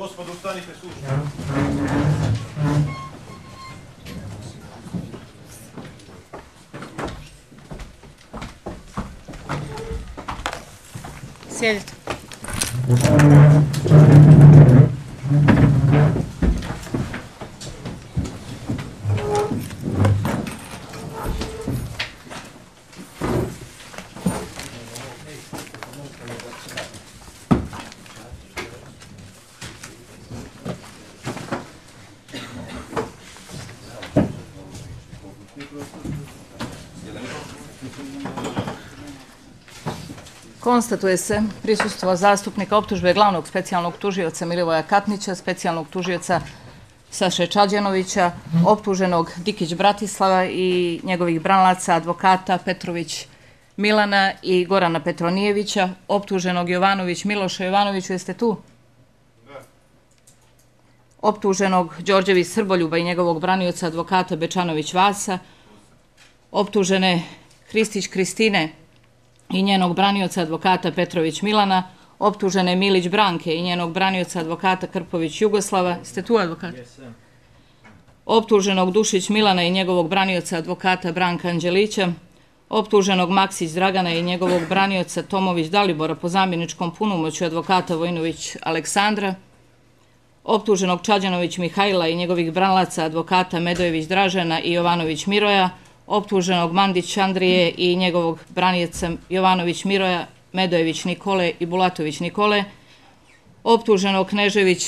Gospodo, ustanite slušati. Sjedite. Konstatuje se prisustvo zastupnika optužbe glavnog specijalnog tužioca Milivoja Katnića, specijalnog tužioca Saše Čađanovića, optuženog Dikić Bratislava i njegovih branlaca advokata Petrović Milana i Gorana Petronijevića, optuženog Jovanović Miloša Jovanoviću, jeste tu? Da. Optuženog Đorđevi Srboljuba i njegovog branioca advokata Bečanović Vasa, optužene Hristić Kristine i njenog branioca advokata Petrović Milana, optužene Milić Branke i njenog branioca advokata Krpović Jugoslava. Ste tu advokat? Optuženog Dušić Milana i njegovog branioca advokata Branka Anđelića, optuženog Maksić Dragana i njegovog branioca Tomović Dalibora po zamjeničkom punomoću advokata Vojnović Aleksandra, optuženog Čađanović Mihajla i njegovih branlaca advokata Medojević Dražena i Jovanović Miroja, optuženog Mandić Andrije i njegovog branijeca Jovanović Miroja, Medojević Nikole i Bulatović Nikole, optuženog Knežević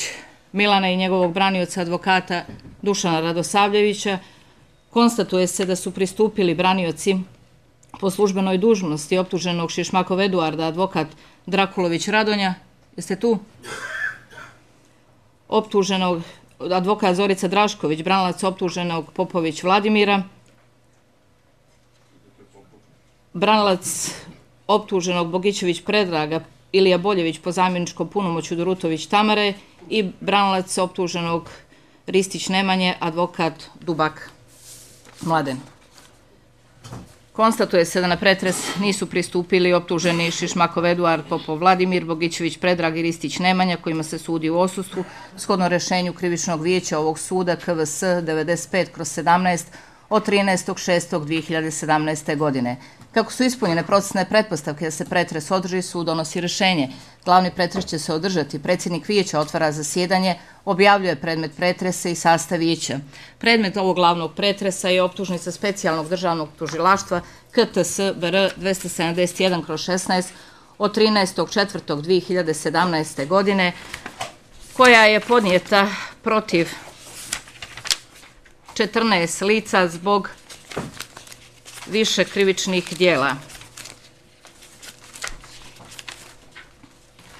Milana i njegovog branioca advokata Dušana Radosavljevića, konstatuje se da su pristupili branioci po službenoj dužnosti optuženog Šišmakov Eduarda, advokat Drakulović Radonja. Jeste tu? Optuženog advokat Zorica Drašković, branilac optuženog Popović Vladimira, branlac optuženog Bogićević Predraga Ilija Boljević po zamjeničkom punomoću Dorutović Tamare i branlac optuženog Ristić Nemanje, advokat Dubak Mladen. Konstatuje se da na pretres nisu pristupili optuženi Šišmakov Eduard Popov Vladimir, Bogićević Predrag i Ristić Nemanja, kojima se sudi u osustvu, shodno rešenju krivičnog vijeća ovog suda KVS 95 kroz 17 od 13.6.2017. godine. Kako su ispunjene procesne pretpostavke da se pretres održi, sud donosi rešenje. Glavni pretres će se održati. Predsjednik vijeća otvara zasjedanje, objavljuje predmet pretresa i sastav vijeća. Predmet ovog glavnog pretresa je optužnica specijalnog državnog tužilaštva KTS BR 271 kroz 16 od 13.4.2017. godine koja je podnijeta protiv 14 lica zbog više krivičnih dijela.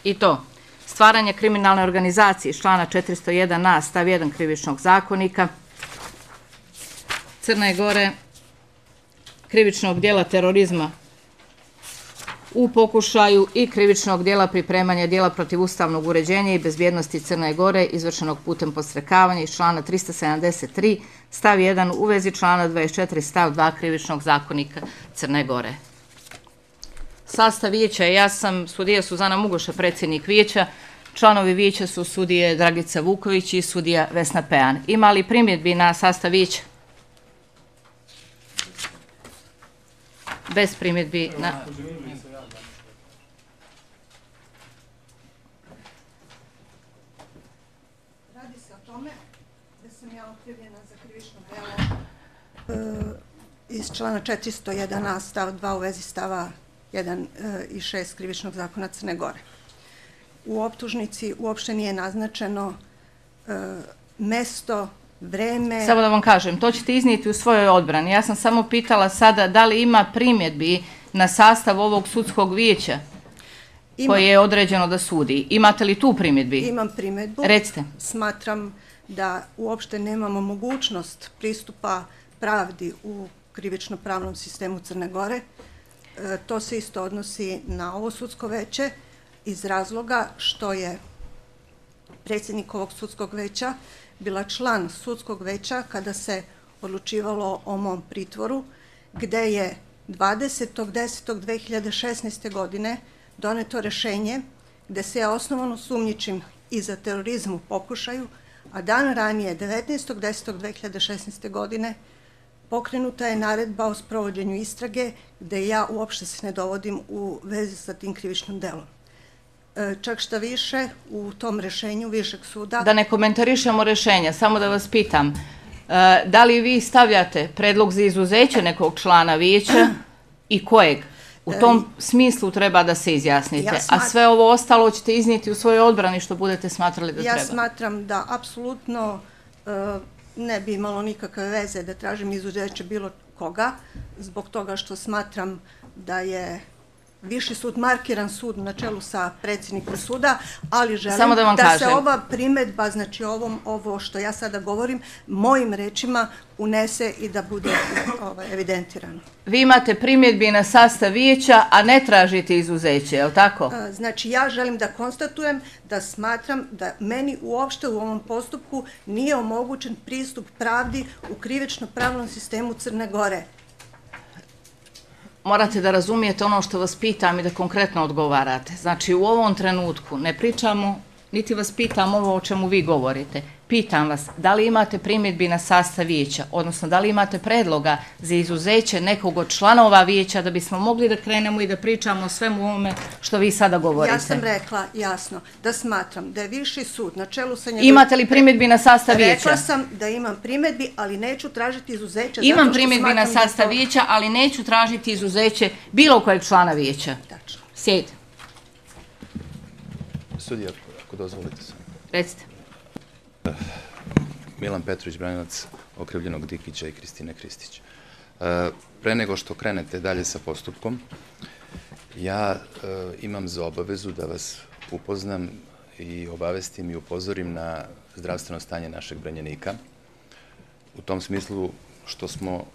I to, stvaranje kriminalne organizacije iz člana 401a stav 1 krivičnog zakonika, Crne Gore, krivičnog dijela terorizma u pokušaju i krivičnog dijela pripremanja dijela protiv ustavnog uređenja i bezbjednosti Crne Gore izvršenog putem postrekavanja iz člana 373 stav 1 u vezi člana 24 stav 2 krivičnog zakonika Crne Gore. Sastav vijeća, ja sam sudija Suzana Mugoša, predsjednik vijeća, članovi vijeća su sudije Dragica Vuković i sudija Vesna Pejan. Ima li primjedbi na sastav vijeća? Bez primjedbi na... iz člana 401a stav 2 u vezi stava 1 e, i 6 krivičnog zakona Crne Gore. U optužnici uopšte nije naznačeno e, mesto, vreme... Samo da vam kažem, to ćete iznijeti u svojoj odbrani. Ja sam samo pitala sada da li ima primjedbi na sastav ovog sudskog vijeća koje je određeno da sudi. Imate li tu primjedbi? Imam primjedbu. Recite. Smatram da uopšte nemamo mogućnost pristupa pravdi u krivično-pravnom sistemu Crne Gore. E, to se isto odnosi na ovo sudsko veće iz razloga što je predsjednik ovog sudskog veća bila član sudskog veća kada se odlučivalo o mom pritvoru, gde je 20.10.2016. godine doneto rešenje gde se ja osnovano sumnjičim i za terorizam u pokušaju, a dan ranije, 19.10.2016. godine, pokrenuta je naredba o sprovođenju istrage, gde ja uopšte se ne dovodim u vezi sa tim krivičnom delom. E, čak šta više, u tom rešenju Višeg suda... Da ne komentarišemo rešenja, samo da vas pitam, e, da li vi stavljate predlog za izuzeće nekog člana vijeća i kojeg? U tom smislu treba da se izjasnite, a sve ovo ostalo ćete iznijeti u svojoj odbrani što budete smatrali da treba. Ja smatram da apsolutno e, ne bi imalo nikakve veze da tražim izuzeće bilo koga, zbog toga što smatram da je viši sud, markiran sud na čelu sa predsjednikom suda, ali želim da, da se ova primetba, znači ovom, ovo što ja sada govorim, mojim rečima unese i da bude ovaj, evidentirano. Vi imate primjedbi na sastav vijeća, a ne tražite izuzeće, je li tako? Znači, ja želim da konstatujem da smatram da meni uopšte u ovom postupku nije omogućen pristup pravdi u krivično-pravnom sistemu Crne Gore morate da razumijete ono što vas pitam i da konkretno odgovarate. Znači, u ovom trenutku ne pričamo, niti vas pitam ovo o čemu vi govorite. Pitam vas, da li imate primjedbi na sastav vijeća, odnosno da li imate predloga za izuzeće nekog od članova vijeća da bismo mogli da krenemo i da pričamo o svemu ovome što vi sada govorite? Ja sam rekla jasno da smatram da je viši sud na čelu sa njegovim... Imate li primjedbi na sastav vijeća? Rekla sam da imam primjedbi, ali neću tražiti izuzeće. Imam primjedbi na sastav vijeća, ali neću tražiti izuzeće bilo kojeg člana vijeća. Tačno. Sjed. Sudija, ako dozvolite se. Recite. Milan Petrović, branilac okrivljenog Dikića i Kristine Kristić. E, pre nego što krenete dalje sa postupkom, ja e, imam za obavezu da vas upoznam i obavestim i upozorim na zdravstveno stanje našeg branjenika. U tom smislu što smo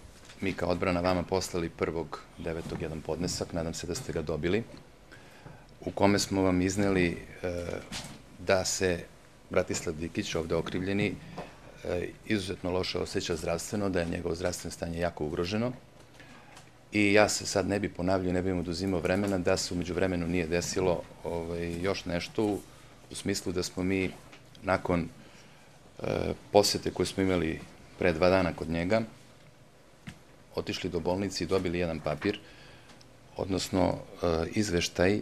mi kao odbrana vama poslali prvog devetog jedan podnesak, nadam se da ste ga dobili, u kome smo vam izneli e, da se Bratislav Dikić, ovde okrivljeni, e, izuzetno loše osjeća zdravstveno, da je njegovo zdravstveno stanje jako ugroženo. I ja se sad ne bi ponavljio, ne bi mu oduzimao vremena da se umeđu vremenu nije desilo ovaj, još nešto u smislu da smo mi nakon e, posete koje smo imali pre dva dana kod njega, otišli do bolnici i dobili jedan papir, odnosno e, izveštaj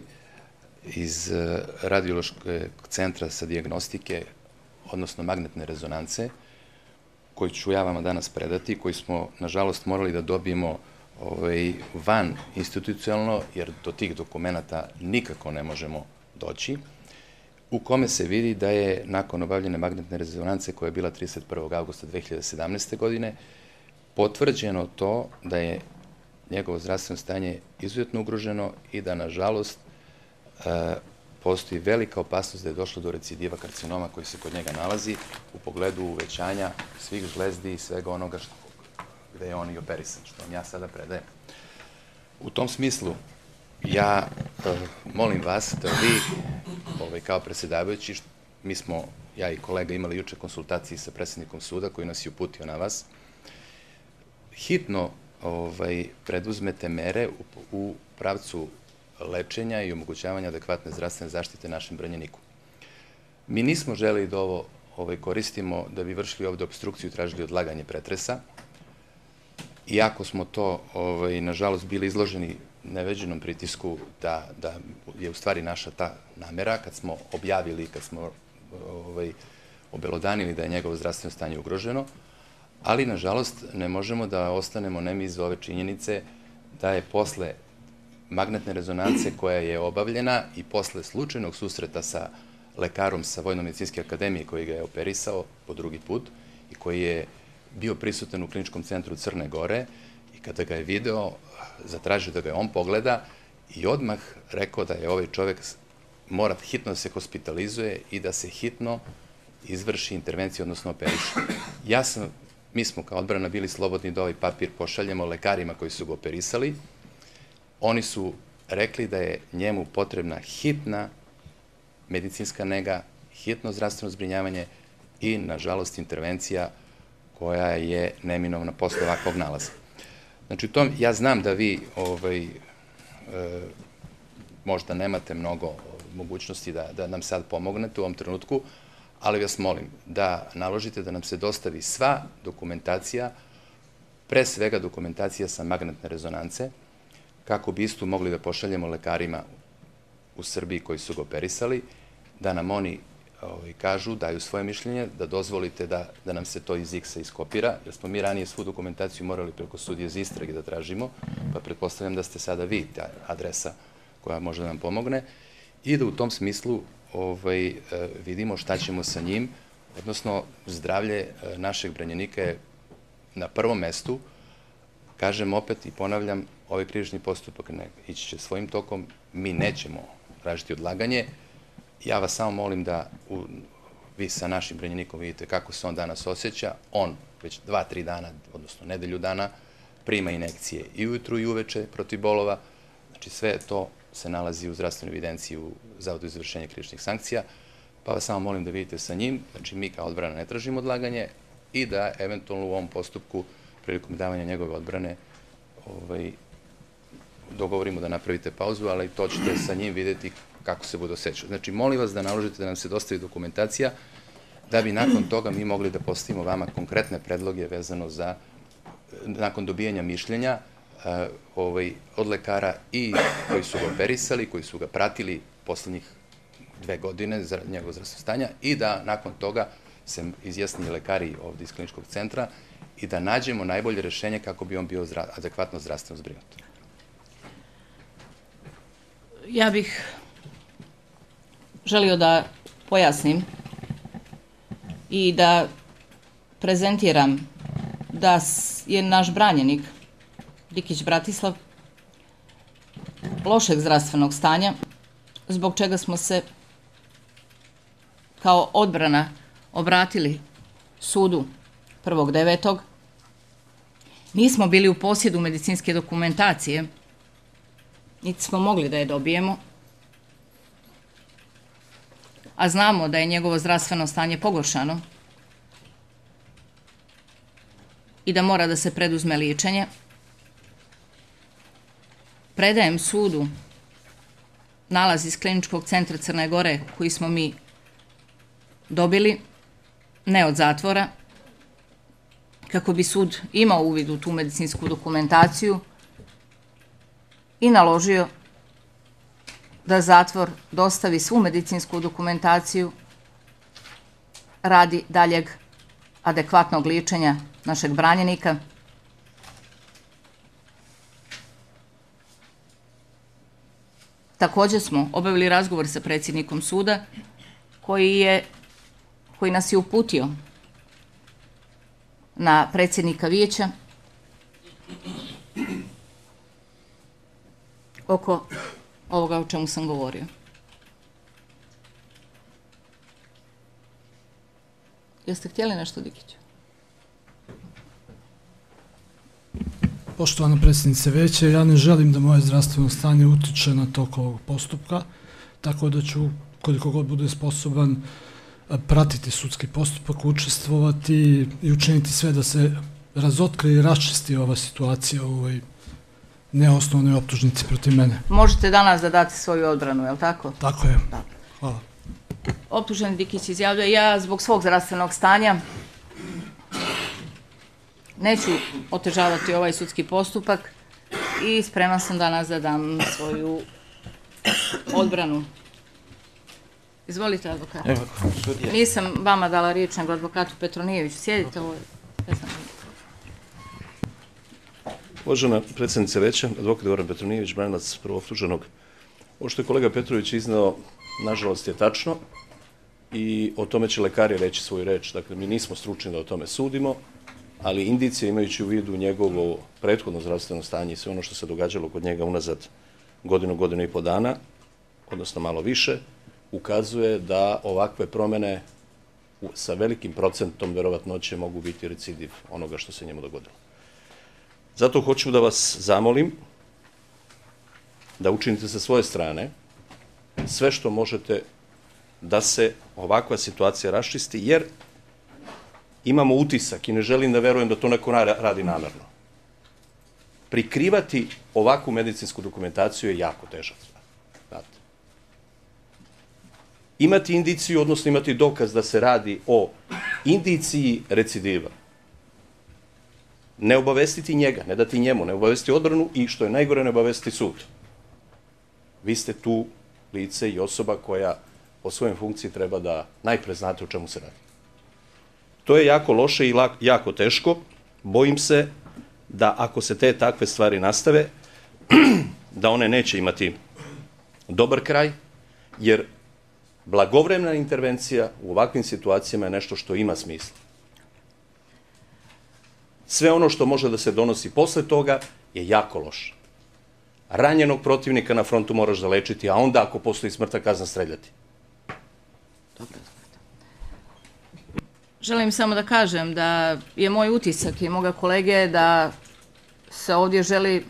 iz eh, radiološkog centra sa diagnostike, odnosno magnetne rezonance, koji ću ja vama danas predati, koji smo, nažalost, morali da dobijemo ovaj, van institucionalno, jer do tih dokumenta nikako ne možemo doći, u kome se vidi da je nakon obavljene magnetne rezonance koja je bila 31. augusta 2017. godine, potvrđeno to da je njegovo zdravstveno stanje izuzetno ugroženo i da, nažalost, postoji velika opasnost da je došlo do recidiva karcinoma koji se kod njega nalazi u pogledu uvećanja svih žlezdi i svega onoga što, gde je on i operisan, što vam ja sada predajem. U tom smislu, ja eh, molim vas da vi, ovaj, kao predsjedavajući, mi smo, ja i kolega, imali juče konsultaciji sa predsjednikom suda koji nas je uputio na vas, hitno ovaj, preduzmete mere u, u pravcu lečenja i omogućavanja adekvatne zdravstvene zaštite našem branjeniku. Mi nismo želi da ovo ovaj, koristimo da bi vršili ovde obstrukciju i tražili odlaganje pretresa, iako smo to, ovaj, nažalost, bili izloženi neveđenom pritisku da, da je u stvari naša ta namera, kad smo objavili, kad smo ovaj, obelodanili da je njegovo zdravstveno stanje ugroženo, ali, nažalost, ne možemo da ostanemo nemi iz ove činjenice da je posle magnetne rezonance koja je obavljena i posle slučajnog susreta sa lekarom sa Vojno-medicinske akademije koji ga je operisao po drugi put i koji je bio prisutan u kliničkom centru Crne Gore i kada ga je video, zatražio da ga je on pogleda i odmah rekao da je ovaj čovek mora hitno da se hospitalizuje i da se hitno izvrši intervenciju, odnosno operiše. Ja sam, mi smo kao odbrana bili slobodni da ovaj papir pošaljemo lekarima koji su ga operisali, oni su rekli da je njemu potrebna hitna medicinska nega, hitno zdravstveno zbrinjavanje i, nažalost, intervencija koja je neminovna posle ovakvog nalaza. Znači, tom, ja znam da vi ovaj, e, možda nemate mnogo mogućnosti da, da nam sad pomognete u ovom trenutku, ali vas molim da naložite da nam se dostavi sva dokumentacija, pre svega dokumentacija sa magnetne rezonance, kako bi istu mogli da pošaljemo lekarima u Srbiji koji su ga operisali, da nam oni ovaj, kažu, daju svoje mišljenje, da dozvolite da, da nam se to iz X-a iskopira, jer smo mi ranije svu dokumentaciju morali preko sudije iz istrage da tražimo, pa pretpostavljam da ste sada vi ta adresa koja može da nam pomogne. I da u tom smislu ovaj, eh, vidimo šta ćemo sa njim, odnosno zdravlje eh, našeg branjenika je na prvom mestu, kažem opet i ponavljam, ovaj krivični postupak ne ići će svojim tokom, mi nećemo tražiti odlaganje, ja vas samo molim da u, vi sa našim branjenikom vidite kako se on danas osjeća. On već dva, tri dana, odnosno nedelju dana, prima inekcije i ujutru i uveče protiv bolova. Znači sve to se nalazi u zdravstvenoj evidenciji u Zavodu izvršenja krivičnih sankcija. Pa vas samo molim da vidite sa njim. Znači mi kao odbrana ne tražimo odlaganje i da eventualno u ovom postupku prilikom davanja njegove odbrane ovaj, dogovorimo da napravite pauzu, ali to ćete sa njim videti kako se bude osjećao. Znači, molim vas da naložite da nam se dostavi dokumentacija, da bi nakon toga mi mogli da postavimo vama konkretne predloge vezano za, nakon dobijanja mišljenja uh, ovaj, od lekara i koji su ga operisali, koji su ga pratili poslednjih dve godine za njegov zdravstveno stanja i da nakon toga se izjasni lekari ovde iz kliničkog centra i da nađemo najbolje rešenje kako bi on bio zdra, adekvatno zdravstveno zbrinut. Ja bih želio da pojasnim i da prezentiram da je naš branjenik Dikić Bratislav lošeg zdravstvenog stanja, zbog čega smo se kao odbrana obratili sudu 1.9. Nismo bili u posjedu medicinske dokumentacije, niti smo mogli da je dobijemo, a znamo da je njegovo zdravstveno stanje pogoršano. I da mora da se preduzme liječenje, predajem sudu. Nalaz iz kliničkog centra Crne Gore koji smo mi dobili, ne od zatvora, kako bi sud imao uvid u tu medicinsku dokumentaciju i naložio da zatvor dostavi svu medicinsku dokumentaciju radi daljeg adekvatnog ličenja našeg branjenika. Također smo obavili razgovor sa predsjednikom suda koji, je, koji nas je uputio na predsjednika vijeća oko ovoga o čemu sam govorio. Jeste htjeli nešto, Dikiću? Poštovana predsjednice veće, ja ne želim da moje zdravstveno stanje utiče na tok ovog postupka, tako da ću, koliko god bude sposoban, pratiti sudski postupak, učestvovati i učiniti sve da se razotkri i raščisti ova situacija u ovoj neosnovnoj optužnici protiv mene. Možete danas da date svoju odbranu, je li tako? Tako je. Da. Hvala. Optužen Dikić izjavljuje, ja zbog svog zdravstvenog stanja neću otežavati ovaj sudski postupak i spreman sam danas da dam svoju odbranu. Izvolite, advokat. Evo, Nisam vama dala riječ nego advokatu Petronijeviću. Sjedite ovo. Ja sam... Uvažena predsjednice veća, advokat Goran Petronijević, branilac prvoptuženog. Ovo što je kolega Petrović iznao, nažalost je tačno i o tome će lekari reći svoju reč. Dakle, mi nismo stručni da o tome sudimo, ali indicije imajući u vidu njegovo prethodno zdravstveno stanje i sve ono što se događalo kod njega unazad godinu, godinu i po dana, odnosno malo više, ukazuje da ovakve promene sa velikim procentom verovatnoće mogu biti recidiv onoga što se njemu dogodilo. Zato hoću da vas zamolim da učinite sa svoje strane sve što možete da se ovakva situacija raščisti, jer imamo utisak i ne želim da verujem da to neko radi namerno. Prikrivati ovakvu medicinsku dokumentaciju je jako težak. Znate. imati indiciju, odnosno imati dokaz da se radi o indiciji recidiva. Ne obavestiti njega, ne dati njemu, ne obavestiti odbranu i što je najgore ne obavestiti sud. Vi ste tu lice i osoba koja po svojim funkciji treba da najpre znate o čemu se radi. To je jako loše i jako teško. Bojim se da ako se te takve stvari nastave, da one neće imati dobar kraj, jer blagovremna intervencija u ovakvim situacijama je nešto što ima smisla. Sve ono što može da se donosi posle toga je jako loše. Ranjenog protivnika na frontu moraš da lečiti, a onda ako postoji smrta kazna streljati. Dobro. Želim samo da kažem da je moj utisak i moga kolege da se ovdje želi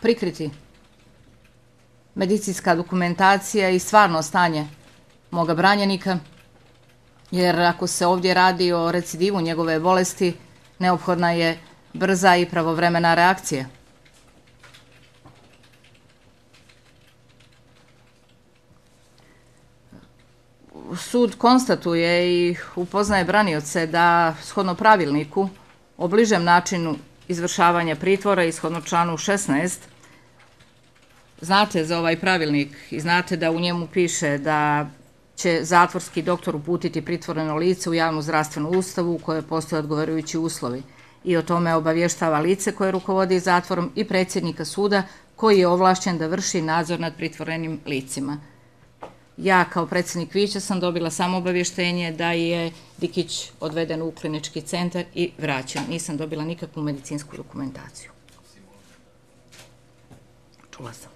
prikriti medicinska dokumentacija i stvarno stanje moga branjenika, jer ako se ovdje radi o recidivu njegove bolesti, neophodna je brza i pravovremena reakcija. Sud konstatuje i upoznaje branioce da shodno pravilniku o bližem načinu izvršavanja pritvora i shodno članu 16 znate za ovaj pravilnik i znate da u njemu piše da će zatvorski doktor uputiti pritvoreno lice u javnu zdravstvenu ustavu u kojoj postoje odgovarajući uslovi i o tome obavještava lice koje rukovodi zatvorom i predsjednika suda koji je ovlašćen da vrši nadzor nad pritvorenim licima. Ja kao predsjednik Vića sam dobila samo obavještenje da je Dikić odveden u klinički centar i vraćen. Nisam dobila nikakvu medicinsku dokumentaciju. Čula sam.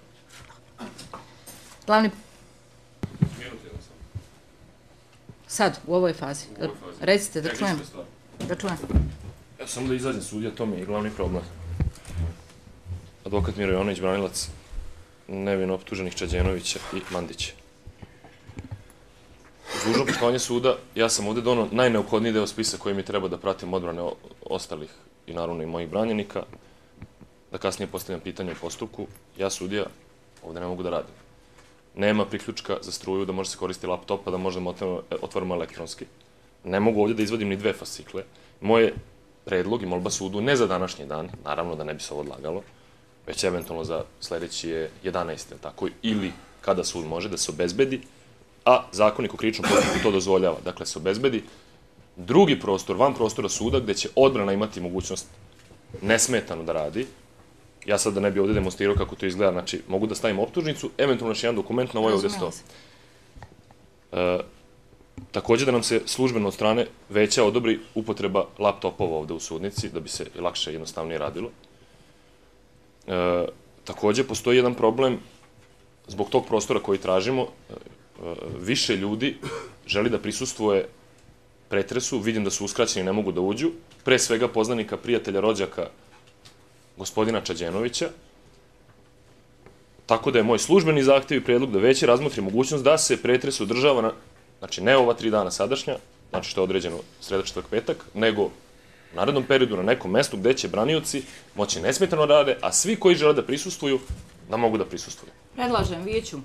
Glavni... Sad, u ovoj fazi. Recite, da čujem. Da čujem. Ja samo da izađem sudija, to mi je glavni problem. Advokat Miro Jovanović, branilac nevin optuženih Čađenovića i Mandića. Zvužno poštovanje suda, ja sam ovde dono najneophodniji deo spisa koji mi treba da pratim odbrane ostalih i naravno i mojih branjenika, da kasnije postavljam pitanje o postupku. Ja sudija ovde ne mogu da radim nema priključka za struju, da može se koristiti laptopa, pa da možemo otvorimo elektronski. Ne mogu ovdje da izvodim ni dve fascikle. Moje predlog i molba sudu, ne za današnji dan, naravno da ne bi se ovo odlagalo, već eventualno za sljedeći je 11. tako, ili kada sud može da se obezbedi, a zakonik u kričnom postupku to dozvoljava, dakle se obezbedi, drugi prostor, van prostora suda, gde će odbrana imati mogućnost nesmetano da radi, ja sad da ne bi ovdje demonstrirao kako to izgleda, znači mogu da stavim optužnicu, eventualno još jedan dokument na ovoj ovdje sto. E, također da nam se službeno od strane veća odobri upotreba laptopova ovdje u sudnici, da bi se lakše i jednostavnije radilo. E, također postoji jedan problem zbog tog prostora koji tražimo, e, više ljudi želi da prisustvuje pretresu, vidim da su uskraćeni, ne mogu da uđu, pre svega poznanika, prijatelja, rođaka, gospodina Čađenovića, tako da je moj službeni zahtjev i predlog da veće razmotri mogućnost da se pretres održava, na, znači ne ova tri dana sadašnja, znači što je određeno sreda četvrk petak, nego u narednom periodu na nekom mestu gde će branioci moći nesmetano rade, a svi koji žele da prisustuju, da mogu da prisustuju. Predlažem vijeću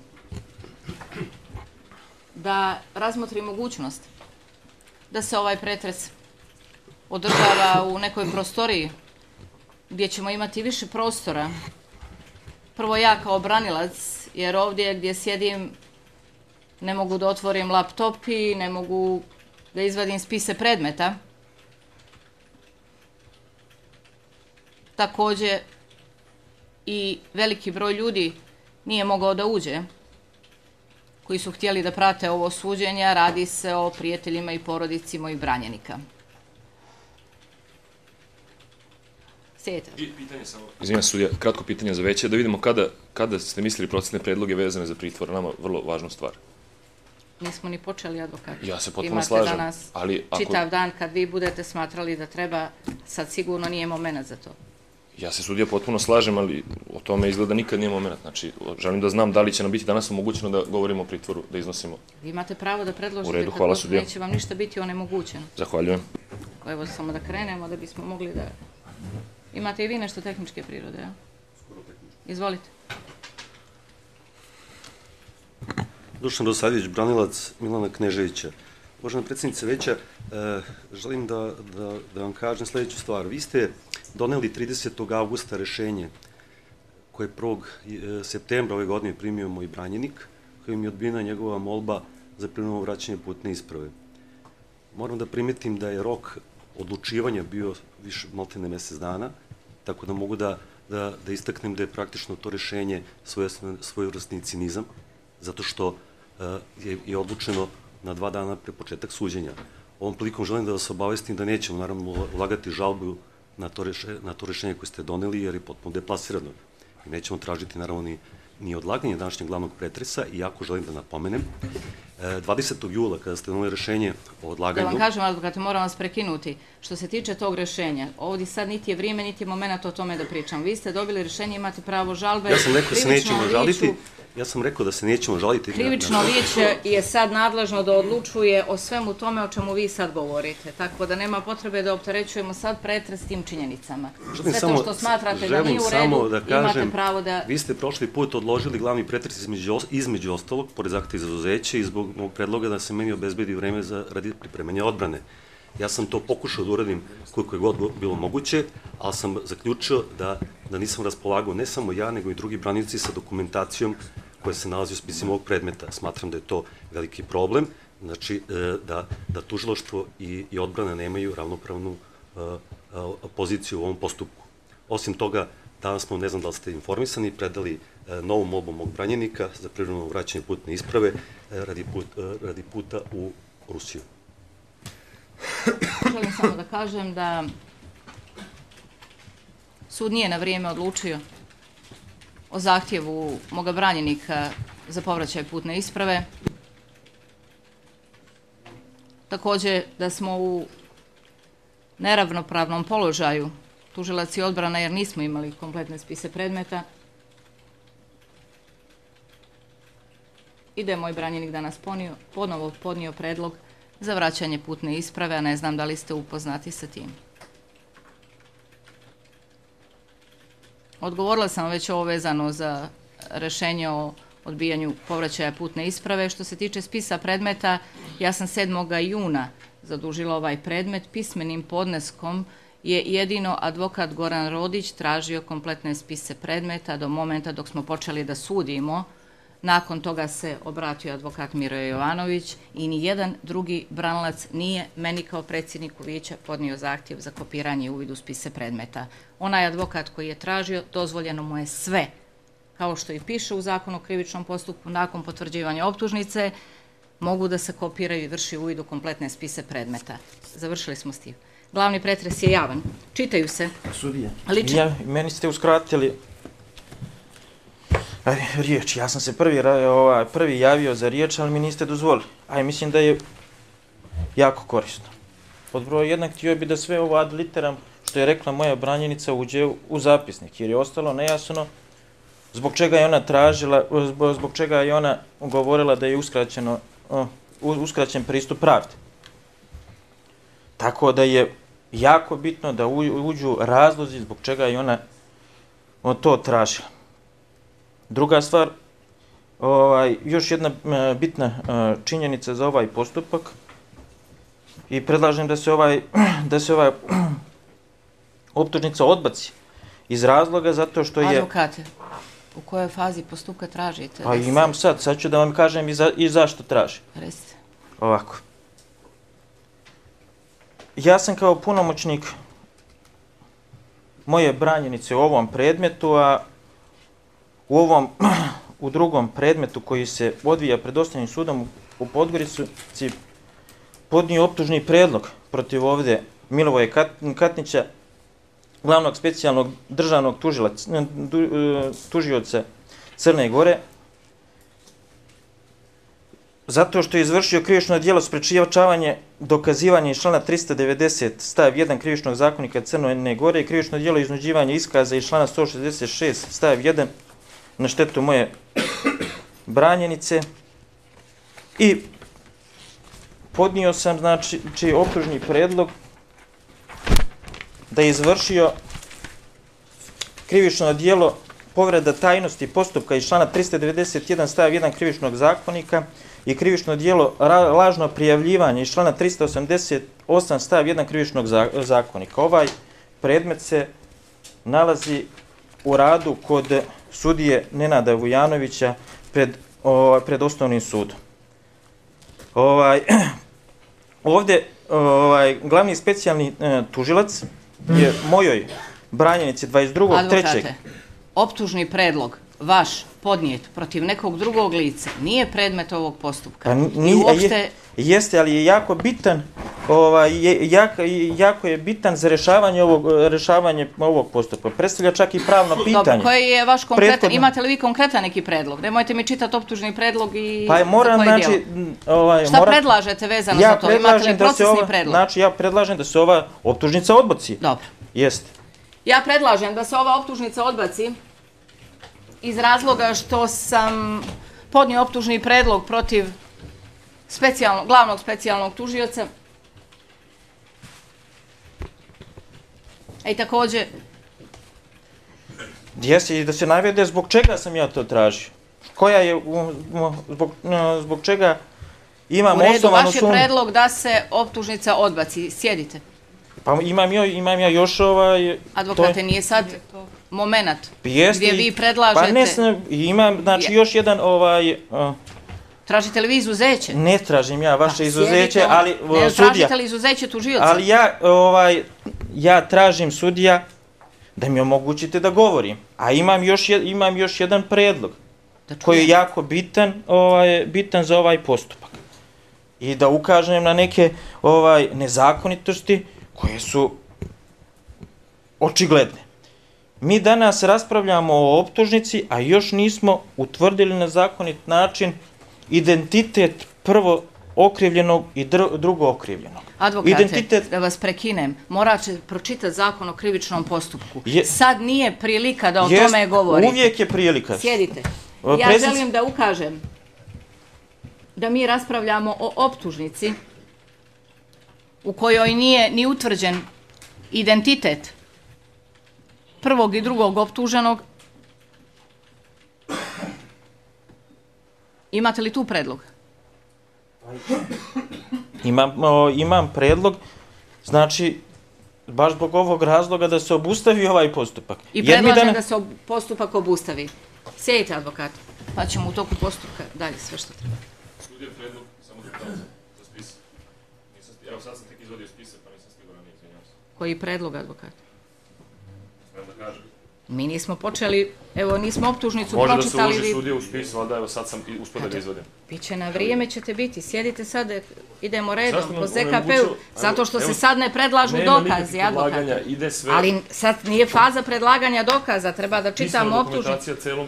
da razmotri mogućnost da se ovaj pretres održava u nekoj prostoriji gdje ćemo imati više prostora. Prvo ja kao branilac, jer ovdje gdje sjedim ne mogu da otvorim laptop i ne mogu da izvadim spise predmeta. Također i veliki broj ljudi nije mogao da uđe koji su htjeli da prate ovo suđenje, radi se o prijateljima i porodici mojih branjenika. Sjeta. I pitanje samo... Izvina sudija, kratko pitanje za veće, da vidimo kada, kada ste mislili procesne predloge vezane za pritvor, nama vrlo važnu stvar. Nismo ni počeli advokat. Ja se potpuno slažem. Imate danas ali ako... čitav dan kad vi budete smatrali da treba, sad sigurno nije moment za to. Ja se sudija potpuno slažem, ali o tome izgleda nikad nije moment. Znači, želim da znam da li će nam biti danas omogućeno da govorimo o pritvoru, da iznosimo. Vi imate pravo da predložite. U redu, hvala sudija. Neće vam ništa biti onemogućeno. Zahvaljujem. Evo samo da krenemo da bismo mogli da Imate i vi nešto tehničke prirode, ja? Izvolite. Dušan Rosavljević, branilac Milana Kneževića. Uvažena predsjednice Veća, e, želim da, da, da vam kažem sljedeću stvar. Vi ste doneli 30. augusta rešenje koje 1. septembra ove godine primio moj branjenik, kojim je odbijena njegova molba za prinovo vraćanje putne isprave. Moram da primetim da je rok odlučivanja bio više maltene mjesec dana, tako da mogu da, da, da istaknem da je praktično to rešenje svojvrstni cinizam, zato što uh, je, je odlučeno na dva dana pre početak suđenja. Ovom prilikom želim da vas obavestim da nećemo naravno ulagati žalbu na to, reše, na to rešenje koje ste doneli jer je potpuno deplasirano. I nećemo tražiti naravno ni, ni odlaganje današnjeg glavnog pretresa, iako želim da napomenem 20. jula, kada ste donali rešenje o odlaganju... Da vam kažem, advokate, moram vas prekinuti. Što se tiče tog rešenja, ovdje sad niti je vrijeme, niti je moment o tome da pričam. Vi ste dobili rešenje, imate pravo žalbe. Ja sam rekao se nećemo žaliti. Ja sam rekao da se nećemo žaliti. Krivično vijeće je sad nadležno da odlučuje o svemu tome o čemu vi sad govorite. Tako da nema potrebe da opterećujemo sad pretres tim činjenicama. Želim Sve samo, to što smatrate da nije u redu, da kažem, imate pravo da... Vi ste prošli put odložili glavni pretres između, između ostalog, pored zakta izuzeće i zbog mog predloga da se meni obezbedi vreme za radi pripremanja odbrane. Ja sam to pokušao da uradim koliko je god bilo moguće, ali sam zaključio da, da nisam raspolagao ne samo ja, nego i drugi branici sa dokumentacijom koje se nalazi u spisima ovog predmeta. Smatram da je to veliki problem, znači e, da, da tužiloštvo i, i odbrana nemaju ravnopravnu e, e, poziciju u ovom postupku. Osim toga, danas smo, ne znam da li ste informisani, predali novu molbu mog branjenika za prirodno vraćanje putne isprave radi, put, radi puta u Rusiju. Želim samo da kažem da sud nije na vrijeme odlučio o zahtjevu moga branjenika za povraćaj putne isprave. Također da smo u neravnopravnom položaju tužilac i odbrana jer nismo imali kompletne spise predmeta. I da je moj branjenik danas ponio, ponovo podnio predlog za vraćanje putne isprave, a ne znam da li ste upoznati sa tim. Odgovorila sam već ovo vezano za rešenje o odbijanju povraćaja putne isprave. Što se tiče spisa predmeta, ja sam 7. juna zadužila ovaj predmet. Pismenim podneskom je jedino advokat Goran Rodić tražio kompletne spise predmeta do momenta dok smo počeli da sudimo Nakon toga se obratio advokat Miro Jovanović i ni jedan drugi branlac nije meni kao predsjedniku vijeća podnio zahtjev za kopiranje i uvid u spise predmeta. Onaj advokat koji je tražio, dozvoljeno mu je sve. Kao što i piše u zakonu o krivičnom postupku, nakon potvrđivanja optužnice, mogu da se kopiraju i vrši uvid u kompletne spise predmeta. Završili smo s tim. Glavni pretres je javan. Čitaju se. Sudije. Ja, meni ste uskratili riječ. Ja sam se prvi, ovaj, prvi javio za riječ, ali mi niste dozvolili. Aj, mislim da je jako korisno. Pod broj jednak htio bi da sve ovo ad literam što je rekla moja branjenica uđe u zapisnik, jer je ostalo nejasno zbog čega je ona tražila, zbog čega je ona govorila da je uskraćeno, uskraćen pristup pravde. Tako da je jako bitno da uđu razlozi zbog čega je ona to tražila. Druga stvar, ovaj, još jedna bitna e, činjenica za ovaj postupak i predlažem da se ovaj da se ovaj optužnica odbaci iz razloga zato što je Advokate, u kojoj fazi postupka tražite? Pa imam sad, sad ću da vam kažem i, za, i zašto traži. Recite. Ovako. Ja sam kao punomoćnik moje branjenice u ovom predmetu, a u ovom, u drugom predmetu koji se odvija pred osnovnim sudom u Podgorici podnio optužni predlog protiv ovde Milovoje Katnića, glavnog specijalnog državnog e, tužioca Crne Gore, zato što je izvršio krivično dijelo sprečivavanje dokazivanja iz člana 390 stav 1 krivičnog zakonika Crne Gore i krivično dijelo iznuđivanja iskaza iz člana 166 stav 1 na štetu moje branjenice i podnio sam znači čiji optužni predlog da je izvršio krivično dijelo povreda tajnosti postupka iz člana 391 stav 1 krivičnog zakonika i krivično dijelo lažno prijavljivanje iz člana 388 stav 1 krivičnog zakonika. Ovaj predmet se nalazi u radu kod sudije Nenada Vujanovića pred, o, pred osnovnim sudom. Ovaj, ovde ovaj, glavni specijalni e, tužilac je mojoj branjenici 22. Advokate, optužni predlog vaš podnijet protiv nekog drugog lica nije predmet ovog postupka. Pa I uopšte, je, jeste, ali je jako bitan, ovaj, je, jako, jako je bitan za rešavanje ovog, rešavanje ovog postupka. Predstavlja čak i pravno pitanje. dobro, koji je vaš konkretan, Prethodno- imate li vi konkretan neki predlog? Nemojte mi čitati optužni predlog i Pa je moram, za znači, djelo. m, ovaj, Šta moram, predlažete vezano ja za to? Imate li procesni ova, predlog? Znači, ja predlažem da se ova optužnica odbaci. Dobro. Jeste. Ja predlažem da se ova optužnica odbaci iz razloga što sam podnio optužni predlog protiv specijalnog, glavnog specijalnog tužioca. A i takođe, Jeste, da se navede zbog čega sam ja to tražio. Koja je, zbog, zbog čega imam u redu, osnovanu vaš je predlog da se optužnica odbaci. Sjedite. Pa imam, jo, imam ja još ovaj... Advokate, nije sad moment Jeste, gdje vi i- predlažete, Pa ne znam, imam, znači Je- još jedan ovaj... a, tražite li vi izuzeće? ne tražim ja vaše Pa, izuzeće, sjedite, ali ne, o, sudija. Tražite li izuzeće tužioca? Ali ja, ovaj, ja tražim sudija da mi omogućite da govorim. A imam još, jed, imam još jedan predlog koji je jako bitan, ovaj, bitan za ovaj postupak. I da ukažem na neke ovaj nezakonitosti koje su očigledne. Mi danas raspravljamo o optužnici, a još nismo utvrdili na zakonit način identitet prvo okrivljenog i dr drugo okrivljenog. Advokate, Identitet- da vas prekinem, morat će pročitati zakon o krivičnom postupku. Je- Sad nije prilika da o Jest, tome govorite. Uvijek je prilika. Sjedite. Ja želim da ukažem da mi raspravljamo o optužnici u kojoj nije ni utvrđen identitet prvog i drugog optuženog. Imate li tu predlog? Imam, o, imam predlog, znači, baš zbog ovog razloga da se obustavi ovaj postupak. I Jer mi predlažem danas- da se ob- postupak obustavi. Sjedite, advokat, pa ćemo u toku postupka dalje sve što treba. Sudija predlog, samo za pravce, za spis. Nisam, evo sad sam tek izvodio spise, pa nisam siguran, nije, izvinjam se. Koji predlog, advokat? Smijem da kažem. Mi nismo počeli, evo nismo optužnicu Može da se pročitali. uloži sudija u spis, valjda evo sad sam i uspio da ga izvodim. Biće na vrijeme ćete biti. Sjedite sad, idemo redom po ZKP-u, onemogućilo- zato što Evo, se sad ne predlažu dokazi, nikakvih advokat. predlaganja, ide sve. Ali sad nije faza predlaganja dokaza, treba da čitamo optužnicu. celom.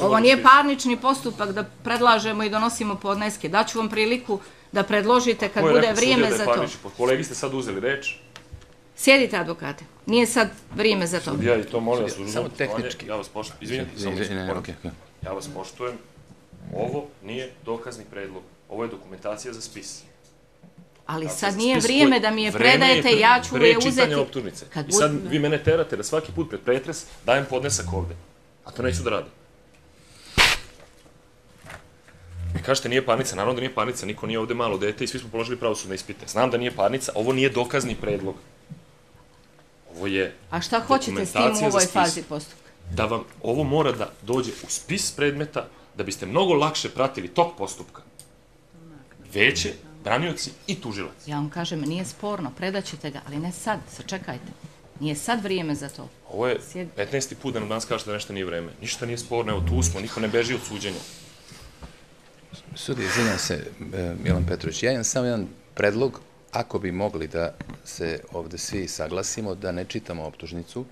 Ovo nije parnični postupak da predlažemo i donosimo podneske. Daću vam priliku da predložite kad bude vrijeme za to. parnični? Kolegi ste sad uzeli reč, Sjedite, advokate. Nije sad vrijeme za to. sudija i to molim vas, samo tehnički. Ja vas poštujem, izvinjam, samo okej, okej. Ja vas poštujem. Ovo nije dokazni predlog. Ovo je dokumentacija za spis. Ali Dakle, sad nije vrijeme da mi je vreme je predajete, pre- ja ću je uzeti. optužnice. Kad I sad bud- vi mene terate da svaki put pred pretres dajem podnesak ovde. A to neću da radim. Vi kažete nije parnica, naravno da nije parnica, niko nije ovde malo dete i svi smo položili pravosudne ispite. Znam da nije parnica, ovo nije dokazni predlog. Ovo je A šta hoćete s tim u ovoj fazi postupka? da vam ovo mora da dođe u spis predmeta da biste mnogo lakše pratili tok postupka. Veće, branioci i tužilac. Ja vam kažem, nije sporno, predaćete ga, ali ne sad, sačekajte. Nije sad vrijeme za to. Ovo je Sjed- 15. put da nam danas kažete da nešto nije vreme. Ništa nije sporno, evo tu smo, niko ne beži od suđenja. Sudi, izvinjam se, e, Milan Petrović, ja imam samo jedan predlog, ako bi mogli da se ovde svi saglasimo, da ne čitamo optužnicu,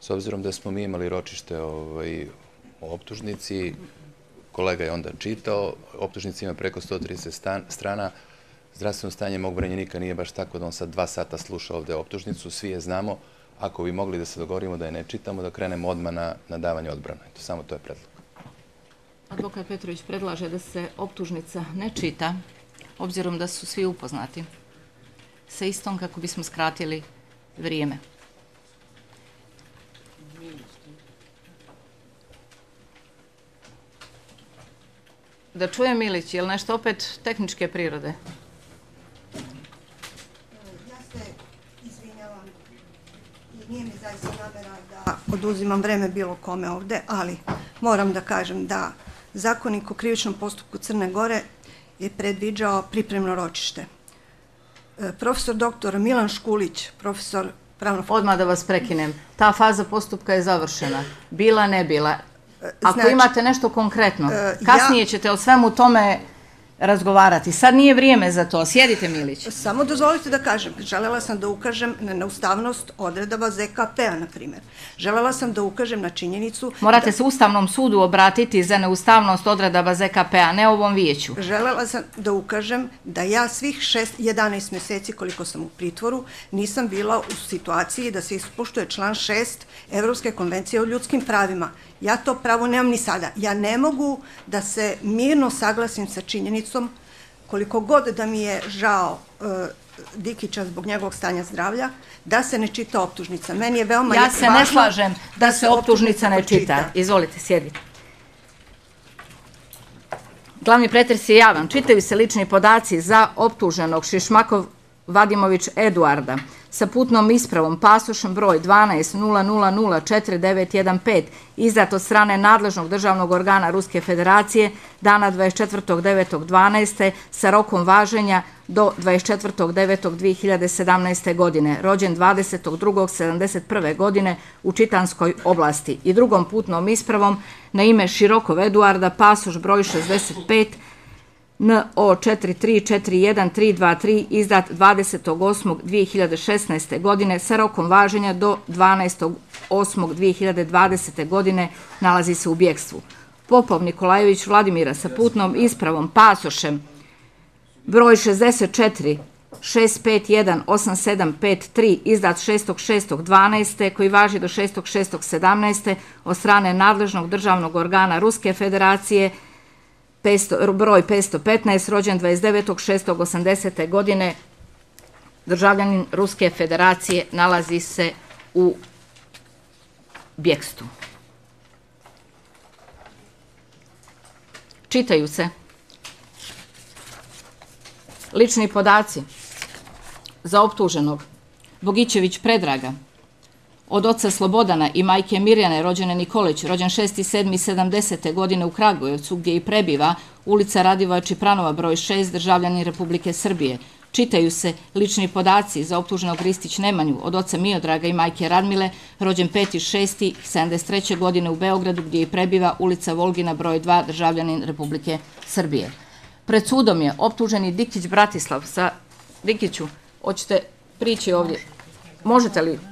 s obzirom da smo mi imali ročište ovaj, o optužnici, kolega je onda čitao, optužnica ima preko 130 stan, strana, zdravstveno stanje mog branjenika nije baš tako da on sad dva sata sluša ovde optužnicu, svi je znamo, ako bi mogli da se dogovorimo da je ne čitamo, da krenemo odmah na, na davanje odbrana. Eto, samo to je predlog. Advokat Petrović predlaže da se optužnica ne čita, obzirom da su svi upoznati sa istom kako bismo skratili vrijeme. Da čujem Milić, je li nešto opet tehničke prirode? Ja se izvinjavam i nije mi zaista namera da oduzimam vreme bilo kome ovde, ali moram da kažem da zakonik o krivičnom postupku Crne Gore je predviđao pripremno ročište. E, Profesor doktor Milan Škulić, profesor pravnog Odmah da vas prekinem. Ta faza postupka je završena. Bila, ne bila. Ako znači- imate nešto konkretno, E, ja- kasnije ćete o svemu tome razgovarati. Sad nije vrijeme za to. Sjedite, Milić. Samo dozvolite da kažem, želela sam da ukažem na neustavnost odredaba ZKP-a, na primjer. Želela sam da ukažem na činjenicu... Morate se Ustavnom sudu obratiti za neustavnost odredaba ZKP-a, ne ovom vijeću. Želela sam da ukažem da ja svih šest, 11 mjeseci koliko sam u pritvoru nisam bila u situaciji da se ispoštuje član 6 Evropske konvencije o ljudskim pravima. Ja to pravo nemam ni sada. Ja ne mogu da se mirno saglasim sa činjenicom koliko god da mi je žao e, Dikića zbog njegovog stanja zdravlja, da se ne čita optužnica. Meni je veoma Ja se ne slažem da se optužnica ne čita. Izvolite, sjedite. Glavni pretres je javan. Čitaju se lični podaci za optuženog Šišmakov Vadimović Eduarda sa putnom ispravom pasošem broj 12.0004915 izdat od strane nadležnog državnog organa Ruske federacije dana 24.9.12. sa rokom važenja do 24.9.2017. godine, rođen 20.2.71. godine u Čitanskoj oblasti i drugom putnom ispravom na ime Širokov Eduarda, pasoš broj 65, NO 4341323 izdat 28.2016. godine sa rokom važenja do 12.8.2020. godine nalazi se u bjekstvu. Popov Nikolajević Vladimira sa putnom ispravom pasošem broj 64 6518753 izdat 6.6.12. koji važi do 6.6.17. od strane nadležnog državnog organa Ruske federacije 500, broj 515, rođen 29.6.80. godine, državljanin Ruske federacije, nalazi se u bjekstu. Čitaju se lični podaci za optuženog Bogićević Predraga, od oca Slobodana i majke Mirjane, rođene Nikolić, rođen 6.7.70. godine u Kragujevcu, gdje i prebiva, ulica Radivoja Čipranova, broj 6, državljani Republike Srbije. Čitaju se lični podaci za optuženog Ristić Nemanju, od oca Miodraga i majke Radmile, rođen 5.6.73. godine u Beogradu, gdje i prebiva, ulica Volgina, broj 2, državljanin Republike Srbije. Pred sudom je optuženi Dikić Bratislav sa Dikiću. Hoćete prići ovdje? Možete li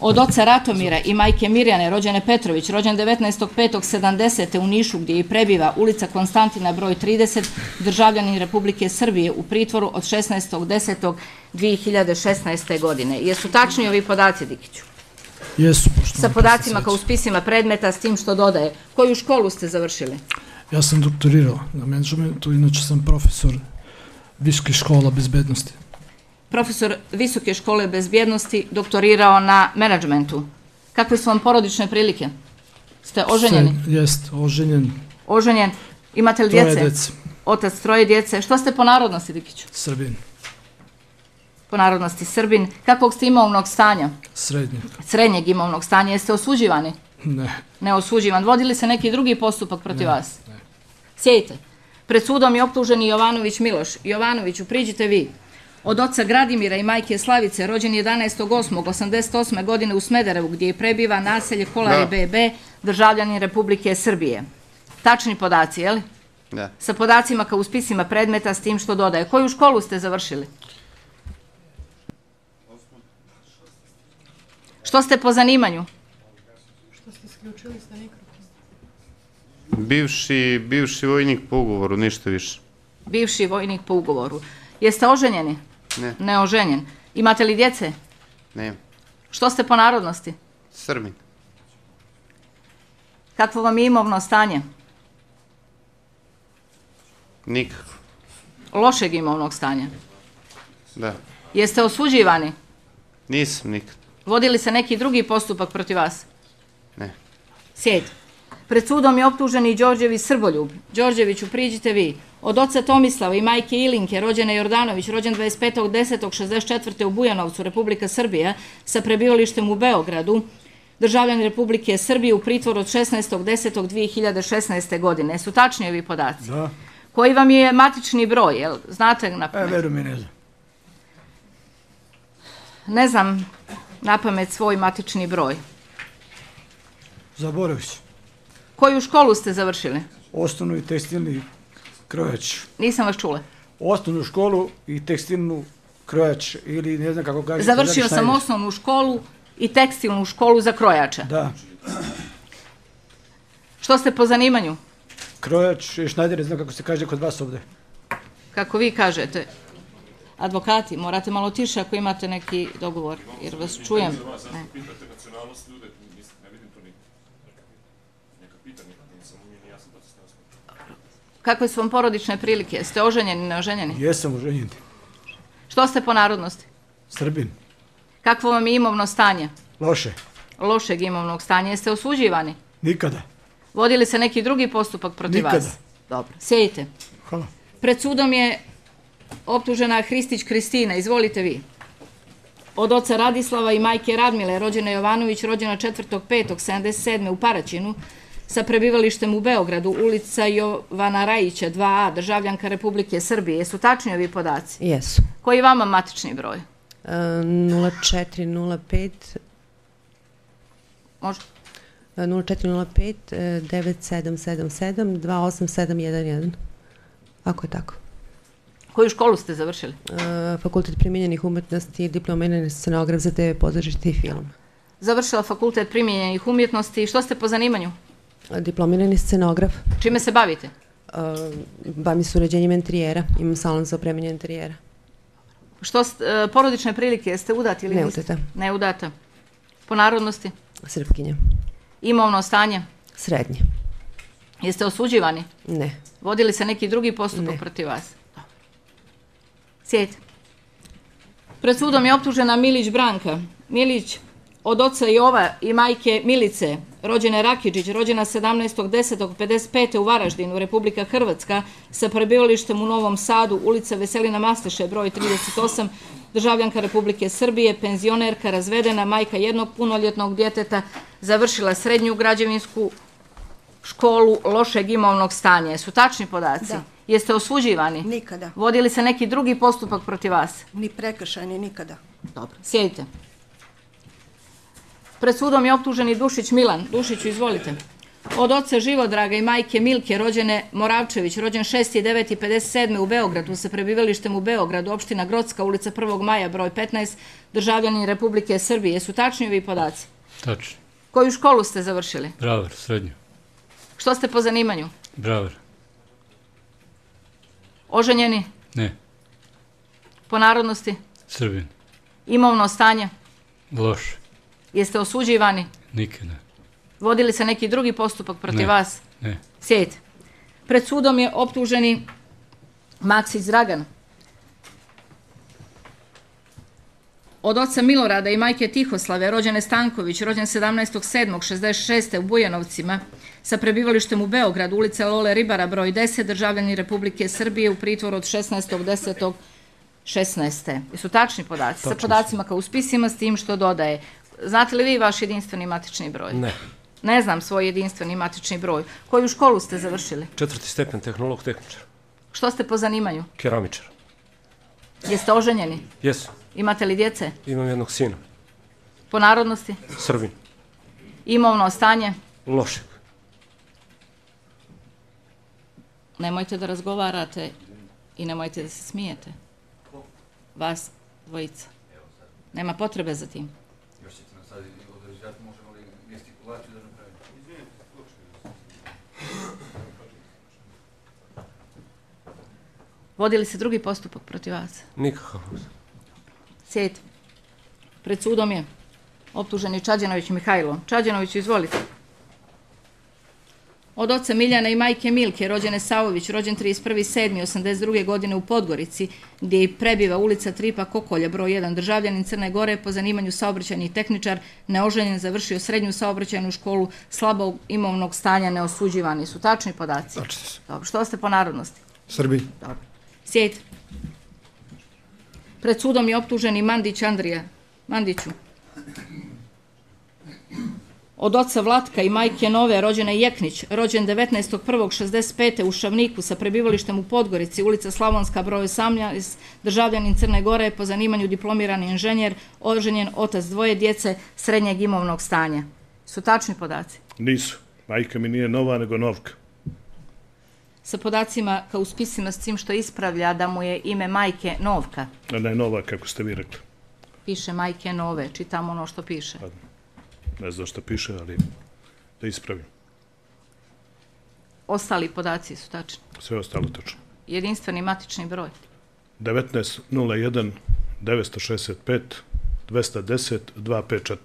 od oca Ratomira i majke Mirjane, rođene Petrović, rođen 19.5.70. u Nišu, gdje i prebiva ulica Konstantina broj 30, državljanin Republike Srbije u pritvoru od 16.10.2016. godine. Jesu tačni ovi podaci, Dikiću? Jesu, Sa podacima kao u spisima predmeta, s tim što dodaje. Koju školu ste završili? Ja sam doktorirao na managementu, inače sam profesor visoke škola bezbednosti. Profesor Visoke škole bezbjednosti, doktorirao na menadžmentu. Kakve su vam porodične prilike? Ste oženjeni? Jest, oženjen, Oženjen? Imate li troje djece? djece, Otac, troje djece. Što ste po narodnosti, Dikiću? Srbin, Po narodnosti Srbin. Kakvog ste imovnog stanja? srednjeg. Srednjeg imovnog stanja. Jeste osuđivani? Ne, Neosuđivan. Vodili se neki drugi postupak protiv vas? Sjedite. Pred sudom je optuženi Jovanović Miloš. Jovanoviću, priđite vi. Od oca Gradimira i majke Slavice, rođen 11.8.88. godine u Smederevu, gdje je prebiva naselje Kolari BB, državljanin Republike Srbije. Tačni podaci, je li? Da. Sa podacima kao u spisima predmeta s tim što dodaje. Koju školu ste završili? Što ste po zanimanju? Bivši, bivši vojnik po ugovoru, ništa više. Bivši vojnik po ugovoru. Jeste oženjeni? Ne. Neoženjen. Imate li djece? Ne, Što ste po narodnosti? Srbin. Kakvo vam je imovno stanje? Nikako. Lošeg imovnog stanja. Da. Jeste osuđivani? Nisam nikad. Vodili se neki drugi postupak protiv vas? Ne. Sjed. Pred sudom je optuženi Đorđević Srboljub. Đorđeviću, priđite vi. Od oca Tomislava i majke Ilinke, rođene Jordanović, rođen 25.10.64. u Bujanovcu, Republika Srbija, sa prebivalištem u Beogradu, državljani Republike Srbije u pritvor od 16.10.2016. godine. Su tačni ovi podaci? Da. Koji vam je matični broj, jel znate na E, pamet? veru mi ne znam. Ne znam na pamet svoj matični broj. Zaboravio si. Koju školu ste završili? Osnovnu i tekstilni krojač. Nisam vas čula. Osnovnu školu i tekstilnu krojač ili ne znam kako kaže. Završio sam osnovnu školu i tekstilnu školu za krojača. Da, Što ste po zanimanju? krojač i šnajder, ne znam kako se kaže kod vas ovde. Kako vi kažete? Advokati, morate malo tiše ako imate neki dogovor, jer vas čujem. Ne. Pitate nacionalnost ljude, ne vidim to nigdje. Neka pita, nisam umijeni, ja sam to se ne Kakve su vam porodične prilike? Ste oženjeni, neoženjeni? Jesam oženjen. Što ste po narodnosti? Srbin. Kakvo vam je imovno stanje? Loše. Lošeg imovnog stanja. Jeste osuđivani? Nikada. Vodili se neki drugi postupak protiv Nikada. vas? Dobro. Sjedite. Hvala. Pred sudom je optužena Hristić Kristina. Izvolite vi. Od oca Radislava i majke Radmile, rođena Jovanović, rođena 4.5.77. u Paraćinu, sa prebivalištem u Beogradu, ulica Jovana Rajića, 2A, državljanka Republike Srbije. Jesu tačni ovi podaci? Jesu. Koji je vama matični broj? E, 0405 Može? e, 0405 e, 9777 28711. Ako je tako. Koju školu ste završili? E, Fakultet primjenjenih umetnosti, diplomirani scenograf za TV, pozorište i film. Završila fakultet primjenjenih umjetnosti. Što ste po zanimanju? Diplomirani scenograf, Čime se bavite? e, bavim se uređenjem interijera, imam salon za opremanje interijera. Što ste, e, porodične prilike, jeste udati ili niste? Neudata. Ne udata. Po narodnosti? Srpkinja. Imovno stanje? Srednje. Jeste osuđivani? Ne. Vodili se neki drugi postupak Ne. protiv vas? Sjedite. Pred sudom je optužena Milić Branka. Milić od oca Jova i majke Milice, rođene Rakičić, rođena 17.10.55. u Varaždinu, Republika Hrvatska, sa prebivalištem u Novom Sadu, ulica Veselina Masteše, broj 38, državljanka Republike Srbije, penzionerka, razvedena, majka jednog punoljetnog djeteta, završila srednju građevinsku školu lošeg imovnog stanja. Su tačni podaci? Da. Jeste osuđivani? Nikada. Vodili se neki drugi postupak protiv vas? Ni prekršajni, nikada. Dobro. Sjedite. Pred sudom je optuženi Dušić Milan. Dušiću, izvolite. Od oca Živodraga i majke Milke, rođene Moravčević, rođen 6.9.57. u Beogradu, sa prebivalištem u Beogradu, opština Grocka, ulica 1. maja, broj 15, državljani Republike Srbije. Su tačni ovi podaci? Tačno. Koju školu ste završili? Bravar, srednju. Što ste po zanimanju? Bravar. Oženjeni? Ne. Po narodnosti? Srbin. Imovno stanje? Loš. Jeste osuđivani? Nikada. Vodili se neki drugi postupak protiv Ne. vas? Ne. Sjedite. Pred sudom je optuženi Maksić Dragan. Od oca Milorada i majke Tihoslave, rođene Stanković, rođen 17.7.66. u Bujanovcima, sa prebivalištem u Beogradu, ulica Lole Ribara, broj 10, državljani Republike Srbije u pritvoru od 16.10.16. Jesu tačni podaci? Sa podacima kao u spisima s tim što dodaje. Znate li vi vaš jedinstveni matični broj? Ne. Ne znam svoj jedinstveni matični broj. Koju školu ste završili? Četvrti stepen tehnolog tehničar. Što ste po zanimanju? Keramičar. Jeste oženjeni? Jesu. Imate li djece? Imam jednog sina. Po narodnosti? Srbin. Imovno stanje? Lošeg. Nemojte da razgovarate i nemojte da se smijete. Vas dvojica. Nema potrebe za tim. Još ćete nam sad određati, možemo li gestikulaciju da napravimo? Vodili se drugi postupak protiv vas? Nikakav. Sjedite. Pred sudom je optuženi Čađanović Mihajlo. Čađanović, izvolite. Od oca Miljana i majke Milke, rođene Savović, rođen 31.7.82. godine u Podgorici, gdje i prebiva ulica Tripa Kokolja, broj 1, državljanin Crne Gore, po zanimanju saobraćajni tehničar, neoženjen, završio srednju saobraćajnu školu, slabog imovnog stanja, neosuđivani su. Tačni podaci? Tačni su. Dobro, što ste po narodnosti? Srbi. Dobro. Sjed. Pred sudom je optuženi Mandić Andrija. Mandiću. Od oca Vlatka i majke Nove, rođene Jeknić, rođen 19.1.65. u Šavniku sa prebivalištem u Podgorici, ulica Slavonska, broj 18, državljanin Crne Gore, po zanimanju diplomirani inženjer, oženjen otac dvoje djece srednjeg imovnog stanja. Su tačni podaci? Nisu. Majka mi nije nova, nego novka. Sa podacima kao u spisima s tim što ispravlja da mu je ime majke Novka. A ne nova, kako ste vi rekli. Piše majke Nove, čitam ono što piše. Ne znam šta piše, ali da ispravim. Ostali podaci su tačni. Sve ostalo tačno. Jedinstveni matični broj. 19.01 965 210 254.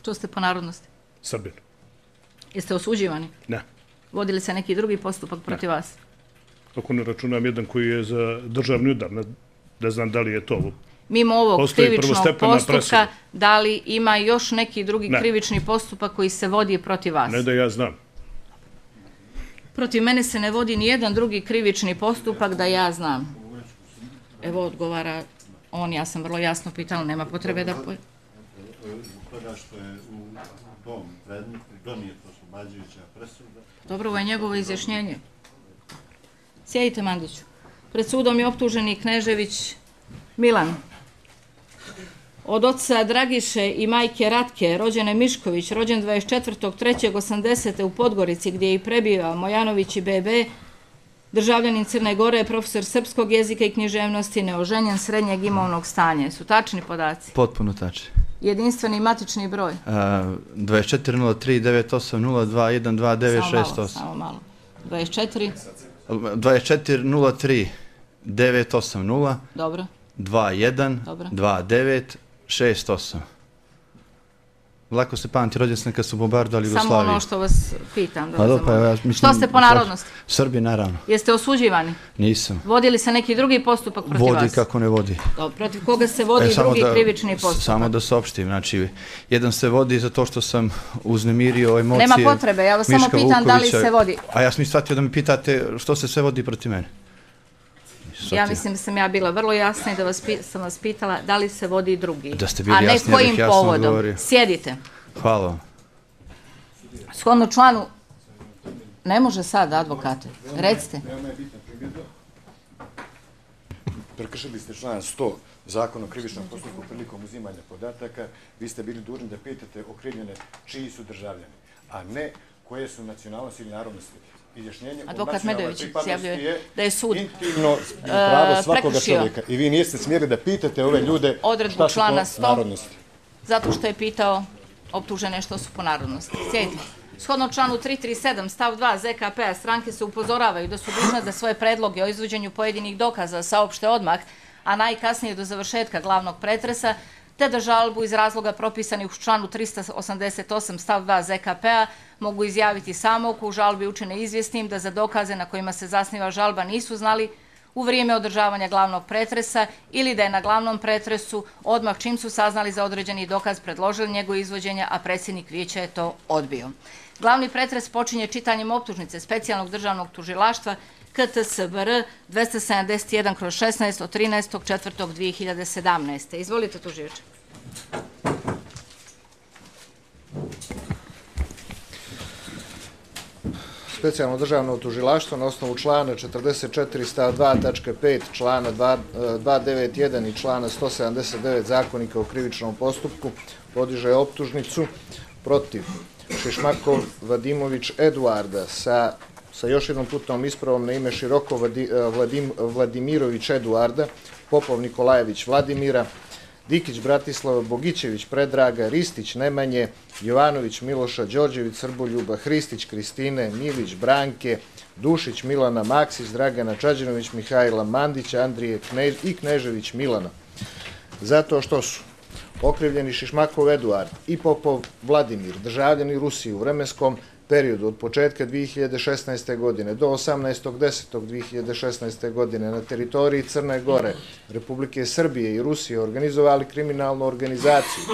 Što ste po narodnosti? Srbin. Jeste osuđivani? Ne. Vodili se neki drugi postupak protiv vas? Ako ne računam jedan koji je za državni udar, ne, ne znam da li je to. Mimo ovog Postoji krivičnog postupka, presuda. da li ima još neki drugi Ne. krivični postupak koji se vodi protiv vas? Ne da ja znam. Protiv mene se ne vodi ni jedan drugi krivični postupak da ja znam. Evo odgovara on, ja sam vrlo jasno pitala, nema potrebe da... Zbog toga što je u tom predmetu donijeta oslobađajuća presuda. Dobro, ovo je njegovo izjašnjenje. Sjedite, Mandiću. Pred sudom je optuženi Knežević Milan. Od oca Dragiše i majke Ratke, rođene Mišković, rođen 24.3.80. u Podgorici, gdje je i prebiva Mojanović i BB, državljanin Crne Gore, profesor srpskog jezika i književnosti, neoženjen srednjeg imovnog stanja. Su tačni podaci? Potpuno tačni. Jedinstveni matični broj? Uh, 2403 9802 12968. Samo malo, samo malo. 24? 2403 980 Dobro. 21 Dobro. 29 68. Lako se pamti, rođen sam kad su bombardovali Samo Jugoslaviju. ono što vas pitam. Da dobro, pa ja mislim... Što ste po narodnosti? Srbi, naravno. Jeste osuđivani? Nisam. Vodi li se neki drugi postupak protiv Vodi vas? kako ne vodi. Dobro, protiv koga se vodi E, samo drugi da- krivični postupak? Samo da saopštim, znači, jedan se vodi za to što sam uznemirio emocije Nema potrebe, ja vas samo pitam da li Vukovića. se vodi. A ja sam i shvatio da mi pitate što se sve vodi protiv mene. Ja mislim da sam ja bila vrlo jasna i da vas, sam vas pitala da li se vodi drugi. Da ste bili A ne jasni, ja bih kojim jasno povodom. odgovorio. Sjedite. Hvala vam. Shodno članu... Ne može sad, advokate. Recite. Prekršili ste član 100 zakona o krivičnom postupku prilikom uzimanja podataka. Vi ste bili dužni da pitate okrivljene čiji su državljani, a ne koje su nacionalnosti ili narodnosti. Izjašnjenje Advokat nacionalnoj Medović izjavljuje je da je sud intimno pravo svakoga prekršio čovjeka. I vi niste smjeli da pitate ove ljude odredbu šta su člana 100. narodnosti. zato što je pitao optužene što su po narodnosti. Sjedite. Shodno članu 337 stav 2 ZKP-a stranke se upozoravaju da su dužne da svoje predloge o izvođenju pojedinih dokaza saopšte odmah, a najkasnije do završetka glavnog pretresa, te da žalbu iz razloga propisanih u članu 388 stav 2 ZKP-a mogu izjaviti samo ako u žalbi učine izvjesnim da za dokaze na kojima se zasniva žalba nisu znali u vrijeme održavanja glavnog pretresa ili da je na glavnom pretresu odmah čim su saznali za određeni dokaz predložili njegovo izvođenja, a predsjednik vijeća je to odbio. Glavni pretres počinje čitanjem optužnice specijalnog državnog tužilaštva KTSBR 271 kroz 16 od 13.4.2017. Izvolite tužiče. Specijalno državno tužilaštvo na osnovu člana 44 stav 2 tačke 5 člana 2, 291 e, i člana 179 zakonika o krivičnom postupku podiže optužnicu protiv Šišmakov Vadimović Eduarda sa, sa još jednom putnom ispravom na ime Široko e, Vladim, Vladimirović Eduarda, Popov Nikolajević Vladimira, Dikić Bratislava Bogićević Predraga, Ristić Nemanje, Jovanović Miloša Đorđević Srboljuba, Hristić Kristine, Milić Branke, Dušić Milana Maksić, Dragana Čađinović Mihajla Mandića, Andrije Knež i Knežević Milana. Zato što su okrivljeni Šišmakov Eduard i Popov Vladimir, državljani Rusije u vremenskom periodu od početka 2016. godine do 18.10.2016. godine na teritoriji Crne Gore, Republike Srbije i Rusije organizovali kriminalnu organizaciju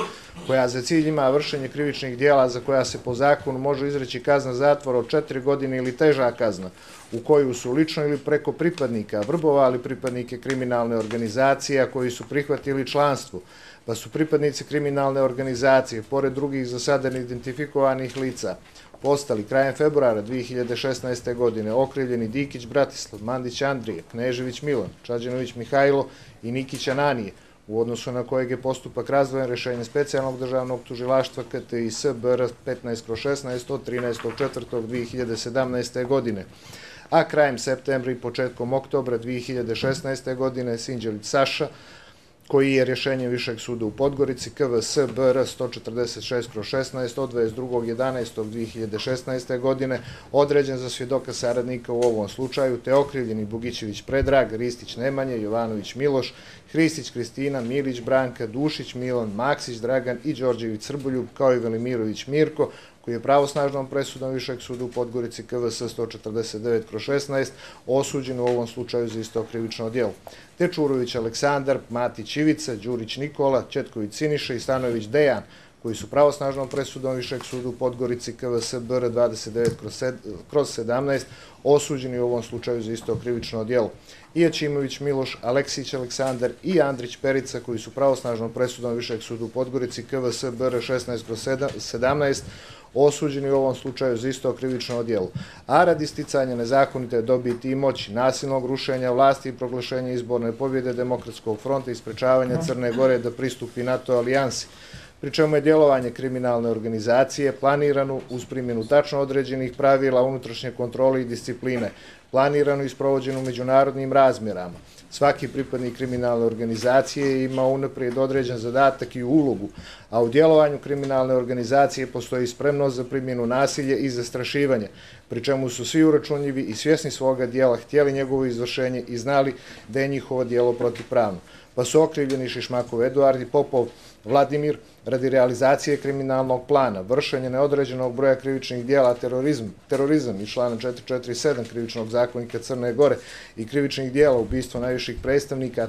koja za cilj ima vršenje krivičnih dijela za koja se po zakonu može izreći kazna zatvora od četiri godine ili teža kazna, u koju su lično ili preko pripadnika vrbovali pripadnike kriminalne organizacije koji su prihvatili članstvo, pa su pripadnici kriminalne organizacije, pored drugih za sada neidentifikovanih lica, postali krajem februara 2016. godine okrivljeni Dikić Bratislav, Mandić Andrije, Knežević Milan, Čađanović Mihajlo i Nikić Ananije, u odnosu na kojeg je postupak razvojen rešenje specijalnog državnog tužilaštva KTIS BR 15-16 od 13.4.2017. godine. A krajem septembra i početkom oktobra 2016. godine Sinđelić Saša, koji je rješenje Višeg suda u Podgorici KVS BR 146 kroz 16 od 22.11.2016. godine određen za svjedoka saradnika u ovom slučaju, te okrivljeni Bugićević Predrag, Ristić Nemanje, Jovanović Miloš, Hristić Kristina, Milić Branka, Dušić Milan, Maksić Dragan i Đorđević Srboljub, kao i Velimirović Mirko, koji je pravosnažnom presudom Višeg suda u Podgorici KVS 149 kroz 16 osuđen u ovom slučaju za isto krivično djelo. Tečurović Aleksandar, Matić Ivica, Đurić Nikola, Četković Siniša i Stanović Dejan, koji su pravosnažnom presudom Višeg suda u Podgorici KVS BR 29 kroz 17 osuđeni u ovom slučaju za isto krivično djelo. Ijačimović Miloš, Aleksić Aleksandar i Andrić Perica, koji su pravosnažnom presudom Višeg suda u Podgorici KVS BR 16 kroz 17 osuđeni u ovom slučaju za isto krivično odjelo, a radi sticanja nezakonite dobiti i moći, nasilnog rušenja vlasti i proglašenja izborne pobjede Demokratskog fronta i sprečavanja Crne Gore da pristupi NATO alijansi, pri čemu je djelovanje kriminalne organizacije planirano uz primjenu tačno određenih pravila unutrašnje kontrole i discipline, planirano i sprovođeno u međunarodnim razmjerama, Svaki pripadnik kriminalne organizacije ima unaprijed određen zadatak i ulogu, a u djelovanju kriminalne organizacije postoji spremnost za primjenu nasilja i zastrašivanja, pri čemu su svi uračunljivi i svjesni svoga dijela htjeli njegovo izvršenje i znali da je njihovo dijelo protivpravno. Pa su okrivljeni Šišmakov Eduard i Popov Vladimir radi realizacije kriminalnog plana, vršenje neodređenog broja krivičnih dijela terorizm, terorizam iz člana 447 krivičnog zakonika Crne Gore i krivičnih dijela ubistvo najviših predstavnika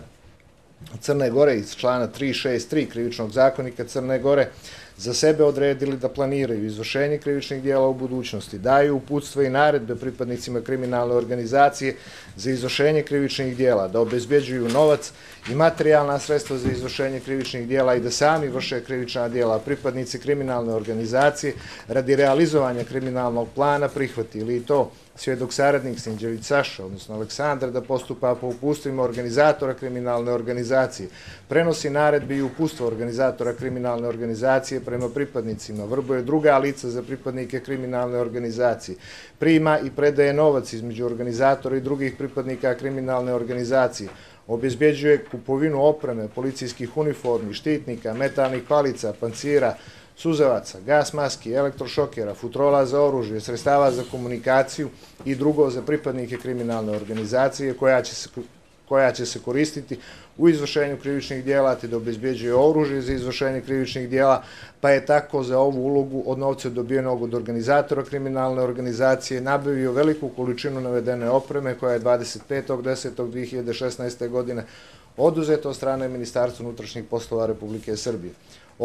Crne Gore iz člana 363 krivičnog zakonika Crne Gore, za sebe odredili da planiraju izvršenje krivičnih dijela u budućnosti, daju uputstva i naredbe pripadnicima kriminalne organizacije za izvršenje krivičnih dijela, da obezbjeđuju novac i materijalna sredstva za izvršenje krivičnih dijela i da sami vrše krivična dijela. Pripadnici kriminalne organizacije radi realizovanja kriminalnog plana prihvatili i to svjedok saradnik Sinđević Saša, odnosno Aleksandar, da postupa po upustvima organizatora kriminalne organizacije, prenosi naredbi i upustva organizatora kriminalne organizacije prema pripadnicima, vrbuje druga lica za pripadnike kriminalne organizacije, prima i predaje novac između organizatora i drugih pripadnika kriminalne organizacije, obezbjeđuje kupovinu opreme, policijskih uniformi, štitnika, metalnih palica, pancira, suzavaca, gas maski, elektrošokera, futrola za oružje, sredstava za komunikaciju i drugo za pripadnike kriminalne organizacije koja će se, koja će se koristiti u izvršenju krivičnih dijela te da obezbjeđuje oružje za izvršenje krivičnih dijela, pa je tako za ovu ulogu od novca dobijenog od organizatora kriminalne organizacije nabavio veliku količinu navedene opreme koja je 25.10.2016. godine oduzeta od strane Ministarstva unutrašnjih poslova Republike Srbije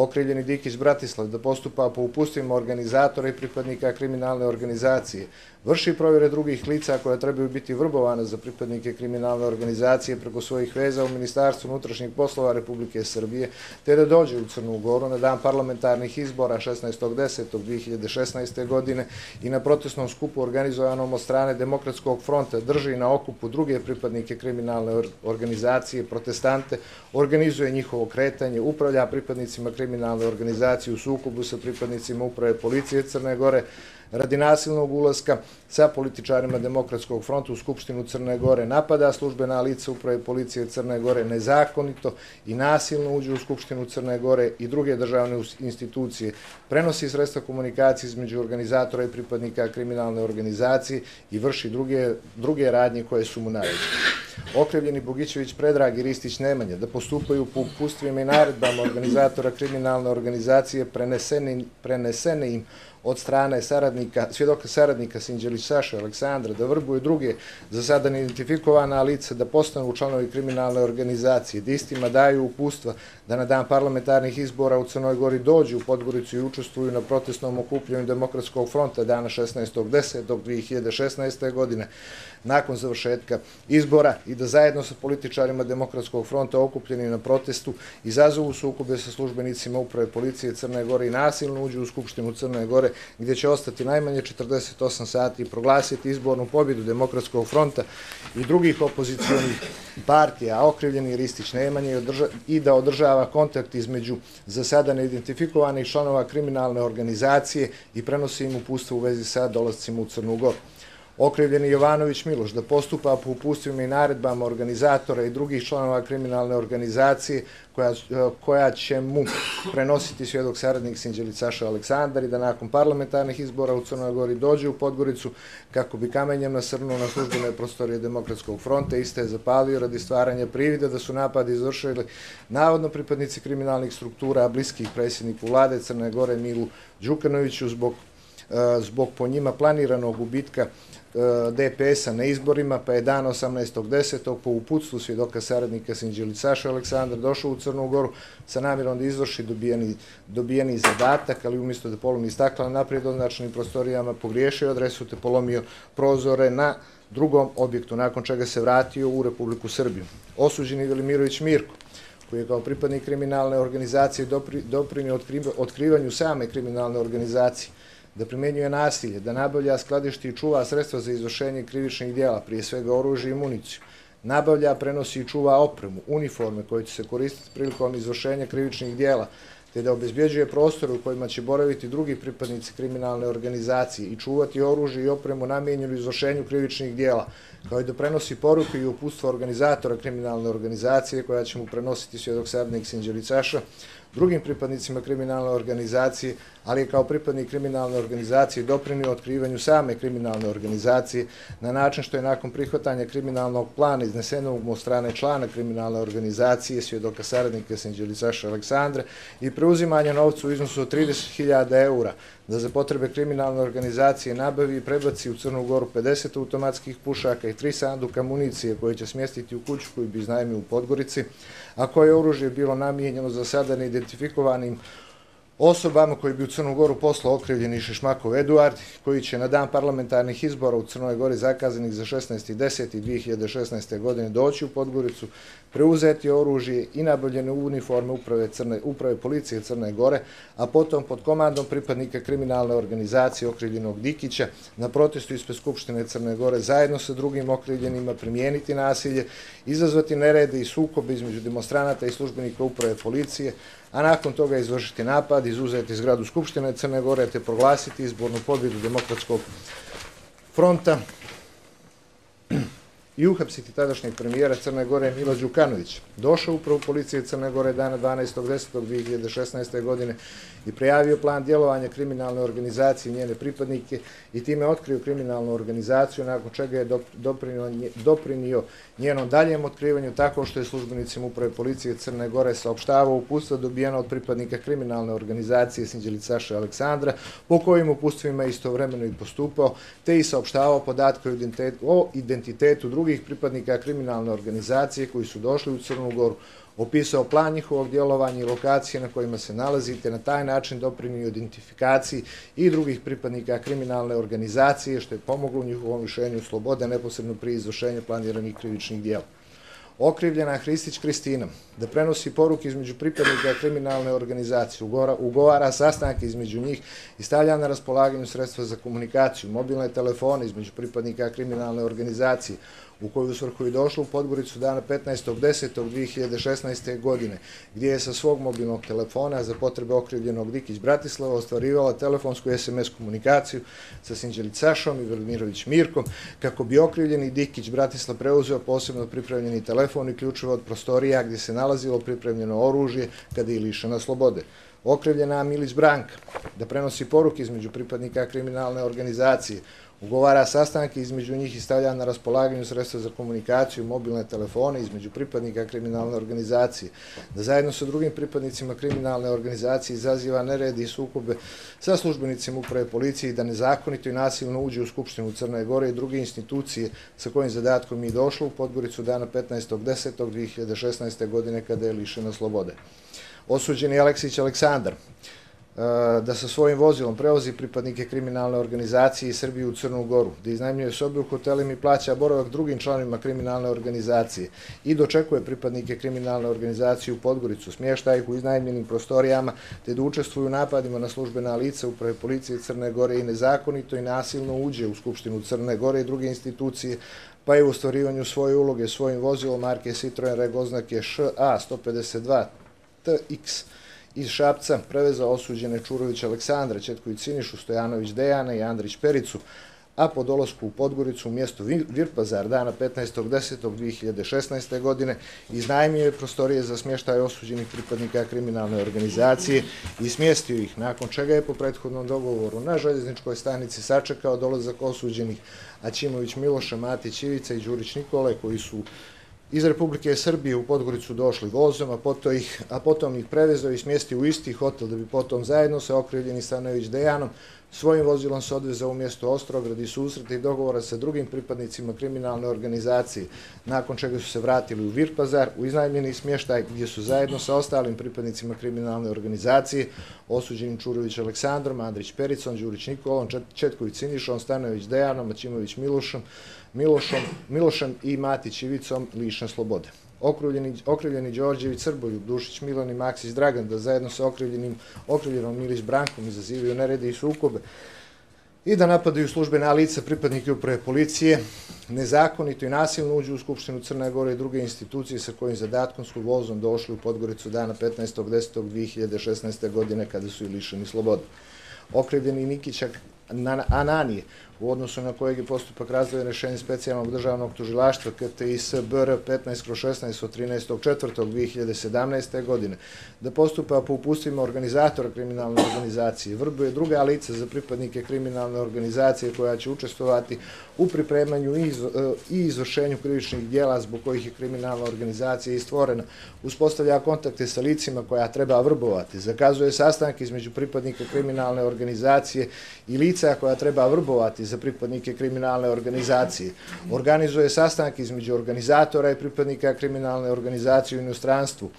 okrivljeni Dikić Bratislav da postupa po upustvima organizatora i pripadnika kriminalne organizacije, vrši provjere drugih lica koja trebaju biti vrbovane za pripadnike kriminalne organizacije preko svojih veza u Ministarstvu unutrašnjih poslova Republike Srbije, te da dođe u Crnu Goru na dan parlamentarnih izbora 16.10.2016. godine i na protestnom skupu organizovanom od strane Demokratskog fronta drži na okupu druge pripadnike kriminalne organizacije, protestante, organizuje njihovo kretanje, upravlja pripadnicima kriminalne organizacije u sukobu sa pripadnicima uprave policije Crne Gore, radi nasilnog ulaska sa političarima Demokratskog fronta u Skupštinu Crne Gore, napada službena lica uprave policije Crne Gore. Nezakonito i nasilno uđe u Skupštinu Crne Gore i druge državne institucije, prenosi sredstva komunikacije između organizatora i pripadnika kriminalne organizacije i vrši druge, druge radnje koje su mu naređene. okrivljeni Bogićević Predrag i Ristić Nemanja da postupaju po upustvima i naredbama organizatora kriminalne organizacije prenesene, prenesene im od strane saradnika, svjedoka saradnika Sinđeli Saša, Aleksandra, da vrbuju druge za sada neidentifikovana lica da postanu članovi kriminalne organizacije, da istima daju upustva da na dan parlamentarnih izbora u Crnoj Gori dođu u Podgoricu i učestvuju na protestnom okupljanju Demokratskog fronta dana 16.10. 2016. godine nakon završetka izbora i da zajedno sa političarima Demokratskog fronta okupljeni na protestu izazovu sukobe sa službenicima uprave policije Crne Gore i nasilno uđu u Skupštinu Crne Gore gdje će ostati najmanje 48 sati i proglasiti izbornu pobjedu Demokratskog fronta i drugih opozicijonih partija, a okrivljeni Ristić Nemanje i da održava kontakt između za sada neidentifikovanih članova kriminalne organizacije i prenosi im upustvo u vezi sa dolazcima u Crnu Goru okrivljeni Jovanović Miloš da postupa po upustvima i naredbama organizatora i drugih članova kriminalne organizacije koja, e, koja će mu prenositi svjedok saradnik Sinđelić Saša Aleksandar i da nakon parlamentarnih izbora u Crnoj Gori dođe u Podgoricu kako bi kamenjem nasrnuo na službene prostorije Demokratskog fronta. Iste je zapalio radi stvaranja privida da su napadi izvršili navodno pripadnici kriminalnih struktura, bliskih predsjedniku vlade Crne Gore Milu Đukanoviću zbog e, zbog po njima planiranog ubitka E, DPS-a na izborima, pa je dan 18.10. po uputstvu svjedoka saradnika Sinđeli Saša Aleksandar došao u Crnu Goru sa namjerom da izvrši dobijeni, dobijeni zadatak, ali umjesto da polomi stakla naprijed označenim prostorijama pogriješio adresu te polomio prozore na drugom objektu, nakon čega se vratio u Republiku Srbiju. Osuđeni Velimirović Mirko, koji je kao pripadnik kriminalne organizacije doprinio otkrivanju same kriminalne organizacije, da primenjuje nasilje, da nabavlja, skladišti i čuva sredstva za izvršenje krivičnih dijela, prije svega oružje i municiju, nabavlja, prenosi i čuva opremu, uniforme koje će se koristiti prilikom izvršenja krivičnih dijela, te da obezbjeđuje prostore u kojima će boraviti drugi pripadnici kriminalne organizacije i čuvati oružje i opremu namijenjenu izvršenju krivičnih dijela, kao i da prenosi poruke i upustva organizatora kriminalne organizacije koja će mu prenositi svjedok sadnik Sinđelicaša, drugim pripadnicima kriminalne organizacije, ali je kao pripadnik kriminalne organizacije doprinio otkrivanju same kriminalne organizacije na način što je nakon prihvatanja kriminalnog plana iznesenog mu strane člana kriminalne organizacije, svjedoka saradnika Sinđelicaša Aleksandra i preuzimanja novca u iznosu od 30.000 eura da za potrebe kriminalne organizacije nabavi i prebaci u Crnu Goru 50 automatskih pušaka i tri sanduka municije koje će smjestiti u kuću koju bi iznajmio u Podgorici, a koje oružje bilo namijenjeno za sada neidentifikovanim osobama koji bi u Crnu Goru poslao okrivljeni Šešmakov Eduard, koji će na dan parlamentarnih izbora u Crnoj Gori zakazanih za 16.10.2016. godine doći u Podgoricu, preuzeti oružje i nabavljene uniforme uprave, Crne, uprave policije Crne Gore, a potom pod komandom pripadnika kriminalne organizacije okrivljenog Dikića na protestu ispred Skupštine Crne Gore zajedno sa drugim okrivljenima primijeniti nasilje, izazvati nerede i sukobe između demonstranata i službenika uprave policije, a nakon toga izvršiti napad, izuzeti zgradu Skupštine Crne Gore te proglasiti izbornu pobjedu demokratskog fronta i uhapsiti tadašnjeg premijera Crne Gore Milo Đukanović. Došao upravo policije Crne Gore dana 12.10.2016. godine i prejavio plan djelovanja kriminalne organizacije i njene pripadnike i time otkrio kriminalnu organizaciju nakon čega je doprinio, doprinio njenom daljem otkrivanju tako što je službenicima uprave policije Crne Gore saopštavao upustva dobijena od pripadnika kriminalne organizacije Sinđelicaša Aleksandra po kojim upustvima istovremeno i postupao te i saopštavao podatke o identitetu drugih drugih pripadnika kriminalne organizacije koji su došli u Crnu Goru, opisao plan njihovog djelovanja i lokacije na kojima se nalazite, na taj način doprinio identifikaciji i drugih pripadnika kriminalne organizacije, što je pomoglo u njihovom višenju slobode neposredno pri izvršenju planiranih krivičnih dijela. Okrivljena Hristić Kristina, da prenosi poruke između pripadnika kriminalne organizacije, ugovara sastanke između njih i stavlja na raspolaganju sredstva za komunikaciju, mobilne telefone između pripadnika kriminalne organizacije, u koju svrhu i došlo u Podgoricu dana 15.10.2016. godine, gdje je sa svog mobilnog telefona za potrebe okrivljenog Dikić Bratislava ostvarivala telefonsku SMS komunikaciju sa Sinđelić Sašom i Velimirović Mirkom, kako bi okrivljeni Dikić Bratislav preuzeo posebno pripremljeni telefon i ključeva od prostorija gdje se nalazilo pripremljeno oružje kada je lišena slobode okrivljena Milić Branka, da prenosi poruke između pripadnika kriminalne organizacije, ugovara sastanke između njih i stavlja na raspolaganju sredstva za komunikaciju, mobilne telefone između pripadnika kriminalne organizacije, da zajedno sa drugim pripadnicima kriminalne organizacije izaziva neredi i sukobe sa službenicima uprave policije i da nezakonito i nasilno uđe u Skupštinu Crne Gore i druge institucije sa kojim zadatkom je došlo u Podgoricu dana 15.10.2016. godine kada je lišena slobode. Osuđeni Aleksić Aleksandar, Eh, da sa svojim vozilom prevozi pripadnike kriminalne organizacije iz Srbije u Crnu Goru, da iznajmljuje sobe u hotelima i plaća boravak drugim članovima kriminalne organizacije i dočekuje pripadnike kriminalne organizacije u Podgoricu, smješta ih u iznajmljenim prostorijama, te da učestvuju napadima na službena lica uprave policije Crne Gore i nezakonito i nasilno uđe u Skupštinu Crne Gore i druge institucije, pa je u ostvarivanju svoje uloge svojim vozilom marke Citroen Regoznake ŠA 152 TX iz Šapca prevezao osuđene Čurović Aleksandra, Četković Sinišu, Stojanović Dejana i Andrić Pericu, a po dolasku u Podgoricu u mjestu Virpazar dana 15.10.2016. godine iznajmio je prostorije za smještaj osuđenih pripadnika kriminalne organizacije i smjestio ih, nakon čega je po prethodnom dogovoru na željezničkoj stanici sačekao dolazak osuđenih Ačimović Miloša, Matić Ivica i Đurić Nikole koji su iz Republike Srbije u Podgoricu došli vozom, a potom ih, a potom ih prevezao i smjestio u isti hotel da bi potom zajedno sa okrivljeni Stanojević Dejanom svojim vozilom se odvezao u mjesto Ostrograd i susreta i dogovora sa drugim pripadnicima kriminalne organizacije, nakon čega su se vratili u Virpazar, u iznajmljeni smještaj gdje su zajedno sa ostalim pripadnicima kriminalne organizacije, osuđenim Čurović Aleksandrom, Andrić Pericom, Đurić Nikolom, Četković Sinišom, Stanojević Dejanom, Maćimović Milošom, Milošom, Milošem i Matić Ivicom lišne slobode. Okrivljeni, okrivljeni Đorđević Srboljub, Dušić Milan i Maksić Dragan, da zajedno sa okrivljenim, okrivljenom Milić Brankom izazivaju nerede i sukobe i da napadaju službene lica pripadnike uprave policije, nezakonito i nasilno uđu u Skupštinu Crne Gore i druge institucije sa kojim zadatkom su vozom došli u Podgoricu dana 15.10.2016. godine kada su i lišeni slobode. Okrivljeni Nikića Ananije, u odnosu na kojeg je postupak razvoja rešenje specijalnog državnog tužilaštva KTIS BR 15-16 od 13.4.2017. godine, da postupa po upustvima organizatora kriminalne organizacije, vrbuje druga lica za pripadnike kriminalne organizacije koja će učestovati u pripremanju i e, izvršenju krivičnih dijela zbog kojih je kriminalna organizacija istvorena, uspostavlja kontakte sa licima koja treba vrbovati, zakazuje sastanke između pripadnika kriminalne organizacije i lica koja treba vrbovati za pripadnike kriminalne organizacije. Organizuje sastanak između organizatora i pripadnika kriminalne organizacije u inostranstvu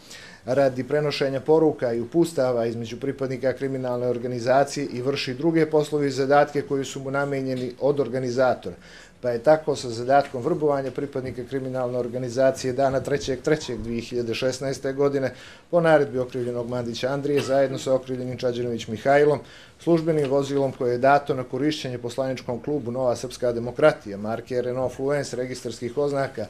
radi prenošenja poruka i upustava između pripadnika kriminalne organizacije i vrši druge poslovi i zadatke koji su mu namenjeni od organizatora pa je tako sa zadatkom vrbovanja pripadnika kriminalne organizacije dana 3.3.2016. godine po naredbi okrivljenog Mandića Andrije zajedno sa okrivljenim Čađinović Mihajlom, službenim vozilom koje je dato na korišćenje poslaničkom klubu Nova Srpska demokratija, marke Renault Fluence, registarskih oznaka,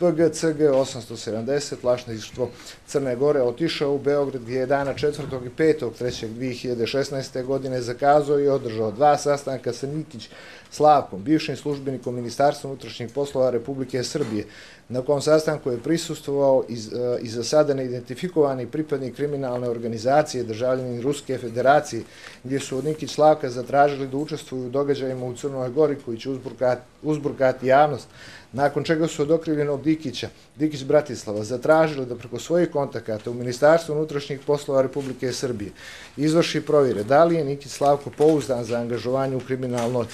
PGCG 870, lašništvo Crne Gore, otišao u Beograd gdje je dana 4. i 5. 3. 2016. godine zakazao i održao dva sastanka sa Nikić Slavkom, bivšim službenikom Ministarstva unutrašnjih poslova Republike Srbije, na kom sastanku je prisustovao e, i za sada neidentifikovani pripadnik kriminalne organizacije državljeni Ruske federacije, gdje su od Nikić Slavka zatražili da učestvuju u događajima u Crnoj Gori koji će uzburkati javnost, nakon čega su od okrivljenog Dikića, Dikić Bratislava, zatražili da preko svojih kontakata u Ministarstvu unutrašnjih poslova Republike Srbije izvrši provjere da li je Nikić Slavko pouzdan za angažovanje u kriminalnoj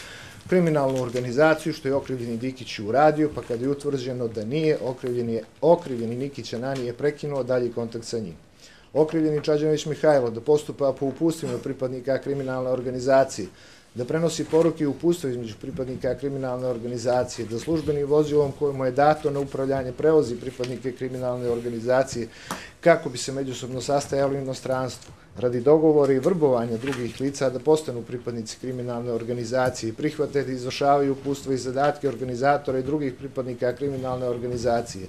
kriminalnu organizaciju, što je okrivljeni Dikić uradio, pa kada je utvrđeno da nije, okrivljeni, okrivljeni Nikić Anani je prekinuo dalji kontakt sa njim. Okrivljeni Čađanović Mihajlo da postupa po upustvima pripadnika kriminalne organizacije, da prenosi poruke i upustva između pripadnika kriminalne organizacije, da službeni vozilom kojemu je dato na upravljanje prevozi pripadnike kriminalne organizacije kako bi se međusobno sastajali u inostranstvu, radi dogovora i vrbovanja drugih lica da postanu pripadnici kriminalne organizacije i prihvate da izvršavaju upustva i zadatke organizatora i drugih pripadnika kriminalne organizacije.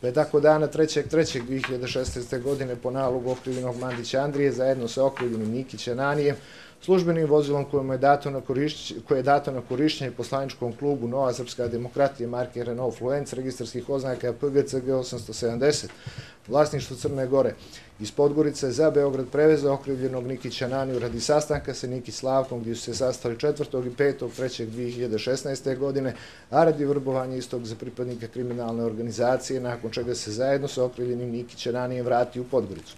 Pa je tako dana 3.3.2016. godine po nalogu okrivljenog Mandića Andrije zajedno sa okrivljenim Nikića Nanijem službenim vozilom kojemu je dato na korišćenje, koje je dato na korišćenje poslaničkom klubu Nova Srpska demokratija marke Renault Fluence registarskih oznaka PGCG 870 vlasništvo Crne Gore iz Podgorice za Beograd preveza okrivljenog Nikića Naniju radi sastanka sa Niki Slavkom gdje su se sastali 4. i 5. 3. 2016. godine, a radi vrbovanja istog za pripadnika kriminalne organizacije, nakon čega se zajedno sa okrivljenim Nikića Nanijem vrati u Podgoricu.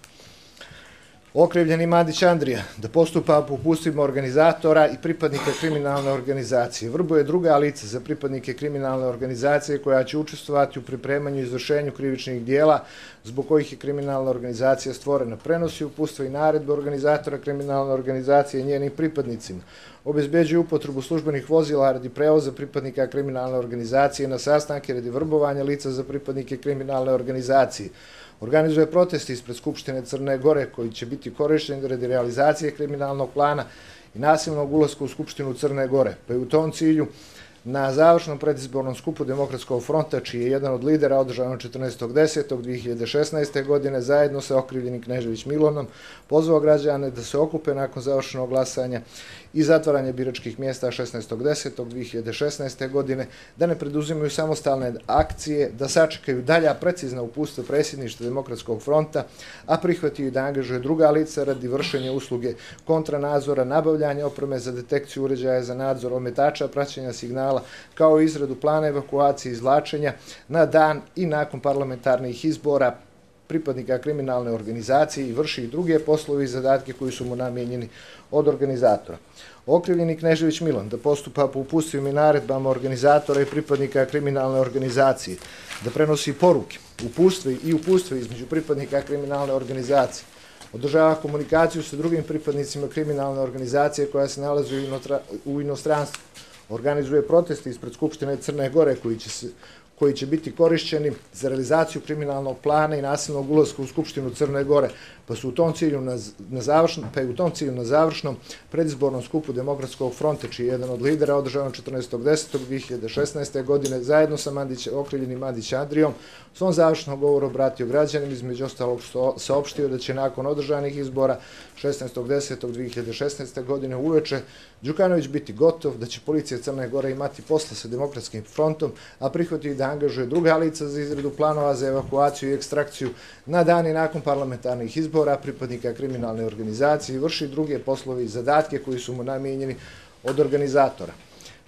Okrivljeni Madić Andrija da postupa po pustima organizatora i pripadnika kriminalne organizacije. Vrbo je druga lica za pripadnike kriminalne organizacije koja će učestvovati u pripremanju i izvršenju krivičnih dijela zbog kojih je kriminalna organizacija stvorena. Prenosi upustva i naredbe organizatora kriminalne organizacije i njenim pripadnicima. Obezbeđuje upotrebu službenih vozila radi prevoza pripadnika kriminalne organizacije na sastanke radi vrbovanja lica za pripadnike kriminalne organizacije organizuje protest ispred Skupštine Crne Gore koji će biti korišten radi realizacije kriminalnog plana i nasilnog ulazka u Skupštinu Crne Gore. Pa i u tom cilju na završnom predizbornom skupu Demokratskog fronta, čiji je jedan od lidera održano 14.10.2016. godine, zajedno sa okrivljenim Knežević Milonom, pozvao građane da se okupe nakon završenog glasanja i zatvaranje biračkih mjesta 16.10.2016. godine, da ne preduzimaju samostalne akcije, da sačekaju dalja precizna upustva predsjedništva Demokratskog fronta, a prihvatio i da angažuje druga lica radi vršenja usluge kontranazora, nabavljanja opreme za detekciju uređaja za nadzor ometača, praćenja signala, kao i izradu plana evakuacije i izlačenja na dan i nakon parlamentarnih izbora pripadnika kriminalne organizacije i vrši i druge poslove i zadatke koji su mu namjenjeni od organizatora. Okrivljeni Knežević Milan da postupa po upustivim i naredbama organizatora i pripadnika kriminalne organizacije, da prenosi poruke, upustve i upustve između pripadnika kriminalne organizacije, održava komunikaciju sa drugim pripadnicima kriminalne organizacije koja se nalazi u inostranstvu, organizuje proteste ispred Skupštine Crne Gore koji će se koji će biti korišćeni za realizaciju kriminalnog plana i nasilnog ulazka u Skupštinu Crne Gore, pa su u tom cilju na, na završnom, pa je u tom cilju na završnom predizbornom skupu Demokratskog fronta, čiji je jedan od lidera održano 14.10.2016. godine, zajedno sa Mandić, okrivljenim Mandić Andrijom, svom završnom govoru obratio građanim, između ostalog saopštio da će nakon održanih izbora 16.10.2016. godine uveče Đukanović biti gotov, da će policija Crne Gore imati posla sa Demokratskim frontom, a prihvatio da angažuje druga lica za izradu planova za evakuaciju i ekstrakciju na dani nakon parlamentarnih izbora pripadnika kriminalne organizacije i vrši druge poslove i zadatke koji su mu namijenjeni od organizatora.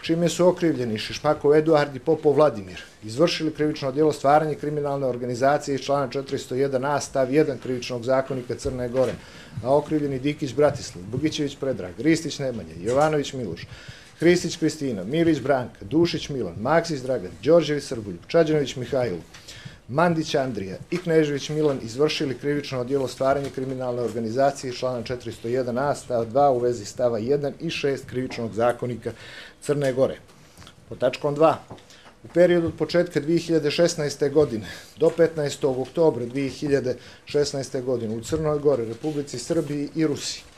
Čime su okrivljeni Šišmakov Eduard i Popov Vladimir, izvršili krivično djelo stvaranje kriminalne organizacije iz člana 401a stav 1 krivičnog zakonika Crne Gore, a okrivljeni Dikić Bratislav, Bogićević Predrag, Ristić Nemanja, Jovanović Miloš, Kristić Kristina, Milić Branka, Dušić Milan, Maksić Dragan, Đorđević Srbulj, Čađanović Mihajlo, Mandić Andrija i Knežević Milan izvršili krivično odjelo stvaranje kriminalne organizacije člana 401a stav 2 u vezi stava 1 i 6 krivičnog zakonika Crne Gore. Po tačkom 2. U periodu od početka 2016. godine do 15. oktobra 2016. godine u Crnoj Gori, Republici Srbiji i Rusiji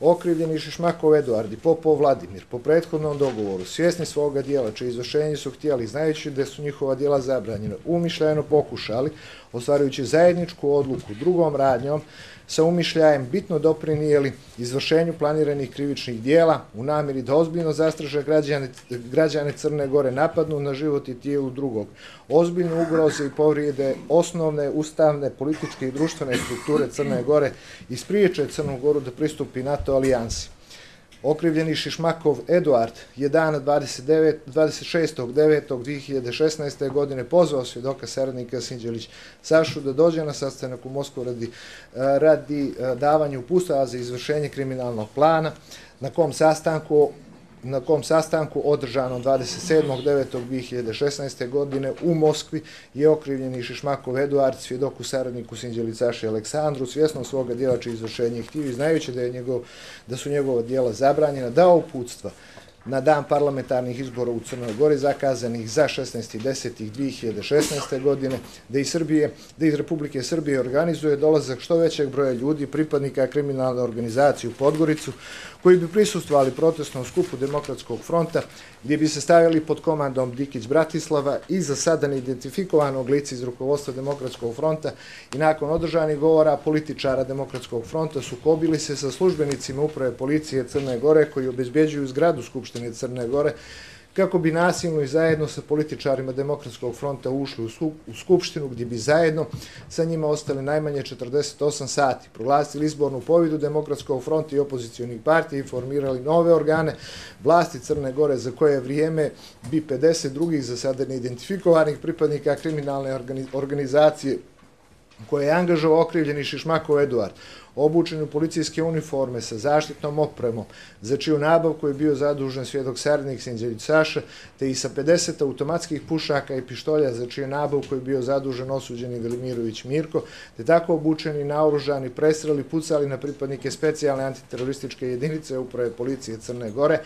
Okrivljeni Šešmakov Eduard i Popov Vladimir. Po prethodnom dogovoru svjesni svoga dijela čije izvršenje su htjeli znajući da su njihova dijela zabranjena umišljeno pokušali ostvarujući zajedničku odluku drugom radnjom sa umišljajem bitno doprinijeli izvršenju planiranih krivičnih dijela u namjeri da ozbiljno zastraže građane, građane Crne Gore napadnu na život i tijelu drugog. Ozbiljno ugroze i povrijede osnovne ustavne, političke i društvene strukture Crne Gore i spriječe Crnu Goru da pristupi NATO alijansi. Okrivljeni Šišmakov Eduard je dana 26.9.2016. godine pozvao svjedoka saradnika Sinđelić Sašu da dođe na sastanak u Moskvu radi, radi eh, davanja upustava za izvršenje kriminalnog plana, na kom sastanku na kom sastanku održanom 27.9.2016. godine u Moskvi je okrivljeni Šišmakov Eduard, svjedoku saradniku Sinđelicaši Aleksandru, svjesno svoga djela čije izvršenje htio i znajući da, je njegov, da su njegova djela zabranjena, dao uputstva na dan parlamentarnih izbora u Crnoj Gori zakazanih za 16.10.2016. godine, da iz, Srbije, da iz Republike Srbije organizuje dolazak što većeg broja ljudi, pripadnika kriminalne organizacije u Podgoricu, koji bi prisustvali protestnom skupu Demokratskog fronta, gdje bi se stavili pod komandom Dikić Bratislava i za sada neidentifikovanog lica iz rukovodstva Demokratskog fronta. I nakon održanih govora političara Demokratskog fronta sukobili se sa službenicima uprave policije Crne Gore koji obezbjeđuju zgradu Skupštine Crne Gore kako bi nasilno i zajedno sa političarima Demokratskog fronta ušli u Skupštinu gdje bi zajedno sa njima ostali najmanje 48 sati, proglasili izbornu pobjedu Demokratskog fronta i opozicijonih partija i formirali nove organe vlasti Crne Gore za koje vrijeme bi 50 drugih za sada neidentifikovanih pripadnika kriminalne organizacije koje je angažovao okrivljeni Šišmakov Eduard obučeni u policijske uniforme sa zaštitnom opremom, za čiju nabavku je bio zadužen svjedok Sarnik Sinđević Saša, te i sa 50 automatskih pušaka i pištolja, za čiju nabavku je bio zadužen osuđeni Velimirović Mirko, te tako obučeni, naoružani, presrali, pucali na pripadnike specijalne antiterorističke jedinice uprave policije Crne Gore,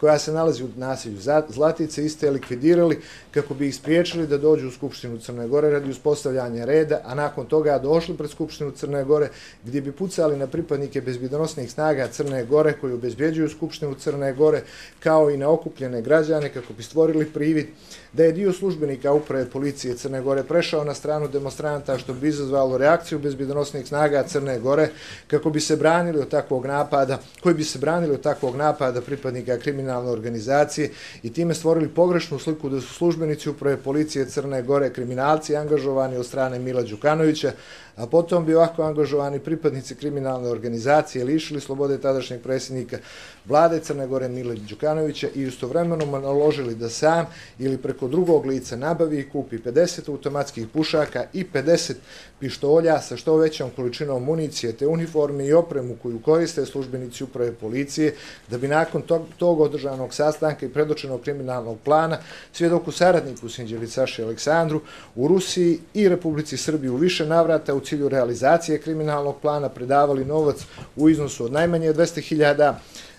koja se nalazi u nasilju Zlatice, iste je likvidirali kako bi ih spriječili da dođu u Skupštinu Crne Gore radi uspostavljanja reda, a nakon toga došli pred Skupštinu Crne Gore gdje bi pucali na pripadnike bezbjedonosnih snaga Crne Gore koji obezbjeđuju Skupštinu Crne Gore kao i na okupljene građane kako bi stvorili privid da je dio službenika uprave policije Crne Gore prešao na stranu demonstranta što bi izazvalo reakciju bezbjedonosnih snaga Crne Gore kako bi se branili od takvog napada, koji bi se branili od takvog napada pripadnika kriminalne organizacije i time stvorili pogrešnu sliku da su službenici uprave policije Crne Gore kriminalci angažovani od strane Mila Đukanovića, a potom bi ovako angažovani pripadnici kriminalne organizacije lišili slobode tadašnjeg predsjednika vlade Crne Gore Mile Đukanovića i istovremeno mu naložili da sam ili preko drugog lica nabavi i kupi 50 automatskih pušaka i 50 pištolja sa što većom količinom municije te uniformi i opremu koju koriste službenici uprave policije da bi nakon tog, tog održanog sastanka i predočenog kriminalnog plana svjedoku saradniku Sinđeli Saši Aleksandru u Rusiji i Republici Srbiji u više navrata u cilju realizacije kriminalnog plana predavali novac u iznosu od najmanje 200.000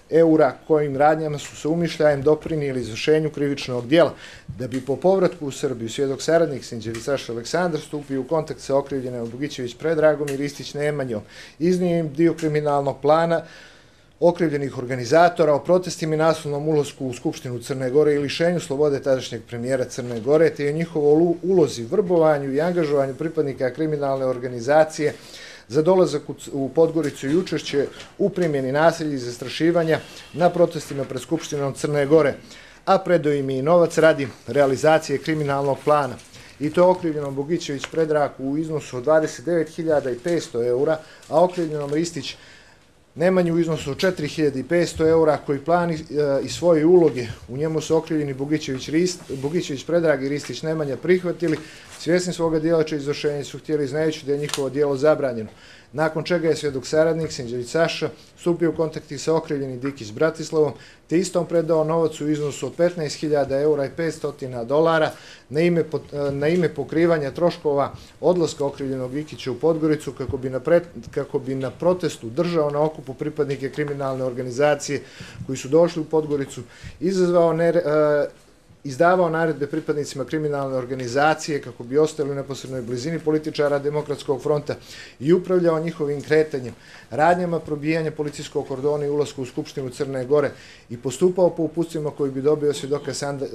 eura kojim radnjama su se umišljajem doprinijeli izvršenju krivičnog dijela, da bi po povratku u Srbiju svjedok saradnik Sinđevi Saša Aleksandar stupio u kontakt sa okrivljenom Bogićević Predragom i Ristić Nemanjom. Iznio im dio kriminalnog plana okrivljenih organizatora o protestima i nasilnom ulosku u Skupštinu Crne Gore i lišenju slobode tadašnjeg premijera Crne Gore, te je njihovo ulozi vrbovanju i angažovanju pripadnika kriminalne organizacije za dolazak u Podgoricu i učešće u primjeni nasilja i zastrašivanja na protestima pred Skupštinom Crne Gore, a predo im i novac radi realizacije kriminalnog plana. I to okrivljenom Bogićević predraku u iznosu od 29.500 eura, a okrivljenom Ristić Nemanju u iznosu 4500 eura koji plani e, i svoje uloge. U njemu su okrivljeni Bugićević, Rist, Bugićević Predrag i Ristić Nemanja prihvatili, svjesni svoga dijela će izvršenje su htjeli znajući da je njihovo djelo zabranjeno nakon čega je svjedok saradnik Sinđević Saša stupio u kontakti sa okrivljeni Dikić Bratislavom, te istom predao novac u iznosu od 15.000 eura i 500 dolara na ime, e, na ime pokrivanja troškova odlaska okrivljenog Dikića u Podgoricu kako bi, na pre, kako bi na protestu držao na okupu pripadnike kriminalne organizacije koji su došli u Podgoricu, izazvao e, izdavao naredbe pripadnicima kriminalne organizacije kako bi ostali u neposrednoj blizini političara Demokratskog fronta i upravljao njihovim kretanjem, radnjama probijanja policijskog kordona i ulazku u Skupštinu Crne Gore i postupao po upustvima koji bi dobio svjedoka sanda, e,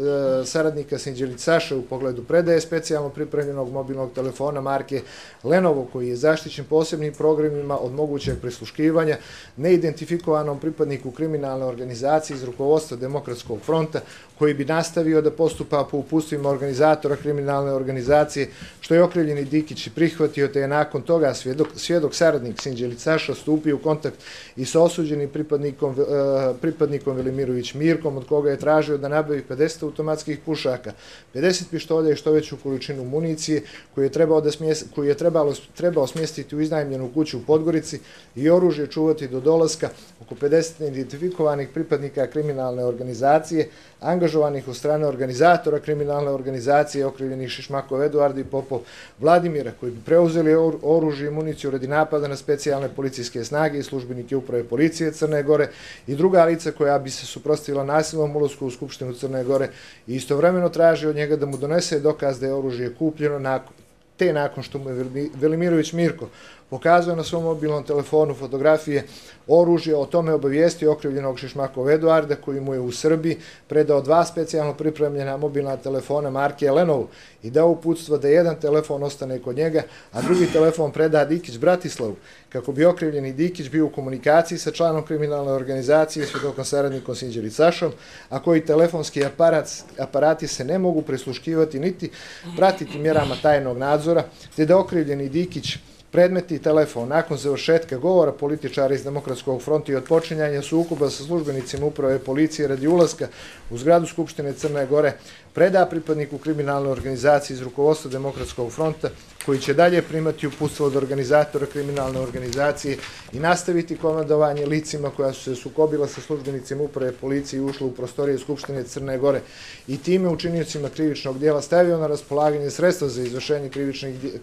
saradnika Sinđelić Saša u pogledu predaje specijalno pripremljenog mobilnog telefona marke Lenovo koji je zaštićen posebnim programima od mogućeg prisluškivanja neidentifikovanom pripadniku kriminalne organizacije iz rukovodstva Demokratskog fronta koji bi nastavio da postupa po upustvima organizatora kriminalne organizacije, što je okrivljeni Dikić prihvatio, te je nakon toga svjedok, svjedok saradnik Sinđelicaša stupio u kontakt i sa osuđenim pripadnikom, eh, pripadnikom Velimirović Mirkom, od koga je tražio da nabavi 50 automatskih pušaka, 50 pištolja i što veću količinu municije, koju je, trebao da smjes, koju je trebalo, trebao smjestiti u iznajemljenu kuću u Podgorici i oružje čuvati do dolaska oko 50 identifikovanih pripadnika kriminalne organizacije, angažovanih u strane strane organizatora kriminalne organizacije okrivljenih Šišmakov Eduarda i Popov Vladimira, koji bi preuzeli oružje i municiju radi napada na specijalne policijske snage i službenike uprave policije Crne Gore i druga lica koja bi se suprostavila nasilnom ulazku u Skupštinu Crne Gore. I istovremeno traži od njega da mu donese dokaz da je oružje kupljeno nakon te nakon što mu je Velimirović Mirko pokazao na svom mobilnom telefonu fotografije oružja, o tome obavijesti okrivljenog Šišmakov Eduarda koji mu je u Srbiji predao dva specijalno pripremljena mobilna telefona marke Lenovo i dao uputstvo da jedan telefon ostane kod njega, a drugi telefon preda Dikić Bratislavu, kako bi okrivljeni Dikić bio u komunikaciji sa članom kriminalne organizacije svjedokom saradnikom Sinđeri Sašom, a koji telefonski aparat, aparati se ne mogu presluškivati niti pratiti mjerama tajnog nadzora, te da okrivljeni Dikić predmeti telefon. Nakon završetka govora političara iz Demokratskog fronta i odpočinjanja sukuba sa službenicima uprave policije radi ulaska u zgradu Skupštine Crne Gore preda pripadniku kriminalne organizacije iz rukovodstva Demokratskog fronta koji će dalje primati uputstvo od organizatora kriminalne organizacije i nastaviti komandovanje licima koja su se sukobila sa službenicima uprave policije i ušla u prostorije Skupštine Crne Gore. I time učinjicima krivičnog dijela stavio na raspolaganje sredstva za izvršenje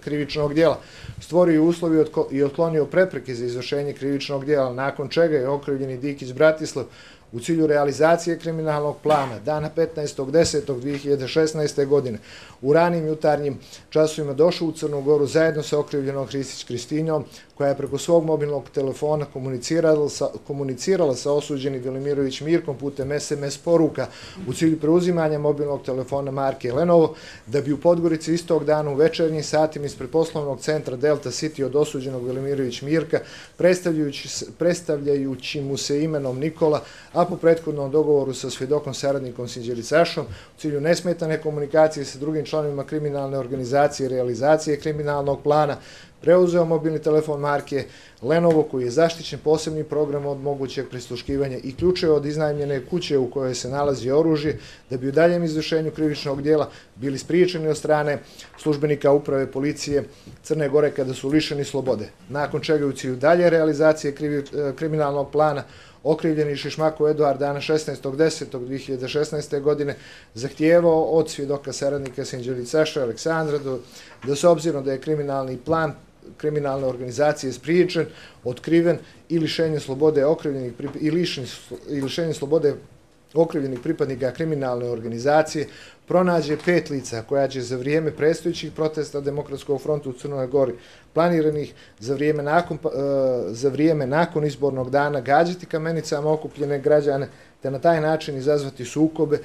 krivičnog dijela, stvorio uslovi i otklonio prepreke za izvršenje krivičnog dijela, nakon čega je okrivljeni Dikić Bratislav u cilju realizacije kriminalnog plana dana 15.10.2016. godine u ranim jutarnjim časovima došao u Crnu Goru zajedno sa okrivljenom Hristić Kristinjom koja je preko svog mobilnog telefona komunicirala sa, komunicirala sa osuđenim Velimirović Mirkom putem SMS poruka u cilju preuzimanja mobilnog telefona marke Lenovo da bi u Podgorici istog dana u večernjim satima ispred poslovnog centra Delta City od osuđenog Velimirović Mirka predstavljajući, predstavljajući mu se imenom Nikola, a po prethodnom dogovoru sa svjedokom saradnikom Sinđelicašom, u cilju nesmetane komunikacije sa drugim članovima kriminalne organizacije i realizacije kriminalnog plana preuzeo mobilni telefon marke Lenovo koji je zaštićen posebnim programom od mogućeg prisluškivanja i ključe od iznajmljene kuće u kojoj se nalazi oružje da bi u daljem izvršenju krivičnog dijela bili spriječeni od strane službenika uprave policije Crne Gore kada su lišeni slobode. Nakon čega u cilju dalje realizacije eh, kriminalnog plana okrivljeni Šišmako Eduard dana 16.10.2016. godine zahtijevao od svjedoka saradnika Sinđeli Saša Aleksandra da s obzirom da je kriminalni plan kriminalne organizacije spriječen, otkriven i lišenje slobode okrivljenih i lišenje slobode okrivljenih pripadnika kriminalne organizacije pronađe pet lica koja će za vrijeme predstojićih protesta Demokratskog fronta u Crnoj Gori planiranih za vrijeme nakon, pa- e, za vrijeme nakon izbornog dana gađati kamenicama okupljene građane te na taj način izazvati sukobe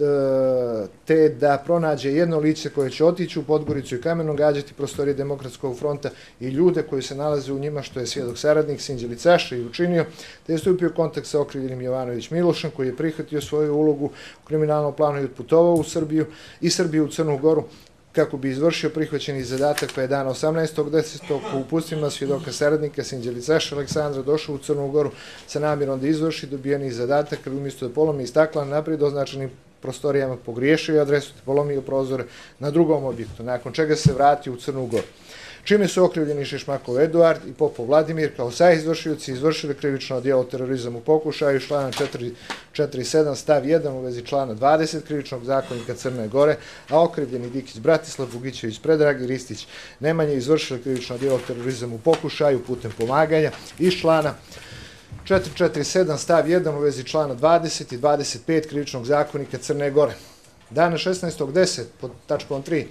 E, te da pronađe jedno lice koje će otići u Podgoricu i kameno gađati prostorije Demokratskog fronta i ljude koji se nalaze u njima, što je svjedok saradnik Sinđeli Caša i učinio, te je stupio kontakt sa okrivljenim Jovanović Milošem, koji je prihvatio svoju ulogu u kriminalnom planu i otputovao u Srbiju i Srbiju u Crnu Goru, kako bi izvršio prihvaćeni zadatak, pa je dan 18.10. po upustima svjedoka saradnika Sinđeli Caša Aleksandra došao u Crnu Goru sa namjerom da izvrši dobijeni zadatak, ali umjesto da polomi stakla naprijed označenim prostorijama pogriješio adresu polomio prozore na drugom objektu, nakon čega se vratio u Crnu Goru. Čime su okrivljeni Šešmakov Eduard i Popov Vladimir kao saj izvršioci izvršili krivično dijelo terorizam u pokušaju člana 447 stav 1 u vezi člana 20 krivičnog zakonika Crne Gore, a okrivljeni Dikić Bratislav Bugićević Predrag i Ristić Nemanje izvršili krivično dijelo terorizam u pokušaju putem pomaganja iz člana 447 stav 1 u vezi člana 20 i 25 krivičnog zakonika Crne Gore. Dana 16.10 pod tačkom 3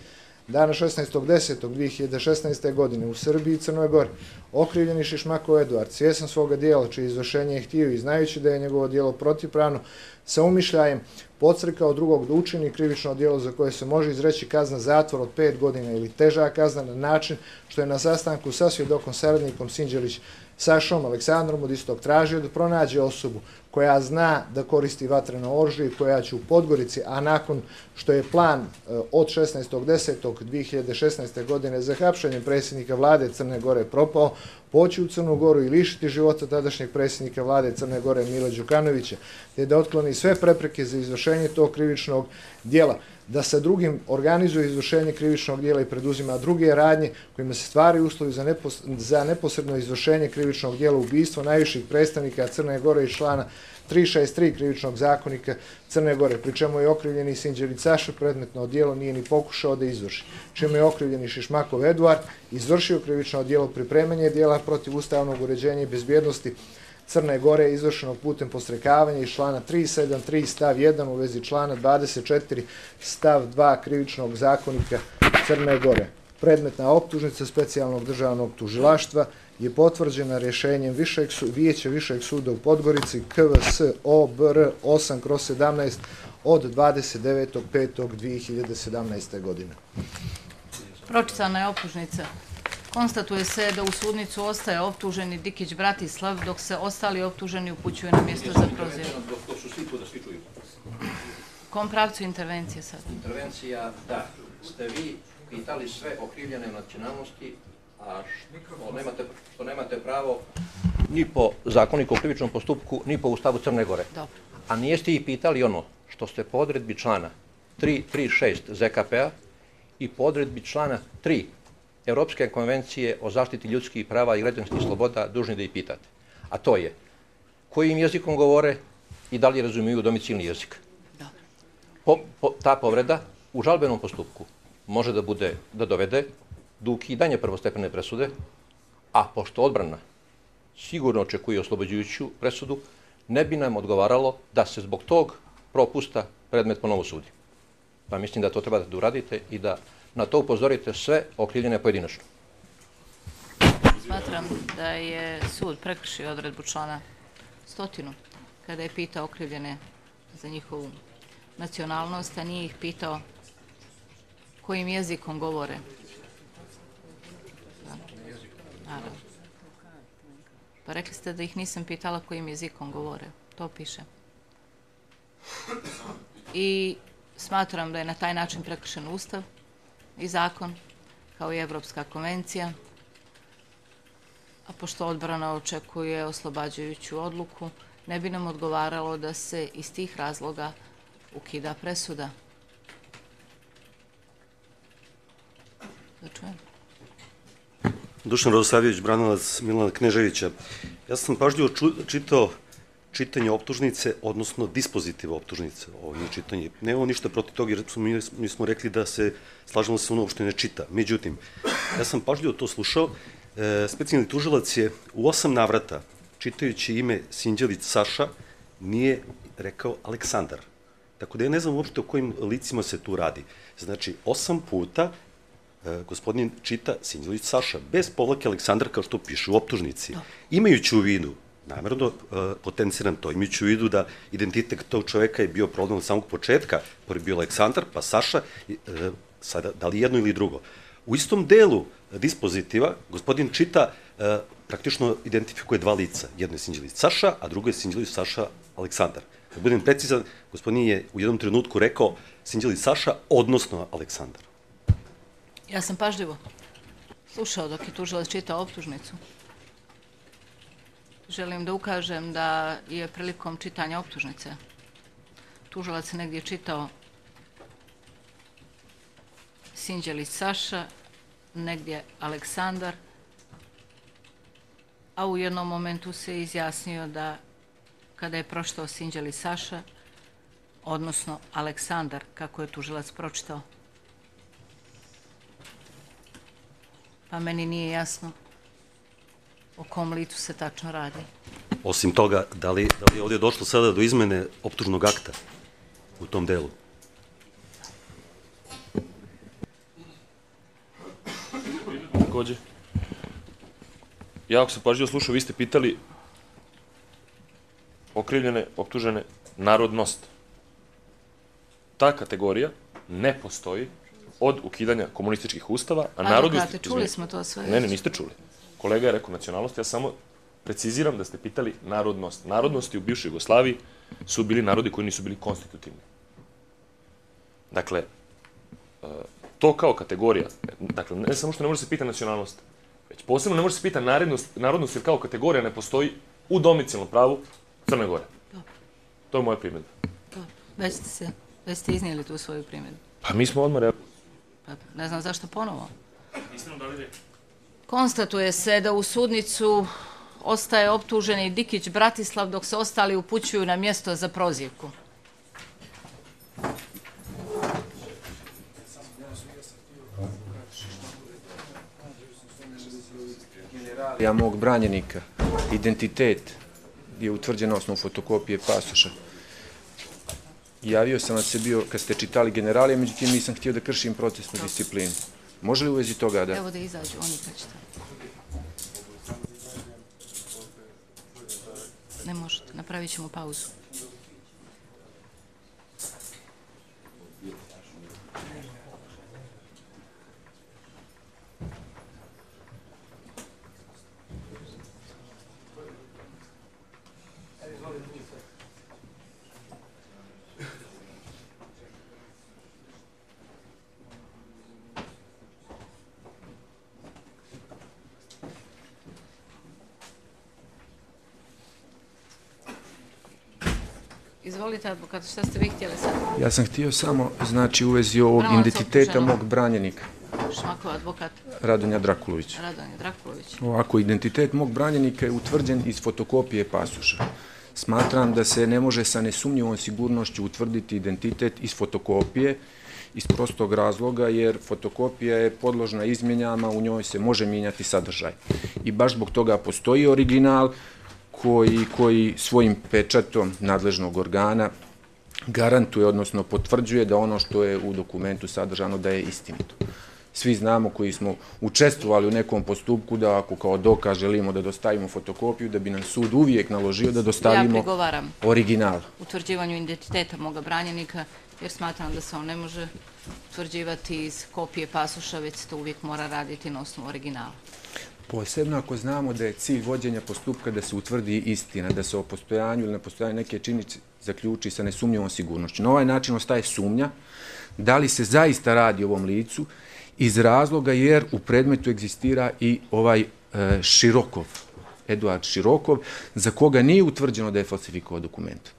Dana 16.10.2016. godine u Srbiji i Crnoj Gori okrivljeni Šišmako Eduard svjesan svoga dijela čije izvršenje je htio i znajući da je njegovo dijelo protipravno sa umišljajem podsrekao drugog da učini krivično dijelo za koje se može izreći kazna zatvor od 5 godina ili teža kazna na način što je na sastanku sa svjedokom saradnikom Sinđelić Sašom Aleksandrom od istog tražio da pronađe osobu koja zna da koristi vatreno oružje i koja će u Podgorici, a nakon što je plan eh, od 16.10.2016. godine za hapšenje predsjednika vlade Crne Gore propao, poći u Crnu Goru i lišiti života tadašnjeg predsjednika vlade Crne Gore Mila Đukanovića, te da otkloni sve prepreke za izvršenje tog krivičnog dijela da sa drugim organizuje izvršenje krivičnog dijela i preduzima druge radnje kojima se stvaraju uslovi za, nepos, za neposredno izvršenje krivičnog dijela ubistva najviših predstavnika Crne Gore i člana 363 krivičnog zakonika Crne Gore, pri čemu je okrivljeni Sinđeri Saša predmetno dijelo nije ni pokušao da izvrši, čemu je okrivljeni Šišmakov Eduard izvršio krivično dijelo pripremanje dijela protiv ustavnog uređenja i bezbjednosti Crne Gore izvršenog putem postrekavanja iz člana 373 stav 1 u vezi člana 24 stav 2 krivičnog zakonika Crne Gore. Predmetna optužnica specijalnog državnog tužilaštva je potvrđena rješenjem višeg su, vijeća Višeg suda u Podgorici KVS OBR 8 kroz 17 od 29.5.2017. godine. Pročitana je optužnica. Konstatuje se da u sudnicu ostaje optuženi Dikić Bratislav, dok se ostali optuženi upućuju na mjesto za prozir. Kom pravcu intervencije sad? Intervencija, da, ste vi pitali sve okrivljene nacionalnosti, a što nemate, što nemate pravo ni po zakoniku o krivičnom postupku, ni po ustavu Crne Gore. Dobro. A nijeste i pitali ono što ste po odredbi člana 336 ZKP-a i po odredbi člana 3 Europske konvencije o zaštiti ljudskih prava i građanskih sloboda dužni da ih pitate. A to je kojim jezikom govore i da li razumiju domicilni jezik. Po, po, ta povreda u žalbenom postupku može da bude da dovede do ukidanja prvostepene presude, a pošto odbrana sigurno očekuje oslobođujuću presudu, ne bi nam odgovaralo da se zbog tog propusta predmet ponovo sudi. Pa mislim da to treba da uradite i da na to upozorite sve okrivljene pojedinačno. Smatram da je sud prekršio odredbu člana stotinu, kada je pitao okrivljene za njihovu nacionalnost, a nije ih pitao kojim jezikom govore. Da. Naravno. Pa rekli ste da ih nisam pitala kojim jezikom govore. To piše. I smatram da je na taj način prekršen ustav i zakon, kao i Evropska konvencija. A pošto odbrana očekuje oslobađajuću odluku, ne bi nam odgovaralo da se iz tih razloga ukida presuda. Da čujem. Dušan Radosavljević, branilac Milana Kneževića. Ja sam pažljivo čitao čitanje optužnice, odnosno dispozitiva optužnice. Ovo nije čitanje. Ne ovo ništa protiv toga, jer smo, mi, mi smo rekli da se slažemo se ono uopšte ne čita. Međutim, ja sam pažljivo to slušao. E, specijalni tužilac je u osam navrata, čitajući ime Sinđelić Saša, nije rekao Aleksandar. Tako da ja ne znam uopšte o kojim licima se tu radi. Znači, osam puta e, gospodin čita Sinđelić Saša, bez povlake Aleksandar, kao što piše u optužnici. Imajući u vidu namjerno uh, potenciram to, imajući u vidu da identitet tog čoveka je bio problem od samog početka, prvi bio Aleksandar, pa Saša, uh, sada, da li jedno ili drugo. U istom delu dispozitiva, gospodin čita, uh, praktično identifikuje dva lica. Jedno je Sinđelić Saša, a drugo je Sinđelić Saša Aleksandar. Da budem precizan, gospodin je u jednom trenutku rekao Sinđelić Saša, odnosno Aleksandar. Ja sam pažljivo slušao dok je tužilac čitao optužnicu želim da ukažem da je prilikom čitanja optužnice tužilac negdje čitao Sinđelić Saša, negdje Aleksandar, a u jednom momentu se izjasnio da kada je proštao Sinđeli Saša, odnosno Aleksandar, kako je tužilac pročitao. Pa meni nije jasno o kom licu se tačno radi. Osim toga, da li, da li je ovdje došlo sada do izmene optužnog akta u tom delu? Takođe. Ja ako se pažljivo slušao, vi ste pitali okrivljene, optužene, narodnost. Ta kategorija ne postoji od ukidanja komunističkih ustava, a narodnost... Advokate, čuli smo to sve. Ne, ne, niste čuli kolega je rekao nacionalnost, ja samo preciziram da ste pitali narodnost. Narodnosti u bivšoj Jugoslaviji su bili narodi koji nisu bili konstitutivni. Dakle, e, to kao kategorija, dakle, ne samo što ne može se pita nacionalnost, već posebno ne može se pita narodnost, narodnost jer kao kategorija ne postoji u domicilnom pravu Crne Gore. Dobro. To je moja primjedba. Već ste se, već ste iznijeli tu svoju primjedbu. Pa mi smo odmah reagovali. Pa ne znam zašto ponovo. Niste nam dali reč. Konstatuje se da u sudnicu ostaje optuženi Dikić Bratislav dok se ostali upućuju na mjesto za prozivku. Ja mog branjenika, identitet je utvrđen na osnovu fotokopije pasoša. Javio sam vam se bio kad ste čitali generalije, međutim nisam htio da kršim procesnu disciplinu. Može li u vezi toga da... Evo da izađu, oni kad ćete. Ne možete, napravit ćemo pauzu. Izvolite, advokat, šta ste vi htjeli sad? Ja sam htio samo, znači, u vezi ovog Pravo identiteta mog branjenika, Šmakov advokat Radonja Drakulović. Radonja Drakulović. Ovako, identitet mog branjenika je utvrđen iz fotokopije pasuša. Smatram da se ne može sa nesumnjivom sigurnošću utvrditi identitet iz fotokopije iz prostog razloga jer fotokopija je podložna izmjenjama, u njoj se može mijenjati sadržaj. I baš zbog toga postoji original koji, koji svojim pečatom nadležnog organa garantuje, odnosno potvrđuje da ono što je u dokumentu sadržano da je istinito. Svi znamo koji smo učestvovali u nekom postupku da ako kao dokaz želimo da dostavimo fotokopiju, da bi nam sud uvijek naložio da Ja dostavimo prigovaram original. utvrđivanju identiteta moga branjenika, jer smatram da se on ne može utvrđivati iz kopije pasoša, već se to uvijek mora raditi na osnovu originala. Posebno ako znamo da je cilj vođenja postupka da se utvrdi istina, da se o postojanju ili nepostojanju neke činice zaključi sa nesumnjivom sigurnošću. Na ovaj način ostaje sumnja da li se zaista radi o ovom licu iz razloga jer u predmetu egzistira i ovaj e, Širokov, Eduard Širokov, za koga nije utvrđeno da je falsifikovao dokument.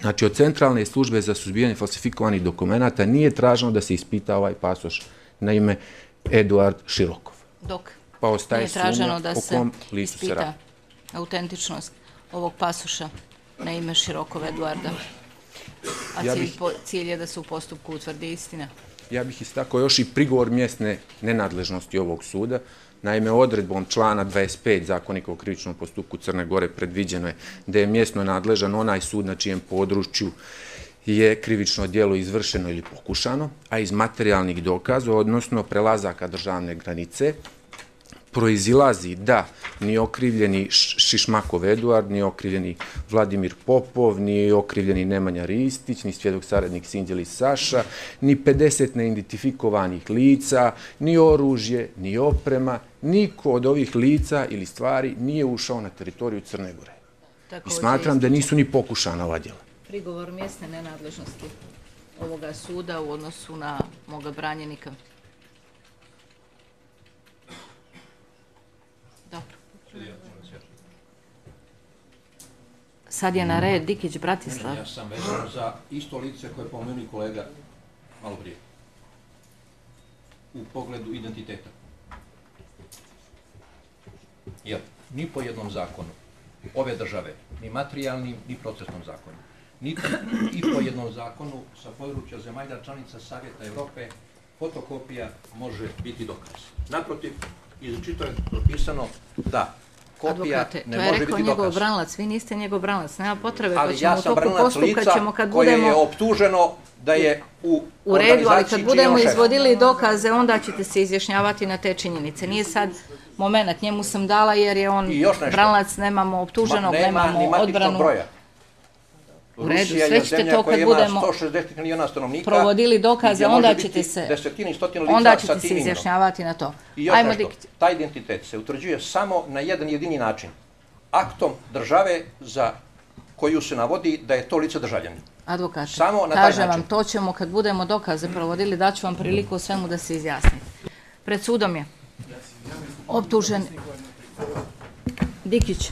Znači, od centralne službe za suzbijanje falsifikovanih dokumenta nije traženo da se ispita ovaj pasoš na ime Eduard Širokov. Dok Pa ostaje sumnja da o kom licu se radi. autentičnost ovog pasoša na ime Širokov Eduarda. A Ja cilj, bih- po, cilj je da se u postupku utvrdi istina. Ja bih istakao još i prigovor mjesne nenadležnosti ovog suda. Naime, odredbom člana 25 zakonika o krivičnom postupku Crne Gore predviđeno je da je mjesno nadležan onaj sud na čijem području je krivično dijelo izvršeno ili pokušano, a iz materijalnih dokaza, odnosno prelazaka državne granice, proizilazi da ni okrivljeni Šišmakov Eduard, ni okrivljeni Vladimir Popov, ni okrivljeni Nemanja Ristić, ni svjedok saradnik Sinđeli Saša, ni 50 neidentifikovanih lica, ni oružje, ni oprema, niko od ovih lica ili stvari nije ušao na teritoriju Crne Gore. I smatram da nisu ni pokušana ova djela. Prigovor mjesne nenadležnosti ovoga suda u odnosu na moga branjenika. Dobro. Sad je na red Dikić Bratislav. Ja sam vezan za isto lice koje pomeni pomenuo kolega malo prije. U pogledu identiteta. Jer ni po jednom zakonu ove države, ni materijalnim, ni procesnom zakonu, ni i po jednom zakonu sa područja zemalja članica Savjeta Evrope, fotokopija može biti dokaz. Naprotiv, izčito je propisano da kopija Advokate, ne to je može rekao biti njegov dokaz. branilac, vi niste njegov branilac, nema potrebe, pa ali ćemo ja u sam toku postupka lica ćemo kad koje budemo... je optuženo da je u U redu, ali kad budemo šef. izvodili dokaze, onda ćete se izjašnjavati na te činjenice. Nije sad moment, njemu sam dala jer je on branilac, nemamo optuženog, Ma, nema nemamo ni matičnog odbranu. broja. U redu, Rusija sve ćete to kad budemo 160 miliona stanovnika. provodili dokaze, onda ćete se, lica onda ćete se izjašnjavati na to. I još Ajmo nešto, Dik- taj identitet se utvrđuje samo na jedan jedini način. Aktom države za koju se navodi da je to lice državljanin. Advokat, Samo na taj kažem vam, to ćemo kad budemo dokaze provodili, daću vam priliku o svemu da se izjasnite. Pred sudom je optužen Dikić,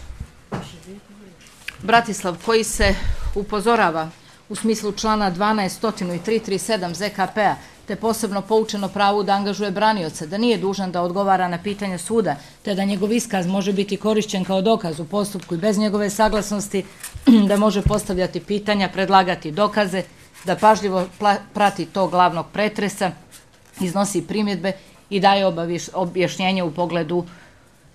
Bratislav, koji se upozorava u smislu člana 12 i 337 ZKP-a te posebno poučeno pravu da angažuje branioca, da nije dužan da odgovara na pitanje suda, te da njegov iskaz može biti korišćen kao dokaz u postupku i bez njegove saglasnosti, da može postavljati pitanja, predlagati dokaze, da pažljivo prati to glavnog pretresa, iznosi primjedbe i daje objašnjenje u pogledu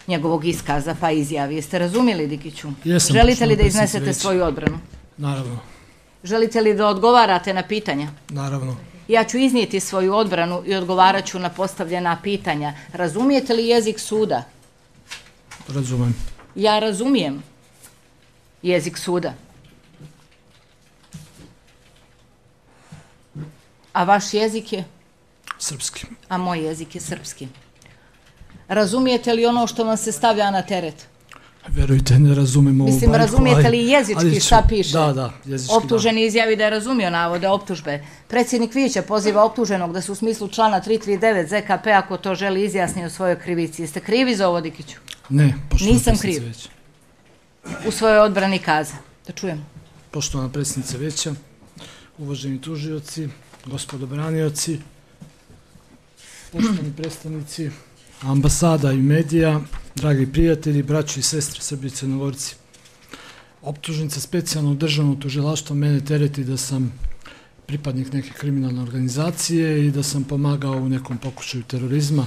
njegovog iskaza pa izjavi. Jeste razumijeli, Dikiću? Jesam. Želite li da iznesete svoju odbranu? Naravno. Želite li da odgovarate na pitanja? Naravno. Ja ću iznijeti svoju odbranu i odgovarat ću na postavljena pitanja. Razumijete li jezik suda? Razumem. Ja razumijem jezik suda. A vaš jezik je? Srpski. A moj jezik je srpski. Razumijete li ono što vam se stavlja na teret? Verujte, ne razumem ovu Mislim, bajku. razumijete li jezički šta piše? Da, da, jezički Optuženi izjavi da je razumio navode optužbe. Predsjednik Vijeća poziva optuženog da se u smislu člana 339 ZKP ako to želi izjasni o svojoj krivici. Jeste krivi za ovo, Dikiću? Ne, poštovana Nisam kriv. Već. U svojoj odbrani kaza. Da čujem. Poštovana predsjednice Veća, uvaženi tužioci, gospodo branioci, poštovani predstavnici ambasada i medija, dragi prijatelji, braći i sestre Srbi i Crnogorci. Optužnica specijalnog državnog tužilaštva mene tereti da sam pripadnik neke kriminalne organizacije i da sam pomagao u nekom pokušaju terorizma.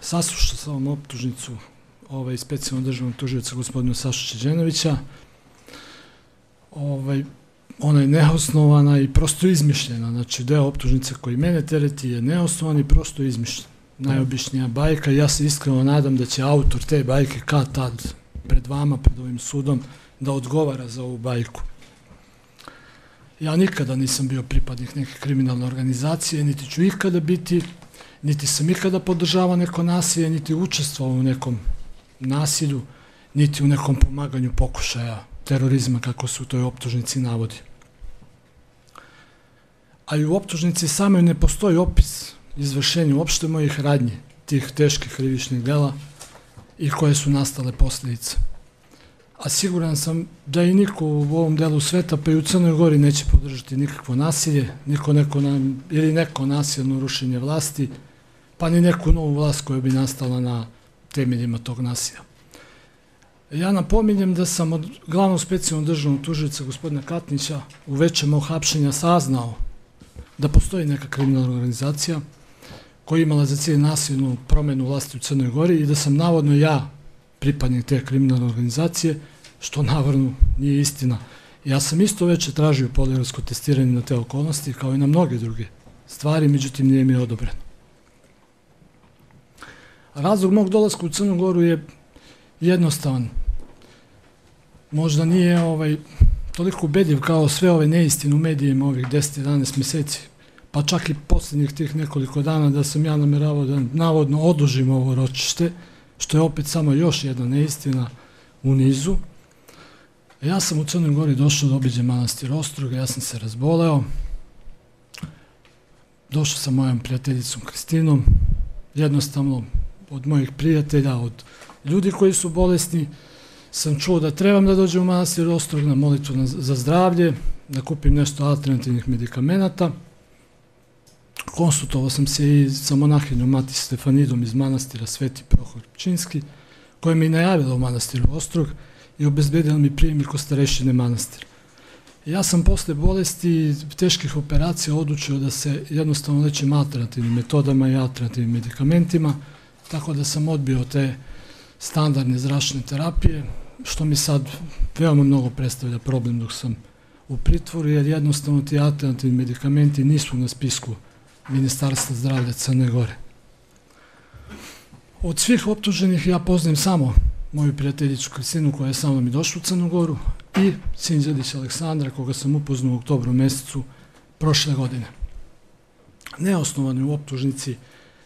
Saslušao sam vam optužnicu ovaj, specijalnog državnog tužioca gospodina Saša Čeđenovića. Ovaj, ona je neosnovana i prosto izmišljena. Znači, deo optužnice koji mene tereti je neosnovan i prosto izmišljen najobičnija bajka. Ja se iskreno nadam da će autor te bajke kad tad pred vama, pred ovim sudom, da odgovara za ovu bajku. Ja nikada nisam bio pripadnik neke kriminalne organizacije, niti ću ikada biti, niti sam ikada podržavao neko nasilje, niti učestvovao u nekom nasilju, niti u nekom pomaganju pokušaja terorizma, kako se u toj optužnici navodi. Ali u optužnici samoj ne postoji opis izvršenju opšte mojih radnji, tih teških krivičnih dela i koje su nastale posljedice. A siguran sam da i niko u ovom delu sveta, pa i u Crnoj Gori, neće podržati nikakvo nasilje, niko neko nam, ili neko nasilno rušenje vlasti, pa ni neku novu vlast koja bi nastala na temeljima tog nasilja. Ja napominjem da sam od glavnog specijalnog državnog tužica gospodina Katnića u veće mog hapšenja saznao da postoji neka kriminalna organizacija, koja je imala za cilj nasilnu promenu vlasti u Crnoj Gori i da sam navodno ja pripadnik te kriminalne organizacije, što navodno nije istina. Ja sam isto veće tražio poligrafsko testiranje na te okolnosti, kao i na mnoge druge stvari, međutim nije mi odobreno. Razlog mog dolaska u Crnu Goru je jednostavan. Možda nije ovaj toliko ubedljiv kao sve ove neistine u medijima ovih 10-11 mjeseci, pa čak i posljednjih tih nekoliko dana da sam ja nameravao da navodno odužim ovo ročište, što je opet samo još jedna neistina u nizu. Ja sam u Crnoj Gori došao da obiđem manastir Ostroga, ja sam se razboleo. Došao sam mojom prijateljicom Kristinom, jednostavno od mojih prijatelja, od ljudi koji su bolesni, sam čuo da trebam da dođem u manastir Ostrog na molitvu za zdravlje, da kupim nešto alternativnih medikamenata konsultovao sam se i sa monahinjom Mati Stefanidom iz manastira Sveti Prohor Pčinski, koja mi je najavila u manastiru Ostrog i obezbedila mi prijem ko starešine manastira. Ja sam posle bolesti i teških operacija odlučio da se jednostavno lečim alternativnim metodama i alternativnim medikamentima, tako da sam odbio te standardne zračne terapije, što mi sad veoma mnogo predstavlja problem dok sam u pritvoru, jer jednostavno ti alternativni medikamenti nisu na spisku Ministarstva zdravlja Crne Gore. Od svih optuženih ja poznajem samo moju prijateljicu Kristinu koja je sa mnom i došla u Crnu Goru i sin Aleksandra koga sam upoznao u oktobru mesecu prošle godine. Neosnovani u optužnici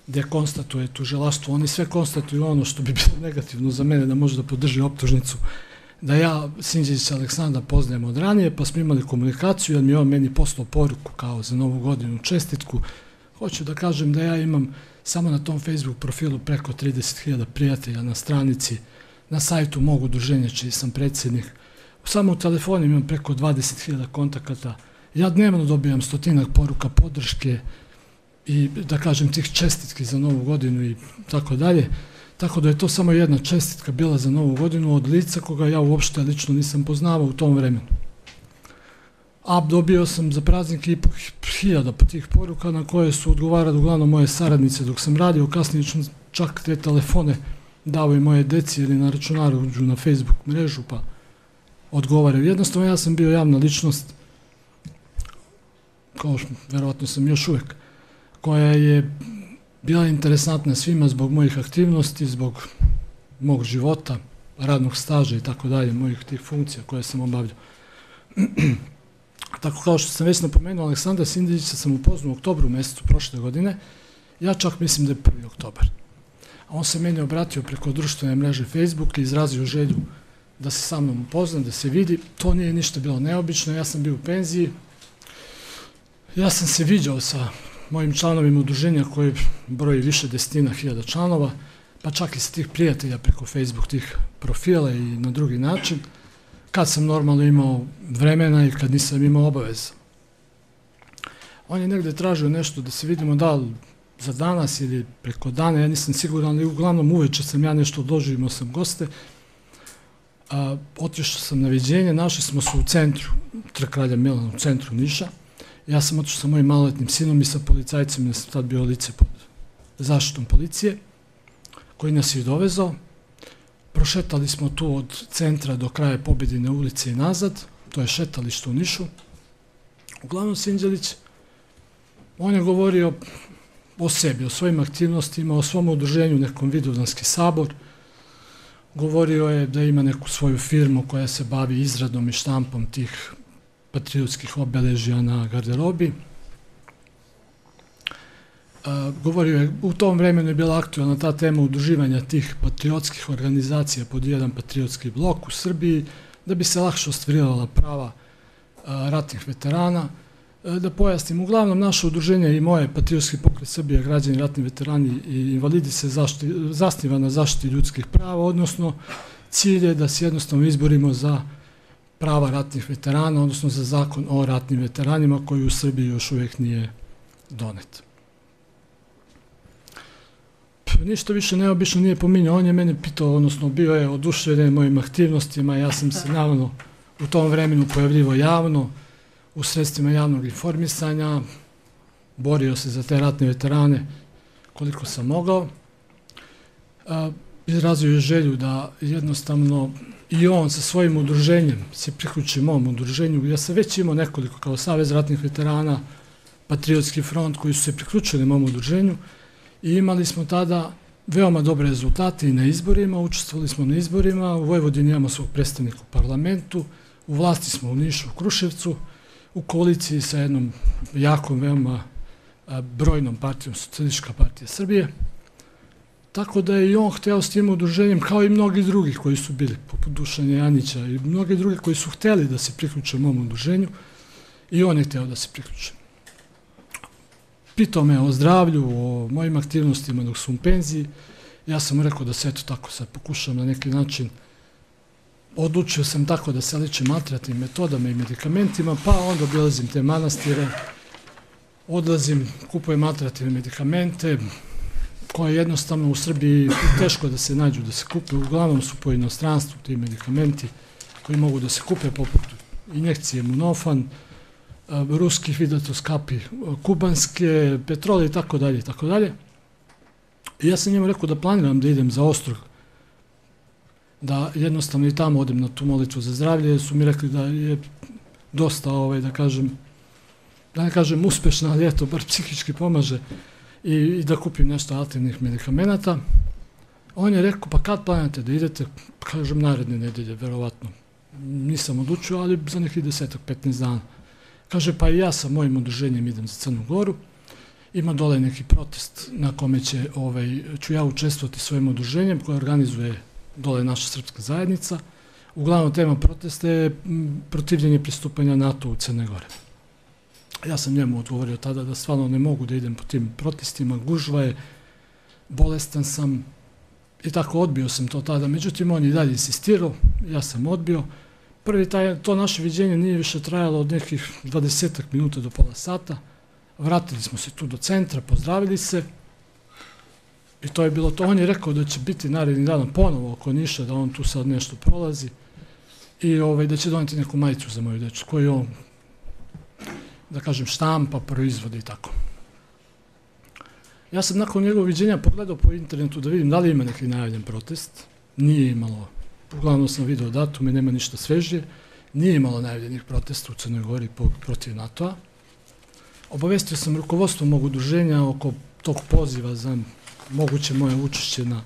gde konstatuje tužilaštvo, oni sve konstatuju ono što bi bilo negativno za mene da može da podrži optužnicu, da ja Sinđević Aleksandra poznajem od ranije, pa smo imali komunikaciju, jer mi je on meni poslao poruku kao za novu godinu čestitku, Hoću da kažem da ja imam samo na tom Facebook profilu preko 30.000 prijatelja na stranici, na sajtu mogu udruženja čiji sam predsjednik. Samo u telefonu imam preko 20.000 kontakata. Ja dnevno dobijam stotinak poruka podrške, i da kažem tih čestitki za novu godinu i tako dalje. Tako da je to samo jedna čestitka bila za novu godinu od lica koga ja uopšte lično nisam poznavao u tom vremenu. A dobio sam za praznik i po hiljada po tih poruka na koje su odgovarali uglavnom moje saradnice dok sam radio. Kasnije ću čak te telefone dao i moje deci ili na računaru uđu na Facebook mrežu pa odgovaraju. Jednostavno ja sam bio javna ličnost kao što verovatno sam još uvek koja je bila interesantna svima zbog mojih aktivnosti, zbog mog života, radnog staža i tako dalje, mojih tih funkcija koje sam obavljao. tako kao što sam već napomenuo, Aleksandra Sindića sam upoznao u oktobru mjesecu prošle godine, ja čak mislim da je prvi oktobar. A on se meni obratio preko društvene mreže Facebook i izrazio želju da se sa mnom upozna, da se vidi. To nije ništa bilo neobično, ja sam bio u penziji. Ja sam se viđao sa mojim članovima udruženja koji broji više desetina hiljada članova, pa čak i sa tih prijatelja preko Facebook tih profila i na drugi način, kad sam normalno imao vremena i kad nisam imao obaveza. On je negde tražio nešto da se vidimo da li za danas ili preko dana, ja nisam siguran, ali uglavnom uveče sam ja nešto odložio, imao sam goste, a, otišao sam na viđenje, našli smo se u centru, Trkralja Milana, u centru Niša, Ja sam otišao sa mojim maloletnim sinom i sa policajcem, ja sam tad bio lice pod zaštitom policije, koji nas je dovezao. Prošetali smo tu od centra do kraja pobjedine ulice i nazad, to je šetalište u Nišu. Uglavnom, Sinđelić, on je govorio o sebi, o svojim aktivnostima, o svom udruženju, nekom vidovdanski sabor. Govorio je da ima neku svoju firmu koja se bavi izradom i štampom tih patriotskih obeležja na garderobi. Govorio je, u tom vremenu je bila aktualna ta tema udruživanja tih patriotskih organizacija pod jedan patriotski blok u Srbiji, da bi se lakše ostvarila prava ratnih veterana. Da pojasnim, uglavnom naše udruženje i moje patriotski pokret Srbije, građani, ratni veterani i invalidi se zašti, zasniva na zaštiti ljudskih prava, odnosno cilj je da se jednostavno izborimo za prava ratnih veterana, odnosno za zakon o ratnim veteranima koji u Srbiji još uvijek nije donet. Ništa više neobično nije pominjao, on je mene pitao, odnosno bio je oduševljen mojim aktivnostima, ja sam se naravno u tom vremenu pojavljivo javno, u sredstvima javnog informisanja, borio se za te ratne veterane koliko sam mogao. Izrazio je želju da jednostavno i on sa svojim udruženjem se priključi mom udruženju. Ja sam već imao nekoliko kao Savez ratnih veterana, Patriotski front koji su se priključili mom udruženju i imali smo tada veoma dobre rezultate i na izborima, učestvovali smo na izborima, u Vojvodini imamo svog predstavnika u parlamentu, u vlasti smo u Nišu, u Kruševcu, u koaliciji sa jednom jakom, veoma brojnom partijom, Socialistička partija Srbije. Tako da je i on hteo s tim udruženjem, kao i mnogi drugi koji su bili, poput Dušanja Janića i mnogi drugi koji su hteli da se priključe mom udruženju, i on je hteo da se priključe. Pitao me o zdravlju, o mojim aktivnostima dok su u penziji. Ja sam mu rekao da se eto tako sad pokušam na neki način. Odlučio sam tako da se ličim alternativnim metodama i medikamentima, pa onda obilazim te manastire, odlazim, kupujem alternativne medikamente, koje jednostavno u Srbiji teško da se nađu, da se kupe. Uglavnom su po inostranstvu ti medikamenti koji mogu da se kupe poput injekcije Munofan, Eh, ruski vidatoskapi, eh, kubanske, petrole i tako dalje i tako dalje. I ja sam njemu rekao da planiram da idem za Ostrog, da jednostavno i tamo odem na tu molitvu za zdravlje, su mi rekli da je dosta, ovaj, da kažem, da ne kažem uspešna, ali eto, bar psihički pomaže i, i da kupim nešto alternativnih medikamenata. On je rekao, pa kad planete da idete? Kažem, naredne nedelje, verovatno. Nisam odlučio, ali za nekih desetak, 15 dana. Kaže, pa i ja sa mojim udruženjem idem za Crnu Goru. Ima dole neki protest na kome će, ovaj, ću ja učestvovati svojim udruženjem koje organizuje dole naša srpska zajednica. Uglavnom tema protesta je protivljenje pristupanja NATO u Crne Gore. Ja sam njemu odgovorio tada da stvarno ne mogu da idem po tim protestima, gužva je, bolestan sam i tako odbio sam to tada. Međutim, on je dalje insistirao, ja sam odbio. Prvi taj, to naše viđenje nije više trajalo od nekih 20 minuta do pola sata. Vratili smo se tu do centra, pozdravili se. I to je bilo to. On je rekao da će biti naredni dan ponovo oko Niša, da on tu sad nešto prolazi. I ovaj, da će doneti neku majicu za moju deču, koju on, da kažem, štampa, proizvodi i tako. Ja sam nakon njegovog viđenja pogledao po internetu da vidim da li ima neki najavljen protest. Nije imalo. Uglavnom sam vidio datume, nema ništa svežije. Nije imalo najavljenih protesta u Crnoj Gori protiv NATO-a. Obavestio sam rukovodstvo mog udruženja oko tog poziva za moguće moje učešće na,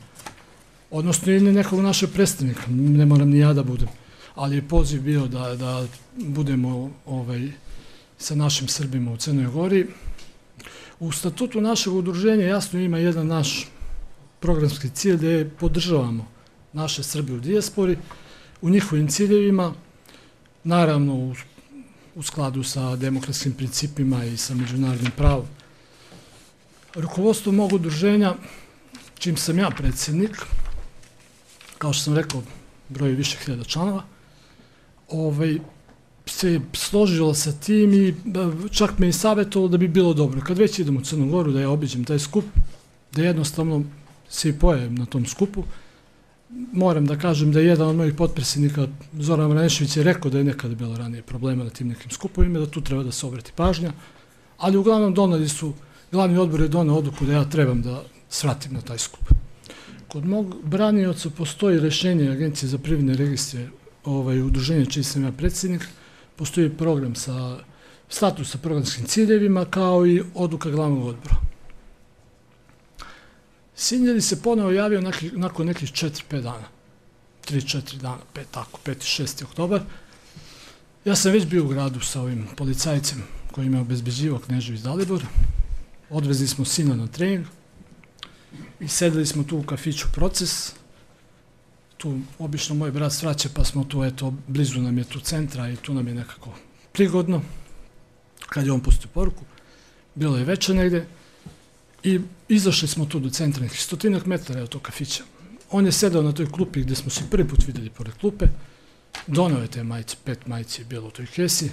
odnosno ili nekog našeg predstavnika, ne moram ni ja da budem, ali je poziv bio da, da budemo ovaj, sa našim Srbima u Crnoj Gori. U statutu našeg udruženja jasno ima jedan naš programski cilj da je podržavamo naše Srbi u dijaspori, u njihovim ciljevima, naravno u, u skladu sa demokratskim principima i sa međunarodnim pravom. Rukovodstvo mog udruženja, čim sam ja predsjednik, kao što sam rekao, broj više hiljada članova, ovaj, se složilo sa tim i e, čak me i savjetovalo da bi bilo dobro. Kad već idem u Crnu Goru da ja obiđem taj skup, da jednostavno se i pojavim na tom skupu, moram da kažem da je jedan od mojih potpredsjednika, Zoran Vranešević, je rekao da je nekada bilo ranije problema na tim nekim skupovima, da tu treba da se obrati pažnja, ali uglavnom donali su, glavni odbor je donao odluku da ja trebam da svratim na taj skup. Kod mog branioca postoji rešenje Agencije za privredne registre ovaj, udruženja čiji sam ja predsjednik, postoji program sa status sa programskim ciljevima kao i odluka glavnog odbora. Sinjeli se ponovo javio nakon nekih 4-5 dana. 3-4 dana, 5, tako, 5. 6. oktobar. Ja sam već bio u gradu sa ovim policajcem koji me obezbeđivao Knežević Dalibor. Odvezli smo sina na trening i sedeli smo tu u kafiću proces. Tu obično moj brat svraća pa smo tu, eto, blizu nam je tu centra i tu nam je nekako prigodno. Kad je on pustio poruku, bilo je večer negde. I izašli smo tu do centra, nekih stotinak metara od tog kafića. On je sedao na toj klupi gdje smo se prvi put vidjeli pored klupe. Donao je te majice, pet majice je bilo u toj kesi.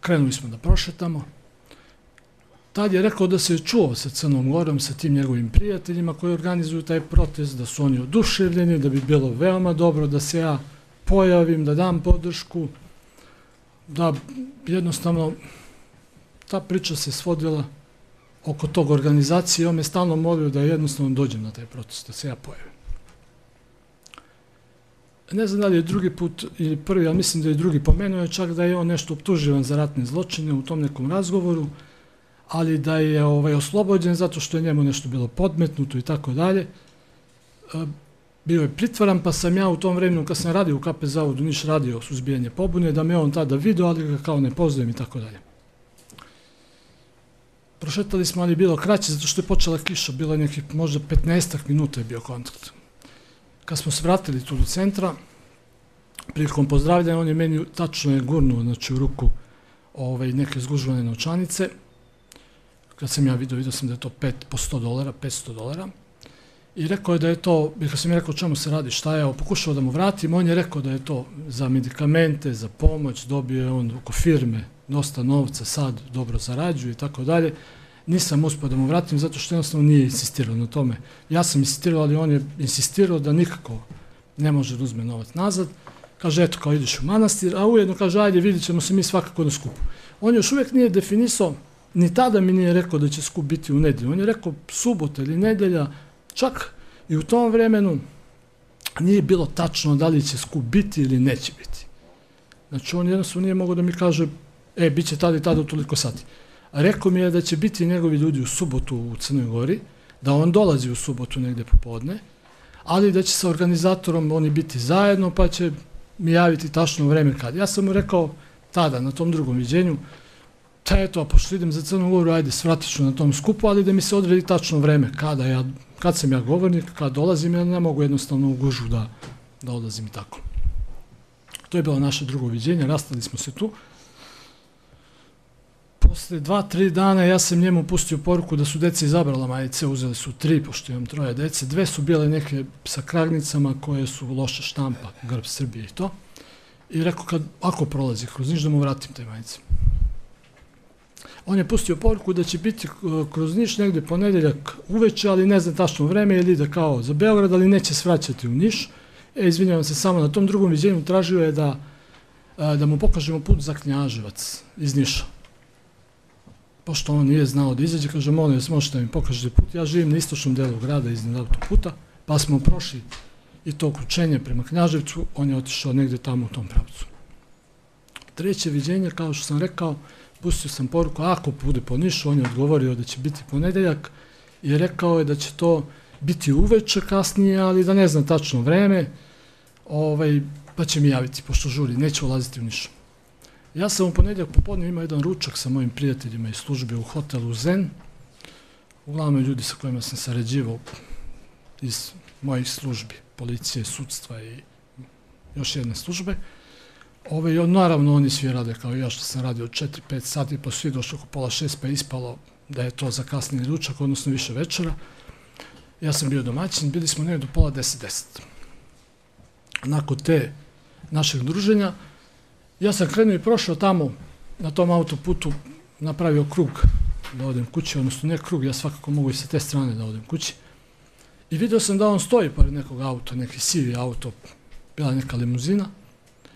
Krenuli smo da prošetamo. Tad je rekao da se je čuo sa Crnom Gorom, sa tim njegovim prijateljima koji organizuju taj protest, da su oni oduševljeni, da bi bilo veoma dobro da se ja pojavim, da dam podršku, da jednostavno ta priča se svodila oko tog organizacije, on me stalno molio da jednostavno dođem na taj protest, da se ja pojavim. Ne znam da li je drugi put ili prvi, ali mislim da je drugi pomenuo, čak da je on nešto optuživan za ratne zločine u tom nekom razgovoru, ali da je ovaj oslobođen zato što je njemu nešto bilo podmetnuto i tako dalje. E, bio je pritvaran, pa sam ja u tom vremenu, kad sam radio u KP Zavodu, niš radio suzbijanje pobune, da me on tada vidio, ali ga kao ne poznajem i tako dalje. Prošetali smo, ali bilo kraće, zato što je počela kiša, bilo je nekih možda 15 minuta je bio kontakt. Kad smo se vratili tu do centra, prilikom pozdravljanja, on je meni tačno je gurnuo znači, u ruku ovaj, neke zgužvane novčanice. Kad sam ja vidio, vidio sam da je to 5 po 100 dolara, 500 dolara. I rekao je da je to, kad sam mi rekao čemu se radi, šta je, pokušao da mu vratim, on je rekao da je to za medikamente, za pomoć, dobio je on oko firme dosta novca sad, dobro zarađuje i tako dalje. Nisam uspio da mu vratim zato što jednostavno nije insistirao na tome. Ja sam insistirao, ali on je insistirao da nikako ne može da uzme novac nazad. Kaže, eto, kao ideš u manastir, a ujedno kaže, ajde, vidit ćemo se mi svakako na skupu. On još uvijek nije definisao, ni tada mi nije rekao da će skup biti u nedelju. On je rekao subota ili nedelja, čak i u tom vremenu nije bilo tačno da li će skup biti ili neće biti. Znači, on jednostavno nije mogao da mi kaže, e, bit će tada i tada u toliko sati. A rekao mi je da će biti njegovi ljudi u subotu u Crnoj Gori, da on dolazi u subotu negde popodne, ali da će sa organizatorom oni biti zajedno, pa će mi javiti tačno vreme kad. Ja sam mu rekao tada, na tom drugom viđenju, ta eto, pošto idem za Crnu Goru, ajde, svratit ću na tom skupu, ali da mi se odredi tačno vreme kada ja, kad sam ja govornik, kad dolazim, ja ne mogu jednostavno u gužu da, da odlazim i tako. To je bilo naše drugo viđenje, rastali smo se tu posle dva, tri dana ja sam njemu pustio poruku da su deci izabrala majice, uzeli su tri, pošto imam troje dece, dve su bile neke sa kragnicama koje su loša štampa, grb Srbije i to. I rekao, kad, ako prolazi kroz niš, da mu vratim te majice. On je pustio poruku da će biti eh, kroz Niš negde ponedeljak uveče, ali ne znam tačno vreme, ili ide kao za Beograd, ali neće svraćati u Niš. E, izvinjavam se samo na tom drugom viđenju, tražio je da, eh, da mu pokažemo put za Knjaževac iz Niša. Pošto on nije znao da izađe, kaže, molim vas, možete mi pokažete put. Ja živim na istočnom delu grada iznad autoputa, pa smo prošli i to uključenje prema Knjaževcu, on je otišao negde tamo u tom pravcu. Treće viđenje, kao što sam rekao, pustio sam poruku, ako bude po Nišu, on je odgovorio da će biti ponedeljak i rekao je da će to biti uveče kasnije, ali da ne znam tačno vreme, ovaj, pa će mi javiti, pošto žuri, neće ulaziti u Nišu. Ja sam u ponedjeljak popodne imao jedan ručak sa mojim prijateljima iz službe u hotelu Zen, uglavnom ljudi sa kojima sam sarađivao iz mojih službi, policije, sudstva i još jedne službe. Ove, naravno, oni svi rade kao ja što sam radio 4-5 sati, pa svi došli oko pola šest, pa ispalo da je to za kasni ručak, odnosno više večera. Ja sam bio domaćin, bili smo negdje do pola deset, deset. Nakon te našeg druženja, ja sam krenuo i prošao tamo na tom autoputu, napravio krug da odem kući, odnosno ne krug, ja svakako mogu i sa te strane da odem kući. I vidio sam da on stoji pored nekog auta, neki sivi auto, bila neka limuzina,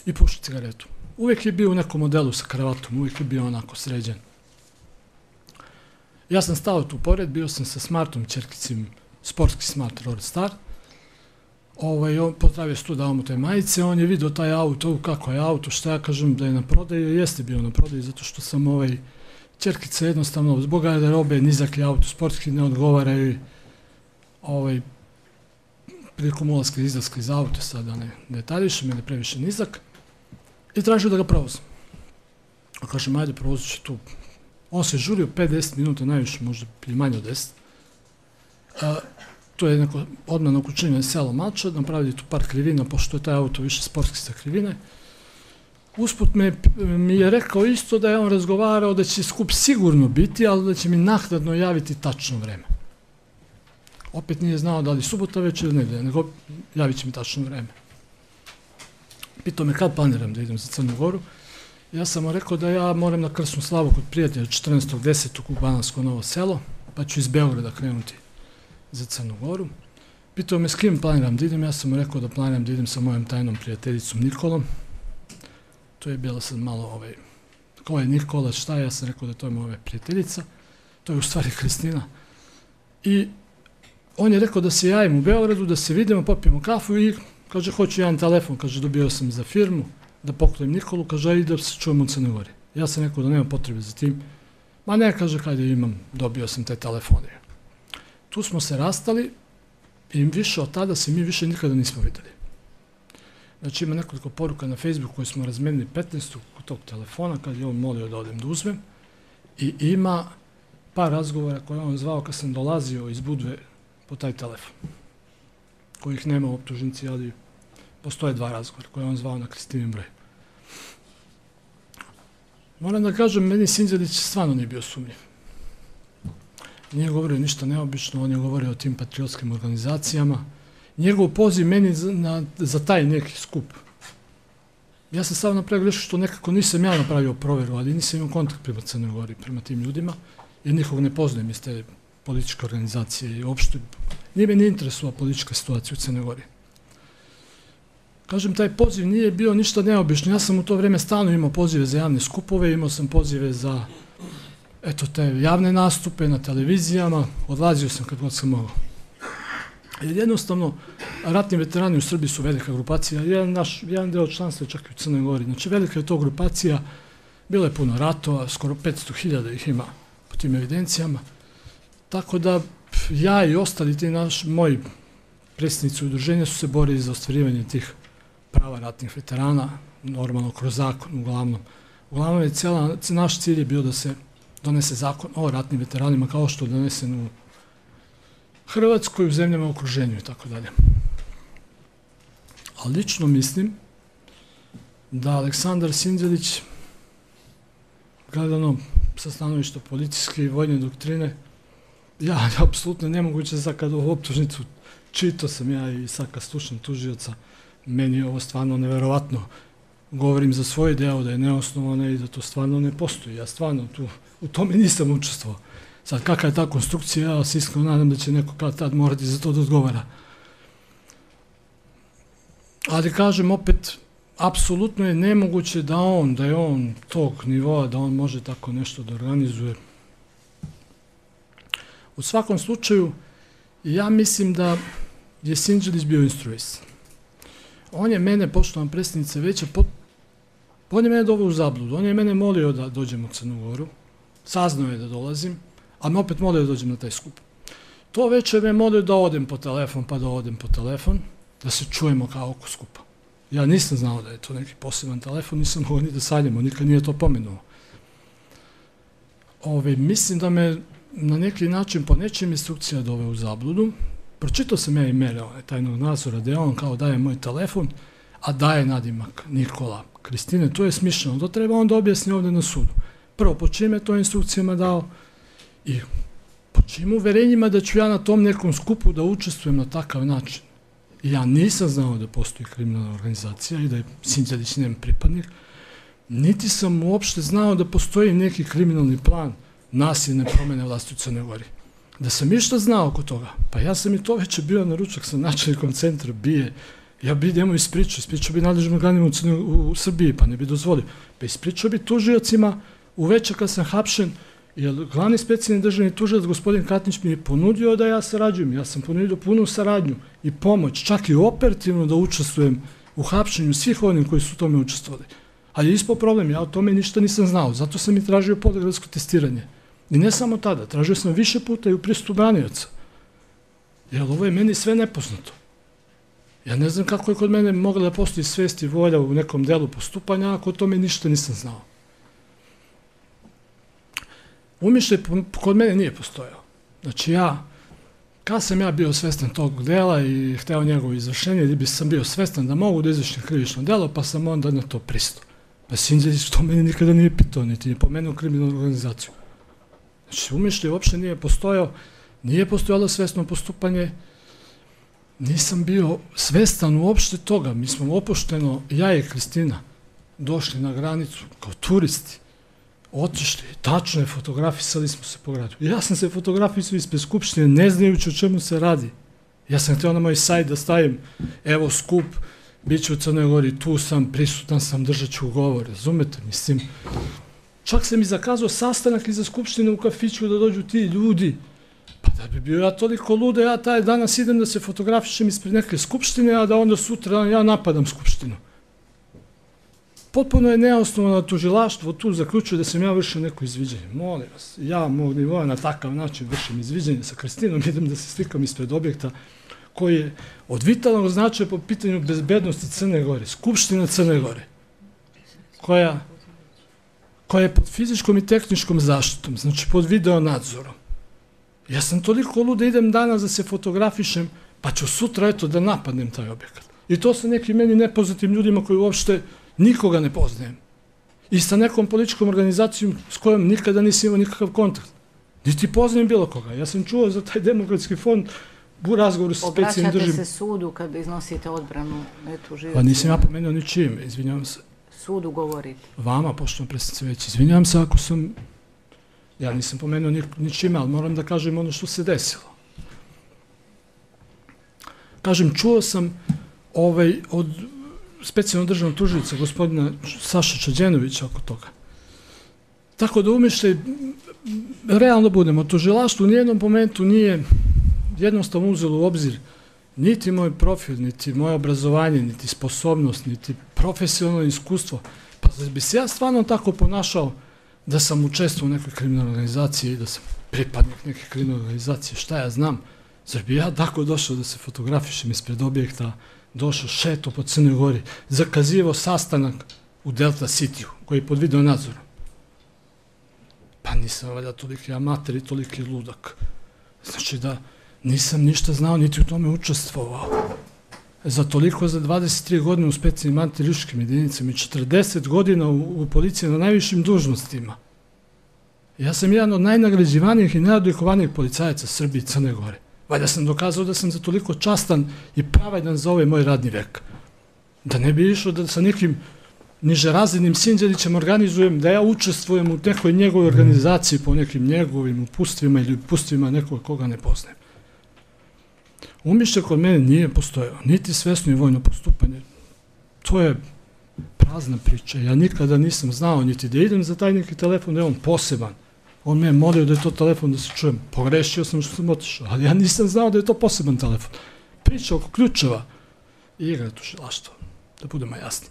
i puši cigaretu. Uvijek je bio u nekom modelu sa kravatom, uvijek je bio onako sređen. Ja sam stao tu pored, bio sam sa smartom čerkicim, sportski smart Road Star. Ovaj, on potravio stu dao mu te majice, on je vidio taj auto, kako je auto, šta ja kažem da je na prodaju, jeste bio na prodaju, zato što sam ovaj, Čerkica jednostavno, zbog da robe, nizak je auto, sportski ne odgovaraju, ovaj, prilikom ulazka i izlaska iz auta, sada ne detaljišem, ili previše nizak i tražio da ga provozim. A kažem, ajde, provozit ću tu. On se žurio 5-10 minuta, najviše, možda i manje od 10. A, to je neko odmah na ukućenje selo Mača, napravili tu par krivina, pošto je taj auto više sportski sa krivine. Usput me, mi je rekao isto da je on razgovarao da će skup sigurno biti, ali da će mi naknadno javiti tačno vreme. Opet nije znao da li subota već ili ne, nego javit će mi tačno vreme pitao me kad planiram da idem za Crnu Goru. Ja sam mu rekao da ja moram na krsnu slavu kod prijatelja 14.10. u Banansko novo selo, pa ću iz Beograda krenuti za Crnu Goru. Pitao me s kim planiram da idem, ja sam mu rekao da planiram da idem sa mojom tajnom prijateljicom Nikolom. To je bilo sad malo ovaj, ko je Nikola, šta je, ja sam rekao da to je moja prijateljica. To je u stvari Kristina. I on je rekao da se javim u Beogradu, da se vidimo, popijemo kafu i Kaže, hoću jedan telefon, kaže, dobio sam za firmu, da poklonim Nikolu, kaže, ajde da se čujemo u Crne Gori. Ja sam rekao da nema potrebe za tim. Ma ne, kaže, kada imam, dobio sam te telefone. Tu smo se rastali i više od tada se mi više nikada nismo videli. Znači, ima nekoliko poruka na Facebooku koje smo razmenili 15. kod tog telefona, kad je on molio da odem da uzmem. I ima par razgovora koje on zvao kad sam dolazio iz Budve po taj telefon kojih nema u optužnici, ali postoje dva razgovora koje on zvao na Kristinin broj. Moram da kažem, meni Sinđelić stvarno nije bio sumnjiv. Nije govorio ništa neobično, on je govorio o tim patriotskim organizacijama. Njegov poziv meni za, na, za taj neki skup. Ja sam sam napravio grešu što nekako nisam ja napravio proveru, ali nisam imao kontakt prema Crnoj Gori, prema tim ljudima, jer nikog ne poznajem iz te političke organizacije i uopšte nije me ne interesuva politička situacija u Crnoj Gori. Kažem, taj poziv nije bio ništa neobično. Ja sam u to vreme stalno imao pozive za javne skupove, imao sam pozive za eto, te javne nastupe na televizijama, odlazio sam kad god sam mogao. Jer jednostavno, ratni veterani u Srbiji su velika grupacija, jedan, naš, jedan deo članstva čak i u Crnoj Gori. Znači, velika je to grupacija, bilo je puno ratova, skoro 500.000 ih ima po tim evidencijama. Tako da ja i ostali ti naš, moji predsjednici udruženja su se borili za ostvarivanje tih prava ratnih veterana, normalno kroz zakon uglavnom. Uglavnom je cijela, naš cilj je bio da se donese zakon o ratnim veteranima kao što je donesen u Hrvatskoj, u zemljama u okruženju i tako dalje. A lično mislim da Aleksandar Sinđelić, gledano sa stanovišta policijske i vojne doktrine, ja, apsolutno nemoguće za kad ovu optužnicu čito sam ja i sad kad slušam tužioca, meni je ovo stvarno neverovatno govorim za svoje deo da je neosnovana i da to stvarno ne postoji. Ja stvarno tu, u tome nisam učestvovao. Sad, kakva je ta konstrukcija, ja se iskreno nadam da će neko kad tad morati za to da odgovara. Ali kažem opet, apsolutno je nemoguće da on, da je on tog nivoa, da on može tako nešto da organizuje. U svakom slučaju, ja mislim da je Sinđelić bio instruisan. On je mene, poštovan predsjednice veća, pot on je mene doveo u zabludu. On je mene molio da dođem u Crnu Goru. Saznao je da dolazim, a me opet molio da dođem na taj skup. To večer me molio da odem po telefon, pa da odem po telefon, da se čujemo kao oko skupa. Ja nisam znao da je to neki poseban telefon, nisam mogao ni da sanjamo, nikad nije to pomenuo. Ove, mislim da me na neki način po nečim instrukcija dove u zabludu. Pročitao sam ja i mere onaj tajnog nadzora, da je on kao daje moj telefon, a daje nadimak Nikola Kristine. To je smišljeno, to treba on da objasni ovde na sudu. Prvo, po čim je to instrukcijama dao i po čim uverenjima da ću ja na tom nekom skupu da učestvujem na takav način. Ja nisam znao da postoji kriminalna organizacija i da je Sinđadić njen pripadnik, niti sam uopšte znao da postoji neki kriminalni plan nasilne promene vlasti u Crnoj Gori. Da sam išta znao oko toga, pa ja sam i to već bio na ručak sa načelnikom centra bije, ja bi njemu ispričao, ispričao bi nadležnim organima u, u, u Srbiji, pa ne bi dozvolio. Pa ispričao bi tužiocima uveče kad sam hapšen, jer glavni specijalni državni tužilac, gospodin Katnić, mi je ponudio da ja sarađujem. Ja sam ponudio punu saradnju i pomoć, čak i operativno da učestvujem u hapšenju svih onih koji su u tome učestvovali. Ali je ispo problem, ja o tome ništa nisam znao, zato sam i tražio podgradsko testiranje. I ne samo tada, tražio sam više puta i u pristupu branioca. Jer ovo je meni sve nepoznato. Ja ne znam kako je kod mene mogla da postoji svest i volja u nekom delu postupanja, ako o tome ništa nisam znao. Umišljaj kod mene nije postojao. Znači ja, kad sam ja bio svestan tog dela i hteo njegovo izvršenje, ili bi sam bio svestan da mogu da izvršim krivično delo, pa sam onda na to pristo. Pa Sinđelić to meni nikada nije pitao, niti je pomenuo kriminalnu organizaciju. Znači, umišljaj uopšte nije postojao, nije postojalo svestno postupanje, nisam bio svestan uopšte toga. Mi smo opušteno, ja i Kristina, došli na granicu kao turisti, otišli, tačno je, fotografisali smo se po gradu. Ja sam se fotografisao ispred Skupštine, ne znajući o čemu se radi. Ja sam htio na moj sajt da stavim, evo skup, bit ću u Crnoj Gori, tu sam, prisutan sam, držat ću govor, razumete, mislim. Čak sam i zakazao sastanak iza Skupštine u kafiću da dođu ti ljudi. Pa da bi bio ja toliko luda, ja taj danas idem da se fotografišem ispred neke Skupštine, a da onda sutra ja napadam Skupštinu potpuno je neosnovano tužilaštvo tu zaključuje da sam ja vršio neko izviđenje. Molim vas, ja mog nivoa na takav način vršim izviđenje sa Kristinom, idem da se slikam ispred objekta koji je od vitalnog značaja po pitanju bezbednosti Crne Gore, Skupština Crne Gore, koja, koja je pod fizičkom i tehničkom zaštitom, znači pod video nadzorom. Ja sam toliko lud da idem danas da se fotografišem, pa ću sutra eto da napadnem taj objekat. I to sa nekim meni nepoznatim ljudima koji uopšte nikoga ne poznajem. I sa nekom političkom organizacijom s kojom nikada nisi imao nikakav kontakt. Niti poznajem bilo koga. Ja sam čuo za taj demokratski fond u razgovoru sa specijalnim držim. Obraćate se sudu kada iznosite odbranu eto živjeti. Pa nisam ja pomenuo ni čim, izvinjavam se. Sudu govorite. Vama, pošto predsjednice već, izvinjavam se ako sam, ja nisam pomenuo ni, ni ali moram da kažem ono što se desilo. Kažem, čuo sam ovaj, od specijalno državnog tužica, gospodina Saša Čađenovića oko toga. Tako da umišljaj, realno budemo, tužilaštvo u nijednom momentu nije jednostavno uzelo u obzir niti moj profil, niti moje obrazovanje, niti sposobnost, niti profesionalno iskustvo. Pa da bi se ja stvarno tako ponašao da sam učestvo u nekoj kriminalnoj organizaciji i da sam pripadnik neke kriminalne organizacije, šta ja znam, zar bi ja tako došao da se fotografišem ispred objekta, došao šeto po Crnoj Gori, zakazivo sastanak u Delta city koji je pod video nadzorom. Pa nisam valjda toliki amater i toliki ludak. Znači da nisam ništa znao, niti u tome učestvovao. Za toliko, za 23 godine u specijalnim antiriškim jedinicama i 40 godina u, u policiji na najvišim dužnostima. Ja sam jedan od najnagrađivanijih i najodlikovanijih policajaca Srbije i Crne Gore. Valjda sam dokazao da sam za toliko častan i pravedan za ovaj moj radni vek. Da ne bi išao da sa nekim niže razrednim Sinđelićem organizujem da ja učestvujem u nekoj njegovoj organizaciji po nekim njegovim upustvima ili upustvima nekoga koga ne poznajem. Umišlja kod mene nije postojao, niti svesno i vojno postupanje. To je prazna priča. Ja nikada nisam znao niti da idem za taj neki telefon, da je on poseban. On me je molio da je to telefon da se čujem. Pogrešio sam što sam otišao, ali ja nisam znao da je to poseban telefon. Priča oko ključeva i igra tušilaštva, da budemo jasni.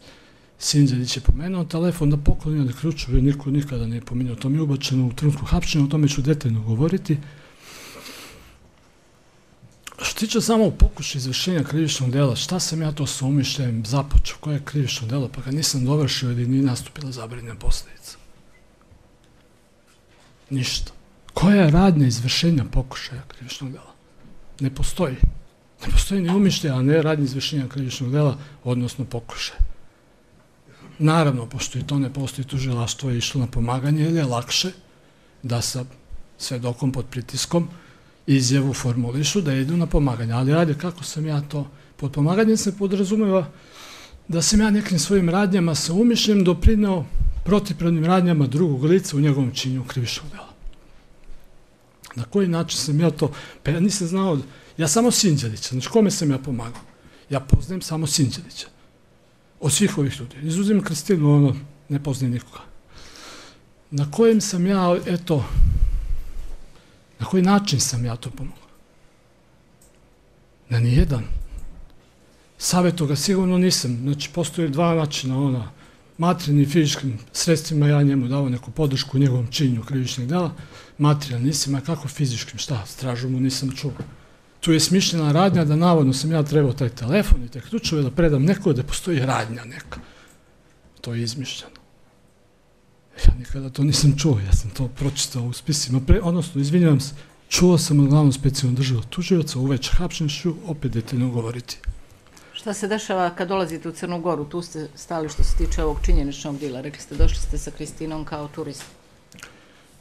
Sinđelić je pomenuo telefon da poklonio da ključeve, niko nikada ne je pomenuo. To mi je ubačeno u trenutku hapšenja, o tome ću detaljno govoriti. Što tiče samo pokuša izvršenja krivičnog dela, šta sam ja to sa umišljajem započeo, koje je krivično delo, pa kad nisam dovršio ili nije nastupila zabrinja posljedica. Ništa. Koja je radnja izvršenja pokušaja krivičnog dela? Ne postoji. Ne postoji ni umišljaj, a ne radnja izvršenja krivičnog dela, odnosno pokušaj. Naravno, pošto i to ne postoji tužilaštvo je išlo na pomaganje, jer je lakše da sa svedokom pod pritiskom izjavu formulišu da idu na pomaganje. Ali radi kako sam ja to, pod pomaganjem se podrazumeva da sam ja nekim svojim radnjama sa umišljem doprinao protipravnim radnjama drugog lica u njegovom činju krivišnog dela. Na koji način sam ja to, pa ja nisam znao, ja samo Sinđelića, znači kome sam ja pomagao? Ja poznajem samo Sinđelića. Od svih ovih ljudi. Izuzim Kristinu, ono, ne poznajem nikoga. Na kojem sam ja, eto, Na koji način sam ja to pomogao? Na nijedan. Savjeto ga sigurno nisam. Znači, postoje dva načina, ona, materijalni i fizičkim sredstvima, ja njemu dao neku podršku u njegovom činju krivičnih dela, materijalni nisam, a kako fizičkim, šta, stražu mu nisam čuo. Tu je smišljena radnja da navodno sam ja trebao taj telefon i te ključove da predam neko da postoji radnja neka. To je izmišljeno. Ja nikada to nisam čuo, ja sam to pročitao u spisima, pre, odnosno, izvinjavam se, čuo sam od glavnom specijalnog država tužioca, uveć hapšenšu, opet detaljno govoriti. Šta se dešava kad dolazite u Crnu Goru? Tu ste stali što se tiče ovog činjeničnog dila. Rekli ste, došli ste sa Kristinom kao turist.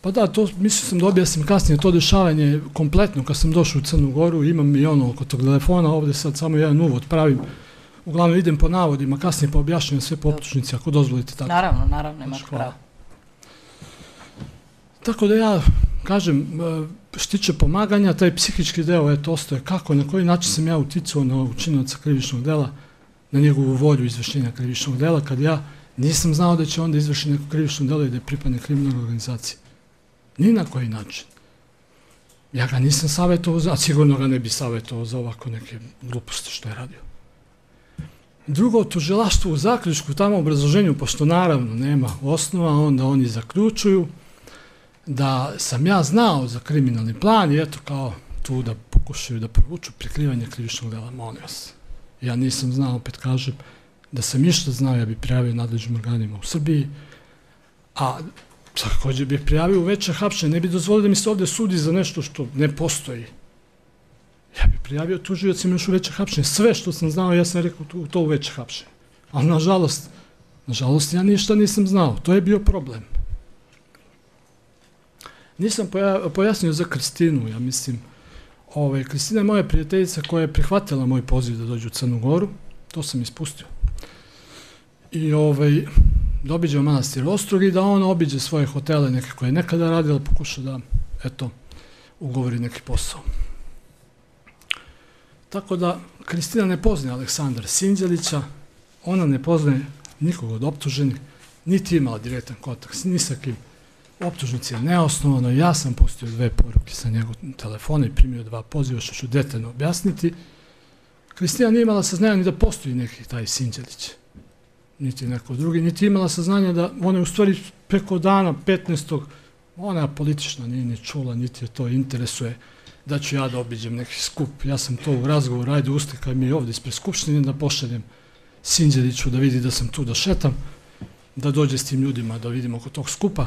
Pa da, to mislio sam da objasnim kasnije to dešavanje kompletno kad sam došao u Crnu Goru, imam i ono oko tog telefona, ovde sad samo jedan uvod pravim. Uglavnom idem po navodima, kasnije pa objašnjam sve popučnice, ako dozvolite tako. Naravno, naravno, imate pravo. Tako da ja kažem, e, što tiče pomaganja, taj psihički deo je to ostaje kako, na koji način sam ja uticao na učinovaca krivičnog dela, na njegovu volju izvršenja krivičnog dela, kad ja nisam znao da će onda izvršiti neko krivično delo i da je pripadne kriminalne organizacije. Ni na koji način. Ja ga nisam savjetovao, a sigurno ga ne bi savjetovao za ovako neke gluposti što je radio. Drugo, tužilaštvo u zaključku, tamo obrazloženju, pošto naravno nema osnova, onda oni zaključuju, da sam ja znao za kriminalni plan i eto kao tu da pokušaju da provuču prikrivanje krivičnog dela, molim vas. Ja nisam znao, opet kažem, da sam išta znao, ja bih prijavio nadležnim organima u Srbiji, a također bih prijavio u veće hapšenje, ne bih dozvolio da mi se ovdje sudi za nešto što ne postoji. Ja bih prijavio tužiocima još u veće hapšenje. Sve što sam znao, ja sam rekao to, to u veće hapšenje. Ali nažalost, nažalost ja ništa nisam znao. To je bio problem. Nisam pojasnio za Kristinu, ja mislim. Ove, ovaj, Kristina je moja prijateljica koja je prihvatila moj poziv da dođu u Crnu Goru. To sam ispustio. I ovaj, da obiđe manastir Ostrog i da on obiđe svoje hotele neke koje je nekada radila, pokuša da, eto, ugovori neki posao. Tako da, Kristina ne poznaje Aleksandra Sinđelića, ona ne poznaje nikog od optuženih, niti imala direktan kontakt ni sa kim optužnici je neosnovano, ja sam pustio dve poruke sa njegov telefona i primio dva poziva što ću detaljno objasniti. Kristina nije imala saznanja ni da postoji neki taj Sinđelić, niti neko drugi, niti imala saznanja da ona je u stvari preko dana 15. ona politična, nije ni čula, niti je to interesuje da ću ja da obiđem neki skup. Ja sam to u razgovoru, ajde uslikaj mi ovdje ispred skupštine da pošaljem Sinđeliću da vidi da sam tu da šetam, da dođe s tim ljudima da vidimo oko tog skupa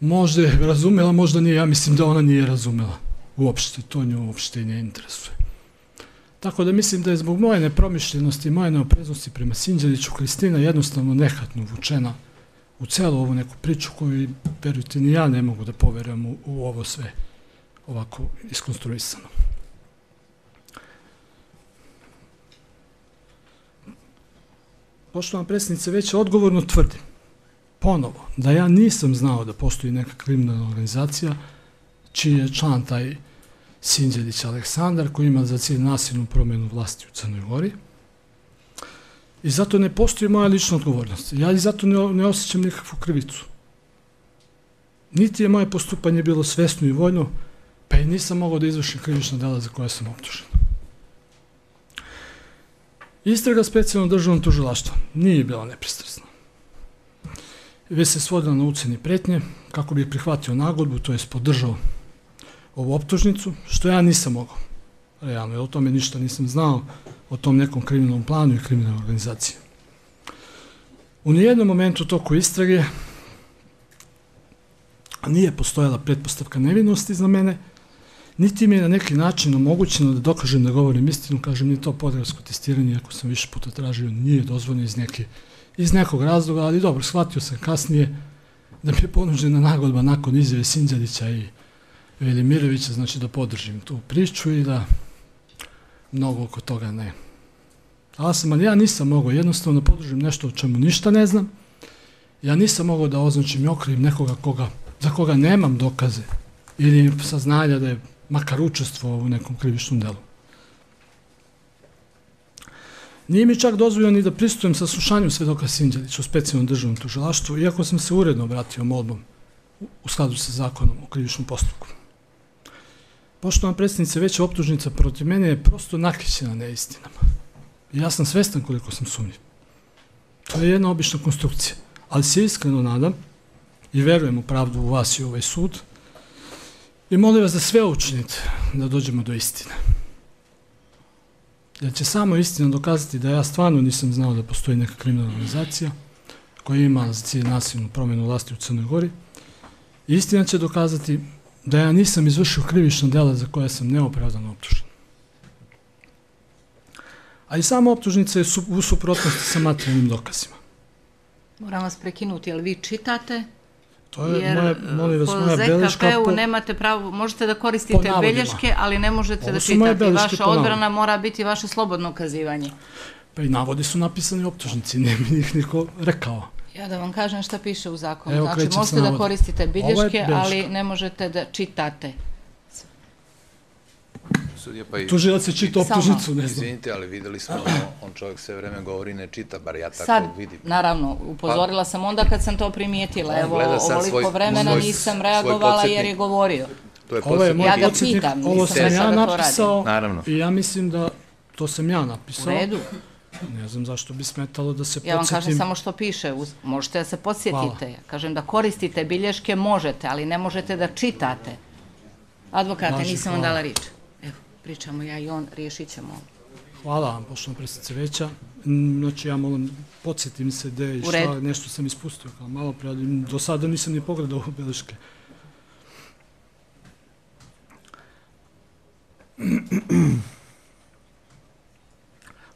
možda je razumela, možda nije, ja mislim da ona nije razumela. Uopšte, to nju uopšte ne interesuje. Tako da mislim da je zbog moje nepromišljenosti i moje neopreznosti prema Sinđeliću Kristina jednostavno nehatno vučena u celu ovu neku priču koju, verujte, ni ja ne mogu da poverujem u, u ovo sve ovako iskonstruisano. Poštovana predsjednice, već odgovorno tvrdim, ponovo, da ja nisam znao da postoji neka kriminalna organizacija čiji je član taj Sinđelić Aleksandar koji ima za cilj nasilnu promjenu vlasti u Crnoj Gori. I zato ne postoji moja lična odgovornost. Ja i zato ne, ne osjećam nikakvu krivicu. Niti je moje postupanje bilo svesno i voljno, pa i nisam mogao da izvršim krivična dela za koje sam optužen. Istraga specijalno državnom tužilaštva nije bila nepristrasna. Već se svodila na uceni pretnje, kako bi prihvatio nagodbu, to je podržao ovu optužnicu, što ja nisam mogao. Realno, jer o tome ništa nisam znao, o tom nekom kriminalnom planu i kriminalnoj organizaciji. U nijednom momentu toku istrage nije postojala pretpostavka nevinosti za mene, niti mi je na neki način omogućeno da dokažem da govorim istinu, kažem, ni to podravsko testiranje, ako sam više puta tražio, nije dozvoljeno iz, neke, iz nekog razloga, ali dobro, shvatio sam kasnije da mi je ponuđena nagodba nakon izjave Sinđelića i Velimirovića, znači da podržim tu priču i da mnogo oko toga ne. Ali sam, ali ja nisam mogao jednostavno podržim nešto o čemu ništa ne znam. Ja nisam mogao da označim i okrivim nekoga koga, za koga nemam dokaze ili saznanja da je makar učestvo u nekom krivičnom delu. Nije mi čak dozvoljeno ni da pristujem sa slušanjem svedoka Sinđelića u specijalnom državnom tužilaštvu, iako sam se uredno obratio molbom u skladu sa zakonom o krivičnom postupku. Poštovana predsjednice, veća optužnica protiv mene je prosto nakrićena neistinama. I ja sam svestan koliko sam sumnjiv. To je jedna obična konstrukcija. Ali se iskreno nadam i verujem u pravdu u vas i u ovaj sud, I molim vas da sve učinite da dođemo do istine. Jer će samo istina dokazati da ja stvarno nisam znao da postoji neka kriminalna organizacija koja ima za cilj nasilnu promjenu vlasti u Crnoj Gori. Istina će dokazati da ja nisam izvršio krivično dela za koje sam neopravdano optužen. A i sama optužnica je u suprotnosti sa materijalnim dokazima. Moram vas prekinuti, ali vi čitate To je Jer, moja, molim vas, moja beleška po... nemate pravo, možete da koristite belješke, ali ne možete da čitate. Vaša odbrana mora biti vaše slobodno ukazivanje. Pa i navodi su napisani optužnici, ne mi ih niko rekao. Ja da vam kažem šta piše u zakonu. Evo, znači, možete da koristite bilješke, ali ne možete da čitate sudija pa i... Tužilac se čita optužnicu, ne znam. Izvinite, ali videli smo, on čovjek sve vreme govori, ne čita, bar ja tako sad, vidim. naravno, upozorila pa, sam onda kad sam to primijetila. Evo, ovoliko vremena svoj, nisam reagovala jer je govorio. To je ovo je moj ja ga pitam, ovo sam ja napisao naravno. i ja mislim da to sam ja napisao. U redu. Ne znam zašto bi smetalo da se podsjetim. Ja vam kažem samo što piše, možete da se podsjetite. Kažem da koristite bilješke, možete, ali ne možete da čitate. Advokate, nisam vam dala rič pričamo ja i on, riješit ćemo. Hvala vam, poštovno predsjednice veća. Znači, ja molim, podsjetim se da je šta, nešto sam ispustio kao malo pre, ali do sada nisam ni pogledao u beleške.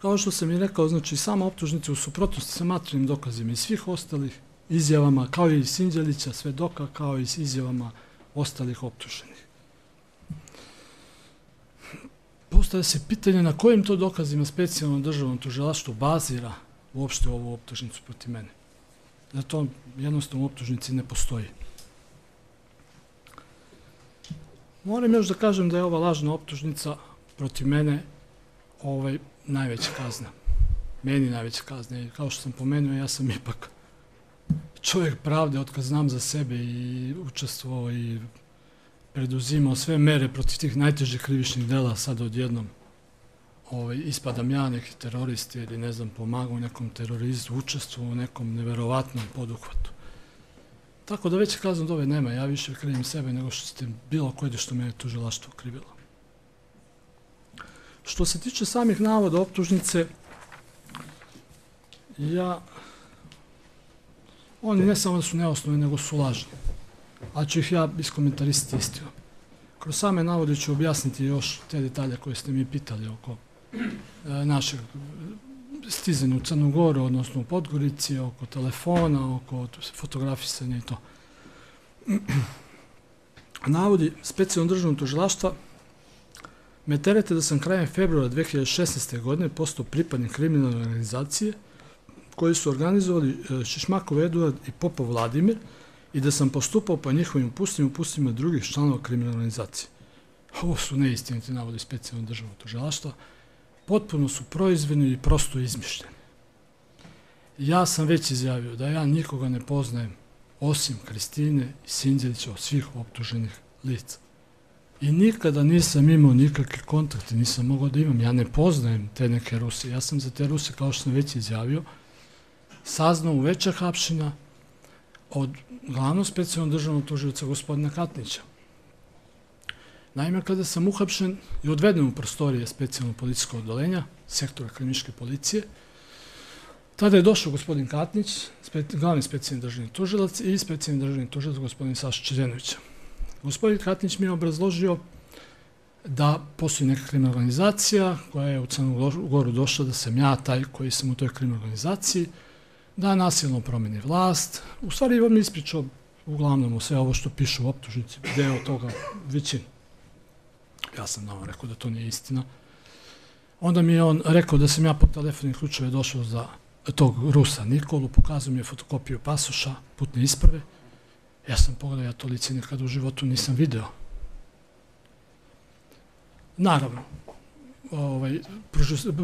Kao što sam i rekao, znači, sama optužnica u suprotnosti sa materijalnim dokazima i svih ostalih izjavama, kao i Sinđelića, svedoka, kao i s izjavama ostalih optuženih. Postavlja se pitanje na kojim to dokazima specijalno državno tužilaštvo bazira uopšte ovu optužnicu protiv mene. Na tom jednostavno u optužnici ne postoji. Moram još da kažem da je ova lažna optužnica protiv mene ovaj najveća kazna. Meni najveća kazna. I kao što sam pomenuo, ja sam ipak čovjek pravde, otkad znam za sebe i učestvovao i preduzimao sve mere protiv tih najtežih krivičnih dela sad odjednom ovaj, ispadam ja neki terorist ili ne znam pomagao nekom teroristu učestvovao u nekom neverovatnom poduhvatu. Tako da već kazam da ove nema, ja više krivim sebe nego što ste bilo koje što me je tužilaštvo krivilo. Što se tiče samih navoda optužnice, ja, oni ne samo da su neosnovni, nego su lažni ali ću ih ja iskomentarisati istio. Kroz same navode ću objasniti još te detalje koje ste mi pitali oko e, našeg stizanja u Crnu Goru, odnosno u Podgorici, oko telefona, oko fotografisanja i to. Navodi specijalno državnog tužilaštva me terete da sam krajem februara 2016. godine postao pripadnik kriminalne organizacije koji su organizovali e, Šišmakov Eduard i Popov Vladimir i da sam postupao po njihovim upustima i upustima drugih članova kriminalizacije. Ovo su neistiniti navodi specijalnog državnog tužilaštva. Potpuno su proizvedni i prosto izmišljeni. Ja sam već izjavio da ja nikoga ne poznajem osim Kristine i Sinđelića od svih optuženih lica. I nikada nisam imao nikakve kontakte, nisam mogao da imam. Ja ne poznajem te neke Ruse. Ja sam za te Ruse, kao što sam već izjavio, saznao u veća hapšenja od glavnog specijalnog državnog tuživca gospodina Katnića. Naime, kada sam uhapšen i odveden u prostorije specijalnog policijskog odolenja, sektora kliničke policije, tada je došao gospodin Katnić, glavni specijalni državni tužilac i specijalni državni tužilac gospodin Saša Čizenovića. Gospodin Katnić mi je obrazložio da postoji neka kriminalna organizacija koja je u Crnu Goru došla da sam ja taj koji sam u toj kriminalnoj organizaciji, da nasilno promeni vlast. U stvari vam ispričao uglavnom sve ovo što piše u optužnici, deo toga većinu. Ja sam nam rekao da to nije istina. Onda mi je on rekao da sam ja po telefonim ključeve došao za tog Rusa Nikolu, pokazao mi je fotokopiju pasoša, putne isprave. Ja sam pogledao, ja to lice nikada u životu nisam video. Naravno, ovaj,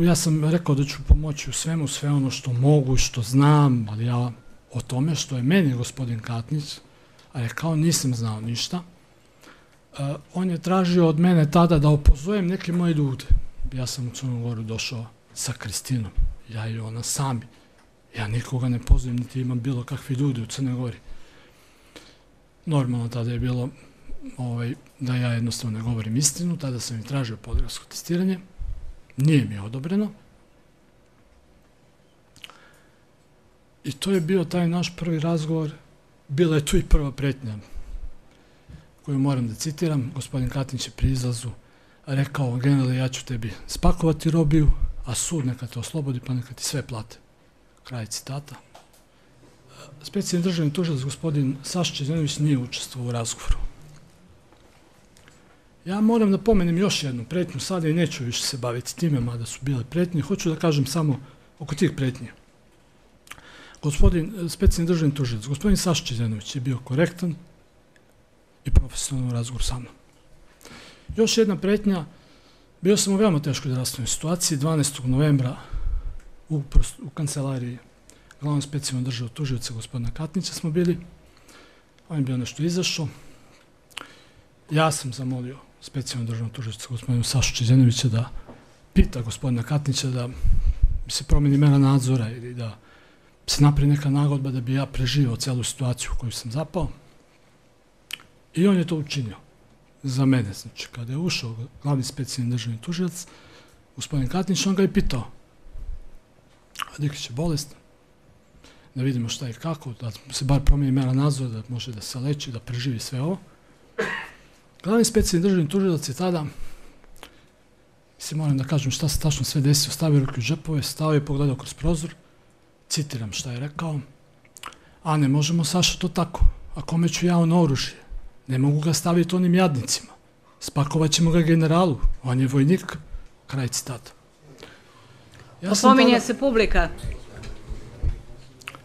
ja sam rekao da ću pomoći u svemu, sve ono što mogu što znam, ali ja o tome što je meni gospodin Katnić rekao, nisam znao ništa. E, on je tražio od mene tada da opozujem neke moje ljude. Ja sam u Crnu Goru došao sa Kristinom, ja i ona sami. Ja nikoga ne pozovem, niti imam bilo kakvi ljudi u Crnoj Gori. Normalno tada je bilo ovaj, da ja jednostavno ne govorim istinu, tada sam im tražio podgrasko testiranje, nije mi odobreno. I to je bio taj naš prvi razgovor, bila je tu i prva pretnja koju moram da citiram, gospodin Katnić je pri izlazu rekao, generale, ja ću tebi spakovati robiju, a sud neka te oslobodi, pa neka ti sve plate. Kraj citata. Specijalni državni tužilac, gospodin Saša Čezenović, nije učestvovao u razgovoru. Ja moram da pomenem još jednu pretnju, sada i neću više se baviti time, mada su bile pretnje. Hoću da kažem samo oko tih pretnje. Gospodin, e, specijalni državni tužilac, gospodin Saša Čezenović je bio korektan i profesionalno razgovor sa mnom. Još jedna pretnja, bio sam u veoma teškoj zdravstvenoj situaciji, 12. novembra u, u kancelariji glavnog specijalnog državnog tuživca gospodina Katnića smo bili. On je bio nešto izašao. Ja sam zamolio specijalno državnog tuživca gospodinu Sašu Čizenovića da pita gospodina Katnića da se promeni mera nadzora ili da se napravi neka nagodba da bi ja preživao celu situaciju u koju sam zapao. I on je to učinio za mene. Znači, kada je ušao glavni specijalni državni tužilac, gospodin Katnić, on ga je pitao, a Dikić je bolest, da vidimo šta je kako, da se bar promijeni mera nadzora, da može da se leči, da preživi sve ovo. Glavni specijalni državni tužilac je tada, se moram da kažem šta se tačno sve desio, stavio ruke u džepove, stao i pogledao kroz prozor, citiram šta je rekao, a ne možemo Saša to tako, a kome ću ja ono oružje? Ne mogu ga staviti onim jadnicima. Spakovat ćemo ga generalu, on je vojnik, kraj citata. Ja Opominje tada... se publika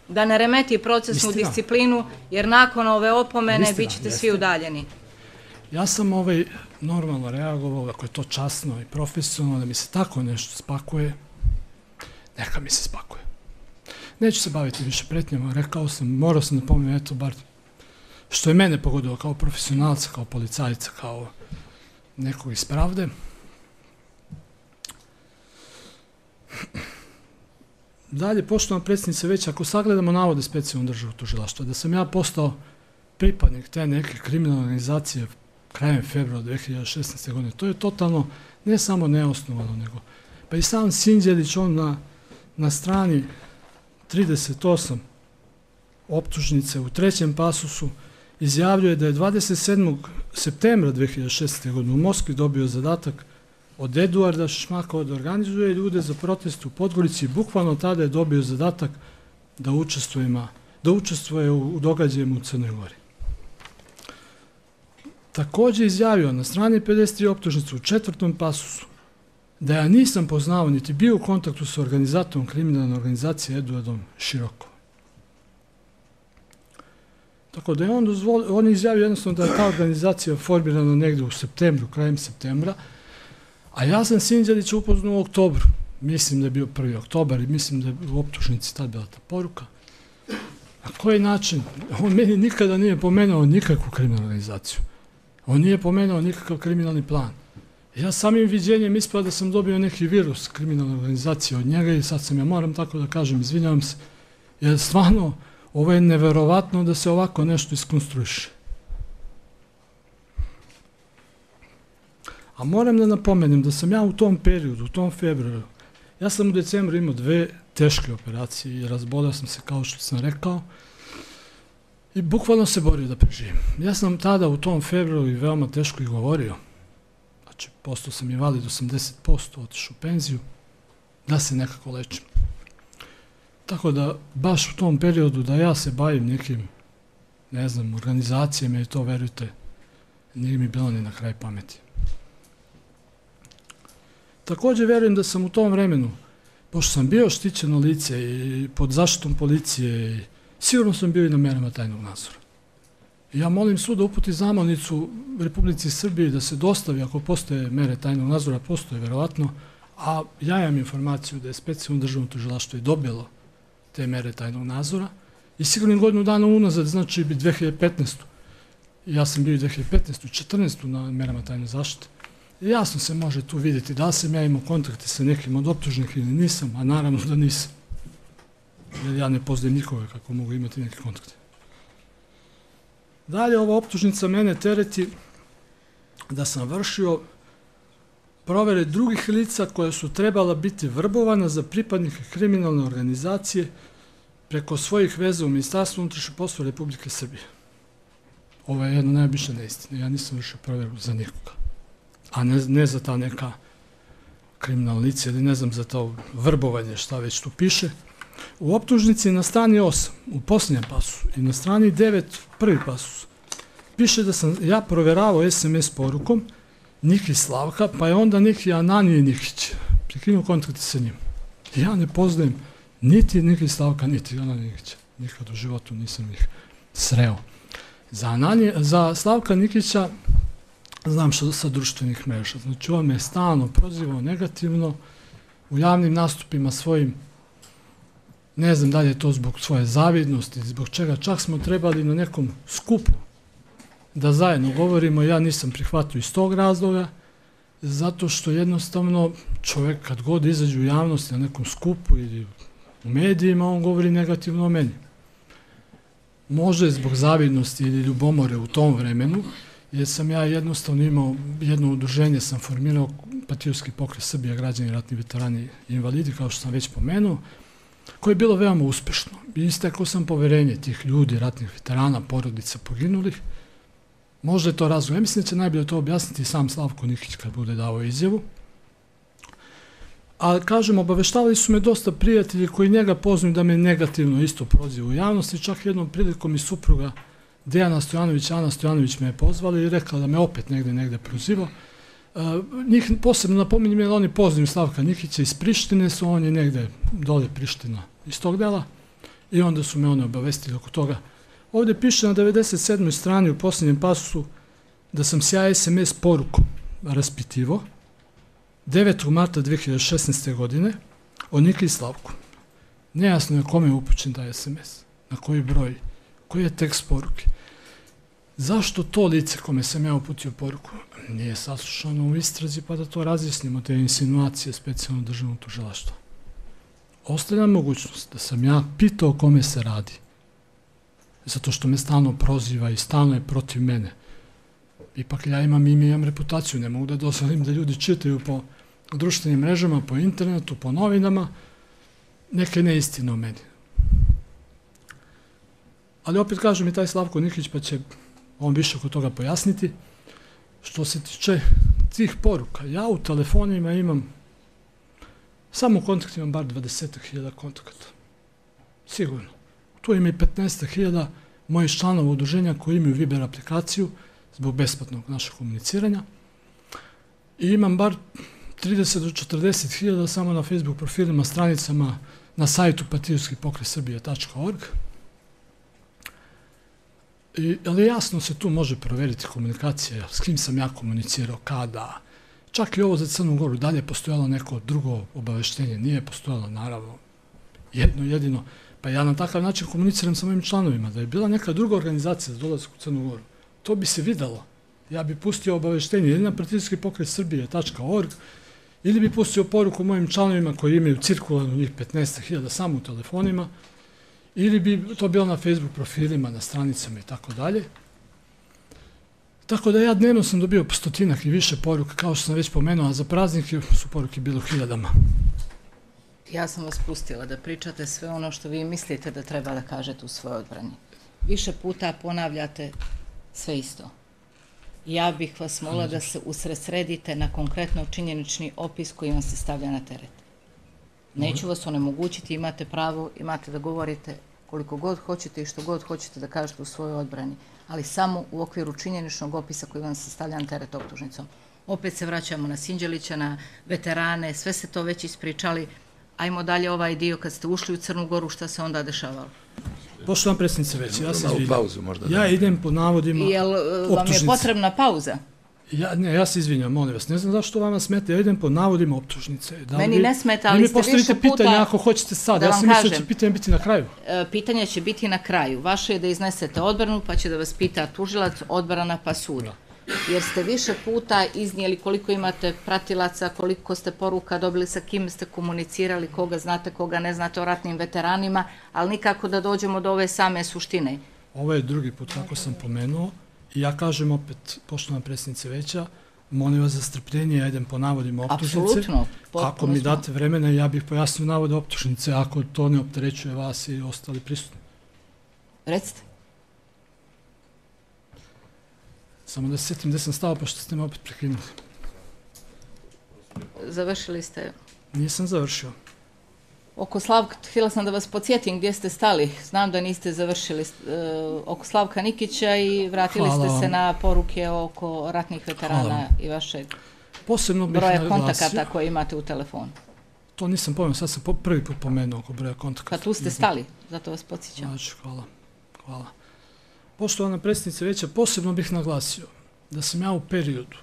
da ne remeti procesnu Istina. disciplinu, jer nakon ove opomene Istina, bit ćete svi udaljeni. Ja sam ovaj normalno reagovao, ako je to časno i profesionalno, da mi se tako nešto spakuje, neka mi se spakuje. Neću se baviti više pretnjama, rekao sam, morao sam da pomijem, eto, bar što je mene pogodilo kao profesionalca, kao policajca, kao nekog iz pravde. Dalje, poštovana predsjednice, već ako sagledamo navode specijalnog državnog tužilaštva, da sam ja postao pripadnik te neke kriminalne organizacije krajem februara 2016. godine, to je totalno ne samo neosnovano, nego pa i sam Sinđelić, on na, na strani 38 optužnice u trećem pasusu izjavljuje da je 27. septembra 2016. godine u Moskvi dobio zadatak od Eduarda Šmakova da organizuje ljude za protest u Podgorici. Bukvalno tada je dobio zadatak da učestvuje, da učestvuje u, u događajima u Crnoj Gori. Također izjavio na strani 53 optužnice u četvrtom pasusu da ja nisam poznao niti bio u kontaktu sa organizatorom kriminalne organizacije Eduardom Široko. Tako da je on, dozvoli, on izjavio jednostavno da je ta organizacija formirana negde u septembru, krajem septembra, a ja sam Sinđelića upoznao u oktobru. Mislim da je bio 1. oktobar i mislim da je u optužnici tad bila ta poruka. Na koji način? On meni nikada nije pomenuo nikakvu kriminalnu organizaciju. On nije pomenuo nikakav kriminalni plan. Ja samim viđenjem ispada da sam dobio neki virus kriminalne organizacije od njega i sad sam ja moram tako da kažem, izvinjavam se, jer stvarno ovo je neverovatno da se ovako nešto iskonstruiše. A moram da napomenem da sam ja u tom periodu, u tom februaru, ja sam u decembru imao dve teške operacije i razbolao sam se kao što sam rekao i bukvalno se borio da preživim. Ja sam tada u tom februaru i veoma teško i govorio, znači postao sam i valid 80%, otišao u penziju, da se nekako lečim. Tako da, baš u tom periodu da ja se bavim nekim, ne znam, organizacijama i to, verujte, nije mi bilo ni na kraj pameti. Također verujem da sam u tom vremenu, pošto sam bio štićeno lice i pod zaštitom policije, i sigurno sam bio i na merama tajnog nadzora. Ja molim sud da uputi zamolnicu Republici Srbije da se dostavi, ako postoje mere tajnog nadzora, postoje verovatno, a ja imam informaciju da je specijalno državno tužilaštvo i dobilo te mere tajnog nadzora i sigurno godinu dana unazad, znači bi 2015. Ja sam bio i 2015. i 2014. na merama tajne zaštite. I jasno se može tu vidjeti da sam ja imao kontakte sa nekim od optužnih ili nisam, a naravno da nisam. Jer ja ne poznajem nikoga kako mogu imati neke kontakte. Dalje, ova optužnica mene tereti da sam vršio provere drugih lica koja su trebala biti vrbovana za pripadnike kriminalne organizacije preko svojih veza u Ministarstvu unutrašnje poslova Republike Srbije. Ovo je jedna najobična neistina. Ja nisam vršio proveru za nikoga. A ne, ne za ta neka kriminalna lica ili ne znam za to vrbovanje šta već tu piše. U optužnici na strani 8, u posljednjem pasu i na strani 9, prvi pasus, piše da sam ja proveravao SMS porukom Niki Slavka, pa je onda Niki Ananije Nikić. Prikinu kontakt sa njim. Ja ne poznajem niti Niki Slavka, niti Ananije Nikića. Nikad u životu nisam ih sreo. Za, Ananije, za Slavka Nikića znam što sa društvenih mreža. Znači on me stalno prozivao negativno u javnim nastupima svojim ne znam da li je to zbog svoje zavidnosti, zbog čega čak smo trebali na nekom skupu da zajedno govorimo, ja nisam prihvatio iz tog razloga, zato što jednostavno čovjek kad god izađe u javnosti na nekom skupu ili u medijima, on govori negativno o meni. Može zbog zavidnosti ili ljubomore u tom vremenu, jer sam ja jednostavno imao jedno udruženje, sam formirao Patijovski pokret Srbija, građani, ratni veterani i invalidi, kao što sam već pomenuo, koje je bilo veoma uspešno. Istekao sam poverenje tih ljudi, ratnih veterana, porodica poginulih, Možda je to razlog. Ja mislim da će najbolje to objasniti sam Slavko Nikić kad bude dao izjavu. A kažem, obaveštavali su me dosta prijatelji koji njega poznaju da me negativno isto prozivu u javnosti. Čak jednom prilikom i supruga Dejana Stojanović, Ana Stojanović me je pozvala i rekla da me opet negde negde proziva. Eh, njih posebno napominjem jer oni poznaju Slavka Nikića iz Prištine, su on je negde dole Priština iz tog dela i onda su me one obavestili oko toga. Ovdje piše na 97. strani u posljednjem pasu da sam se ja SMS poruku raspitivo 9. marta 2016. godine o Nikli Slavku. Nejasno je kome je upućen taj SMS, na koji broj, koji je tekst poruke. Zašto to lice kome sam ja uputio poruku nije saslušano u istrazi pa da to razjasnimo, te insinuacije specijalno državnog tužilaštva. Ostavljam mogućnost da sam ja pitao kome se radi zato što me stalno proziva i stalno je protiv mene. Ipak ja imam ime, imam reputaciju, ne mogu da dozvolim da ljudi čitaju po društvenim mrežama, po internetu, po novinama, neke neistine o meni. Ali opet kažem i taj Slavko Nikić, pa će on više oko toga pojasniti. Što se tiče tih poruka, ja u telefonima imam samo u kontaktu imam bar 20.000 kontakata. Sigurno tu ima i 15.000 mojih članova udruženja koji imaju Viber aplikaciju zbog besplatnog našeg komuniciranja. I imam bar 30 do 40 hiljada samo na Facebook profilima, stranicama, na sajtu patijski pokret I, ali jasno se tu može proveriti komunikacija, s kim sam ja komunicirao, kada. Čak i ovo za Crnu Goru, dalje je postojalo neko drugo obaveštenje, nije postojalo, naravno, jedno jedino. Pa ja na takav način komuniciram sa mojim članovima, da je bila neka druga organizacija za dolazak u Crnu Goru. To bi se videlo. Ja bi pustio obaveštenje ili na partijski pokret Srbije.org ili bi pustio poruku mojim članovima koji imaju cirkularno njih 15.000 samo u telefonima ili bi to bilo na Facebook profilima, na stranicama i tako dalje. Tako da ja dnevno sam dobio stotinak i više poruka, kao što sam već pomenuo, a za praznike su poruke bilo hiljadama. Ja sam vas pustila da pričate sve ono što vi mislite da treba da kažete u svojoj odbrani. Više puta ponavljate sve isto. Ja bih vas molila da se usresredite na konkretno činjenični opis koji vam se stavlja na teret. Neću vas onemogućiti, imate pravo, imate da govorite koliko god hoćete i što god hoćete da kažete u svojoj odbrani, ali samo u okviru činjeničnog opisa koji vam se stavlja na teret optužnicom. Opet se vraćamo na Sinđelića, na veterane, sve se to već ispričali. Ajmo dalje ovaj dio kad ste ušli u Crnu Goru, šta se onda dešavalo? Poštovan predsjednice već, ja se izvinjam. pauzu možda. Ja idem po navodima Jel e, vam je potrebna pauza? Ja, ne, ja se izvinjam, molim vas, ne znam zašto vama smeta, ja idem po navodima optužnice. Da Meni vi, ne smeta, ali ste više puta... Da mi postavite pitanje ako hoćete sad, da ja sam mislio da će pitanje biti na kraju. E, Pitanje će biti na kraju. Vaše je da iznesete odbranu, pa će da vas pita tužilac, odbrana pa sud. Jer ste više puta iznijeli koliko imate pratilaca, koliko ste poruka dobili, sa kim ste komunicirali, koga znate, koga ne znate o ratnim veteranima, ali nikako da dođemo do ove same suštine. Ovo je drugi put kako sam pomenuo i ja kažem opet, poštovana predsjednice veća, molim vas za strpljenje, ja idem po navodima optužnice. Apsolutno, Ako mi date vremena, ja bih pojasnio navode optužnice, ako to ne opterećuje vas i ostali prisutni. Recite. Samo da se sjetim gdje sam stao, pa što ste me opet prekinuli. Završili ste Nisam završio. Oko Slavka, htjela sam da vas podsjetim gdje ste stali. Znam da niste završili e, oko Slavka Nikića i vratili Hvala ste se na poruke oko ratnih veterana i vašeg Posebno bih broja naglasio- kontakata koje imate u telefonu. To nisam pomenuo, sad sam po, prvi put pomenuo oko broja kontakata. Pa tu ste stali, zato vas podsjećam. Znači, hvala. Hvala. Poštovana predsjednice veća, posebno bih naglasio da sam ja u periodu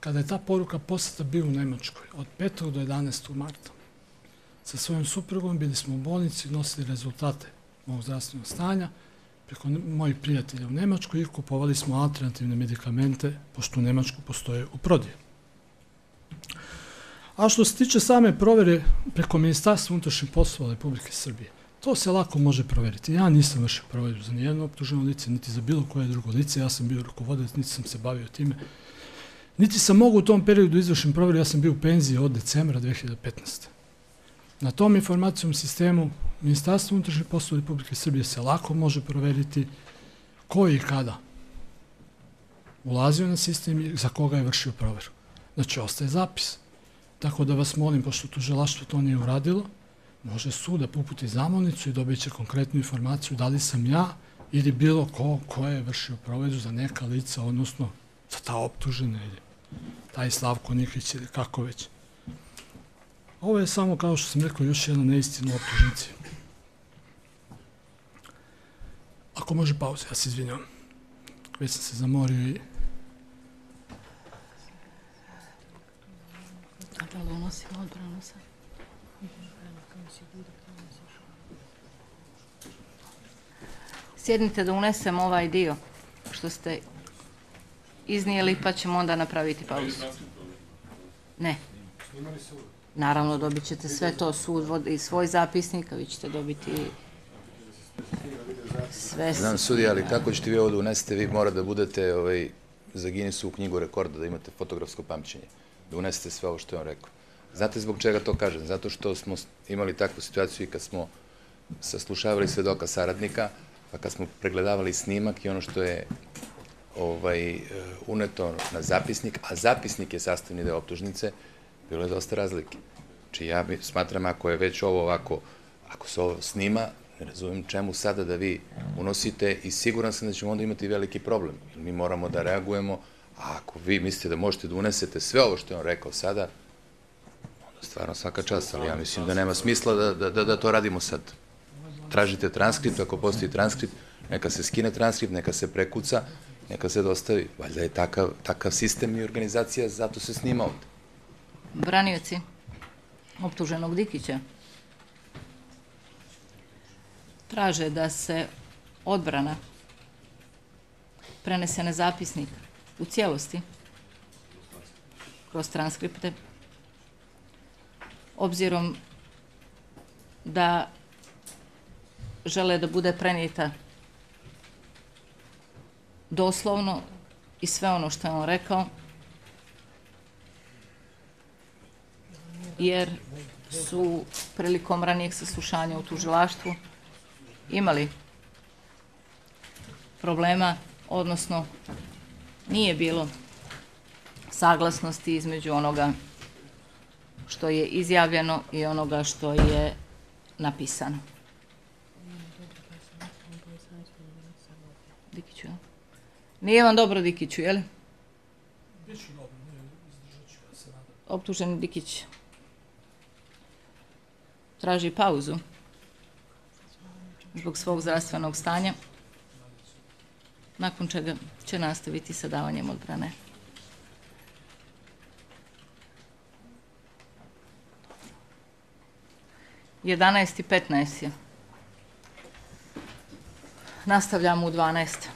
kada je ta poruka poslata bio u Nemačkoj, od 5. do 11. marta, sa svojom suprugom bili smo u bolnici, nosili rezultate mog zdravstvenog stanja, preko mojih prijatelja u Nemačkoj i kupovali smo alternativne medikamente, pošto u Nemačku postoje u prodije. A što se tiče same provere preko Ministarstva unutrašnjih poslova Republike Srbije, to se lako može proveriti. Ja nisam vršio proveru za nijedno optuženo lice, niti za bilo koje drugo lice, ja sam bio rukovodac, niti sam se bavio time. Niti sam mogu u tom periodu izvršim proveru, ja sam bio u penziji od decembra 2015. Na tom informacijom sistemu Ministarstvo unutrašnjih poslova Republike Srbije se lako može proveriti ko je i kada ulazio na sistem i za koga je vršio proveru. Znači, ostaje zapis. Tako da vas molim, pošto tužilaštvo to nije uradilo, može sud da poputi zamolnicu i dobit će konkretnu informaciju da li sam ja ili bilo ko ko je vršio provedu za neka lica, odnosno za ta optužena ili taj Slavko Nikić ili kako već. Ovo je samo, kao što sam rekao, još jedna neistina optužnici. Ako može pauza, ja se izvinjam. Već sam se zamorio i Da li unosimo odbranu sad? Sjednite da unesem ovaj dio što ste iznijeli pa ćemo onda napraviti pauzu. Ne. Naravno dobit ćete sve to, sud vodi svoj zapisnik, a vi ćete dobiti sve. Znam sudi, ali kako ćete vi ovo unesete, vi mora da budete ovaj, za Guinnessu u knjigu rekorda, da imate fotografsko pamćenje, da unesete sve ovo što je on rekao. Znate zbog čega to kažem? Zato što smo imali takvu situaciju i kad smo saslušavali svedoka saradnika, pa kad smo pregledavali snimak i ono što je ovaj, uneto na zapisnik, a zapisnik je sastavni deo optužnice, bilo je dosta razlike. Znači ja bi, smatram ako je već ovo ovako, ako se ovo snima, ne razumijem čemu sada da vi unosite i siguran sam da ćemo onda imati veliki problem. Jer mi moramo da reagujemo, a ako vi mislite da možete da unesete sve ovo što je on rekao sada, onda Stvarno svaka čast, ali ja mislim da nema smisla da, da, da, da to radimo sad. Tražite transkript, ako postoji transkript, neka se skine transkript, neka se prekuca, neka se dostavi. Valjda je takav, takav sistem i organizacija, zato se snima ovde. Branioci optuženog Dikića traže da se odbrana prenese na zapisnik u cijelosti kroz transkripte obzirom da žele da bude prenijeta doslovno i sve ono što je on rekao, jer su prilikom ranijeg saslušanja u tužilaštvu imali problema, odnosno nije bilo saglasnosti između onoga što je izjavljeno i onoga što je napisano. Dikiću, jel? Nije vam dobro, Dikiću, jel? Biću dobro, izdržat ću, se nadam. Optuženi Dikić traži pauzu zbog svog zdravstvenog stanja, nakon čega će nastaviti sa davanjem odbrane. Jedanaest i petnaest je. Nastavljamo u dvanaest.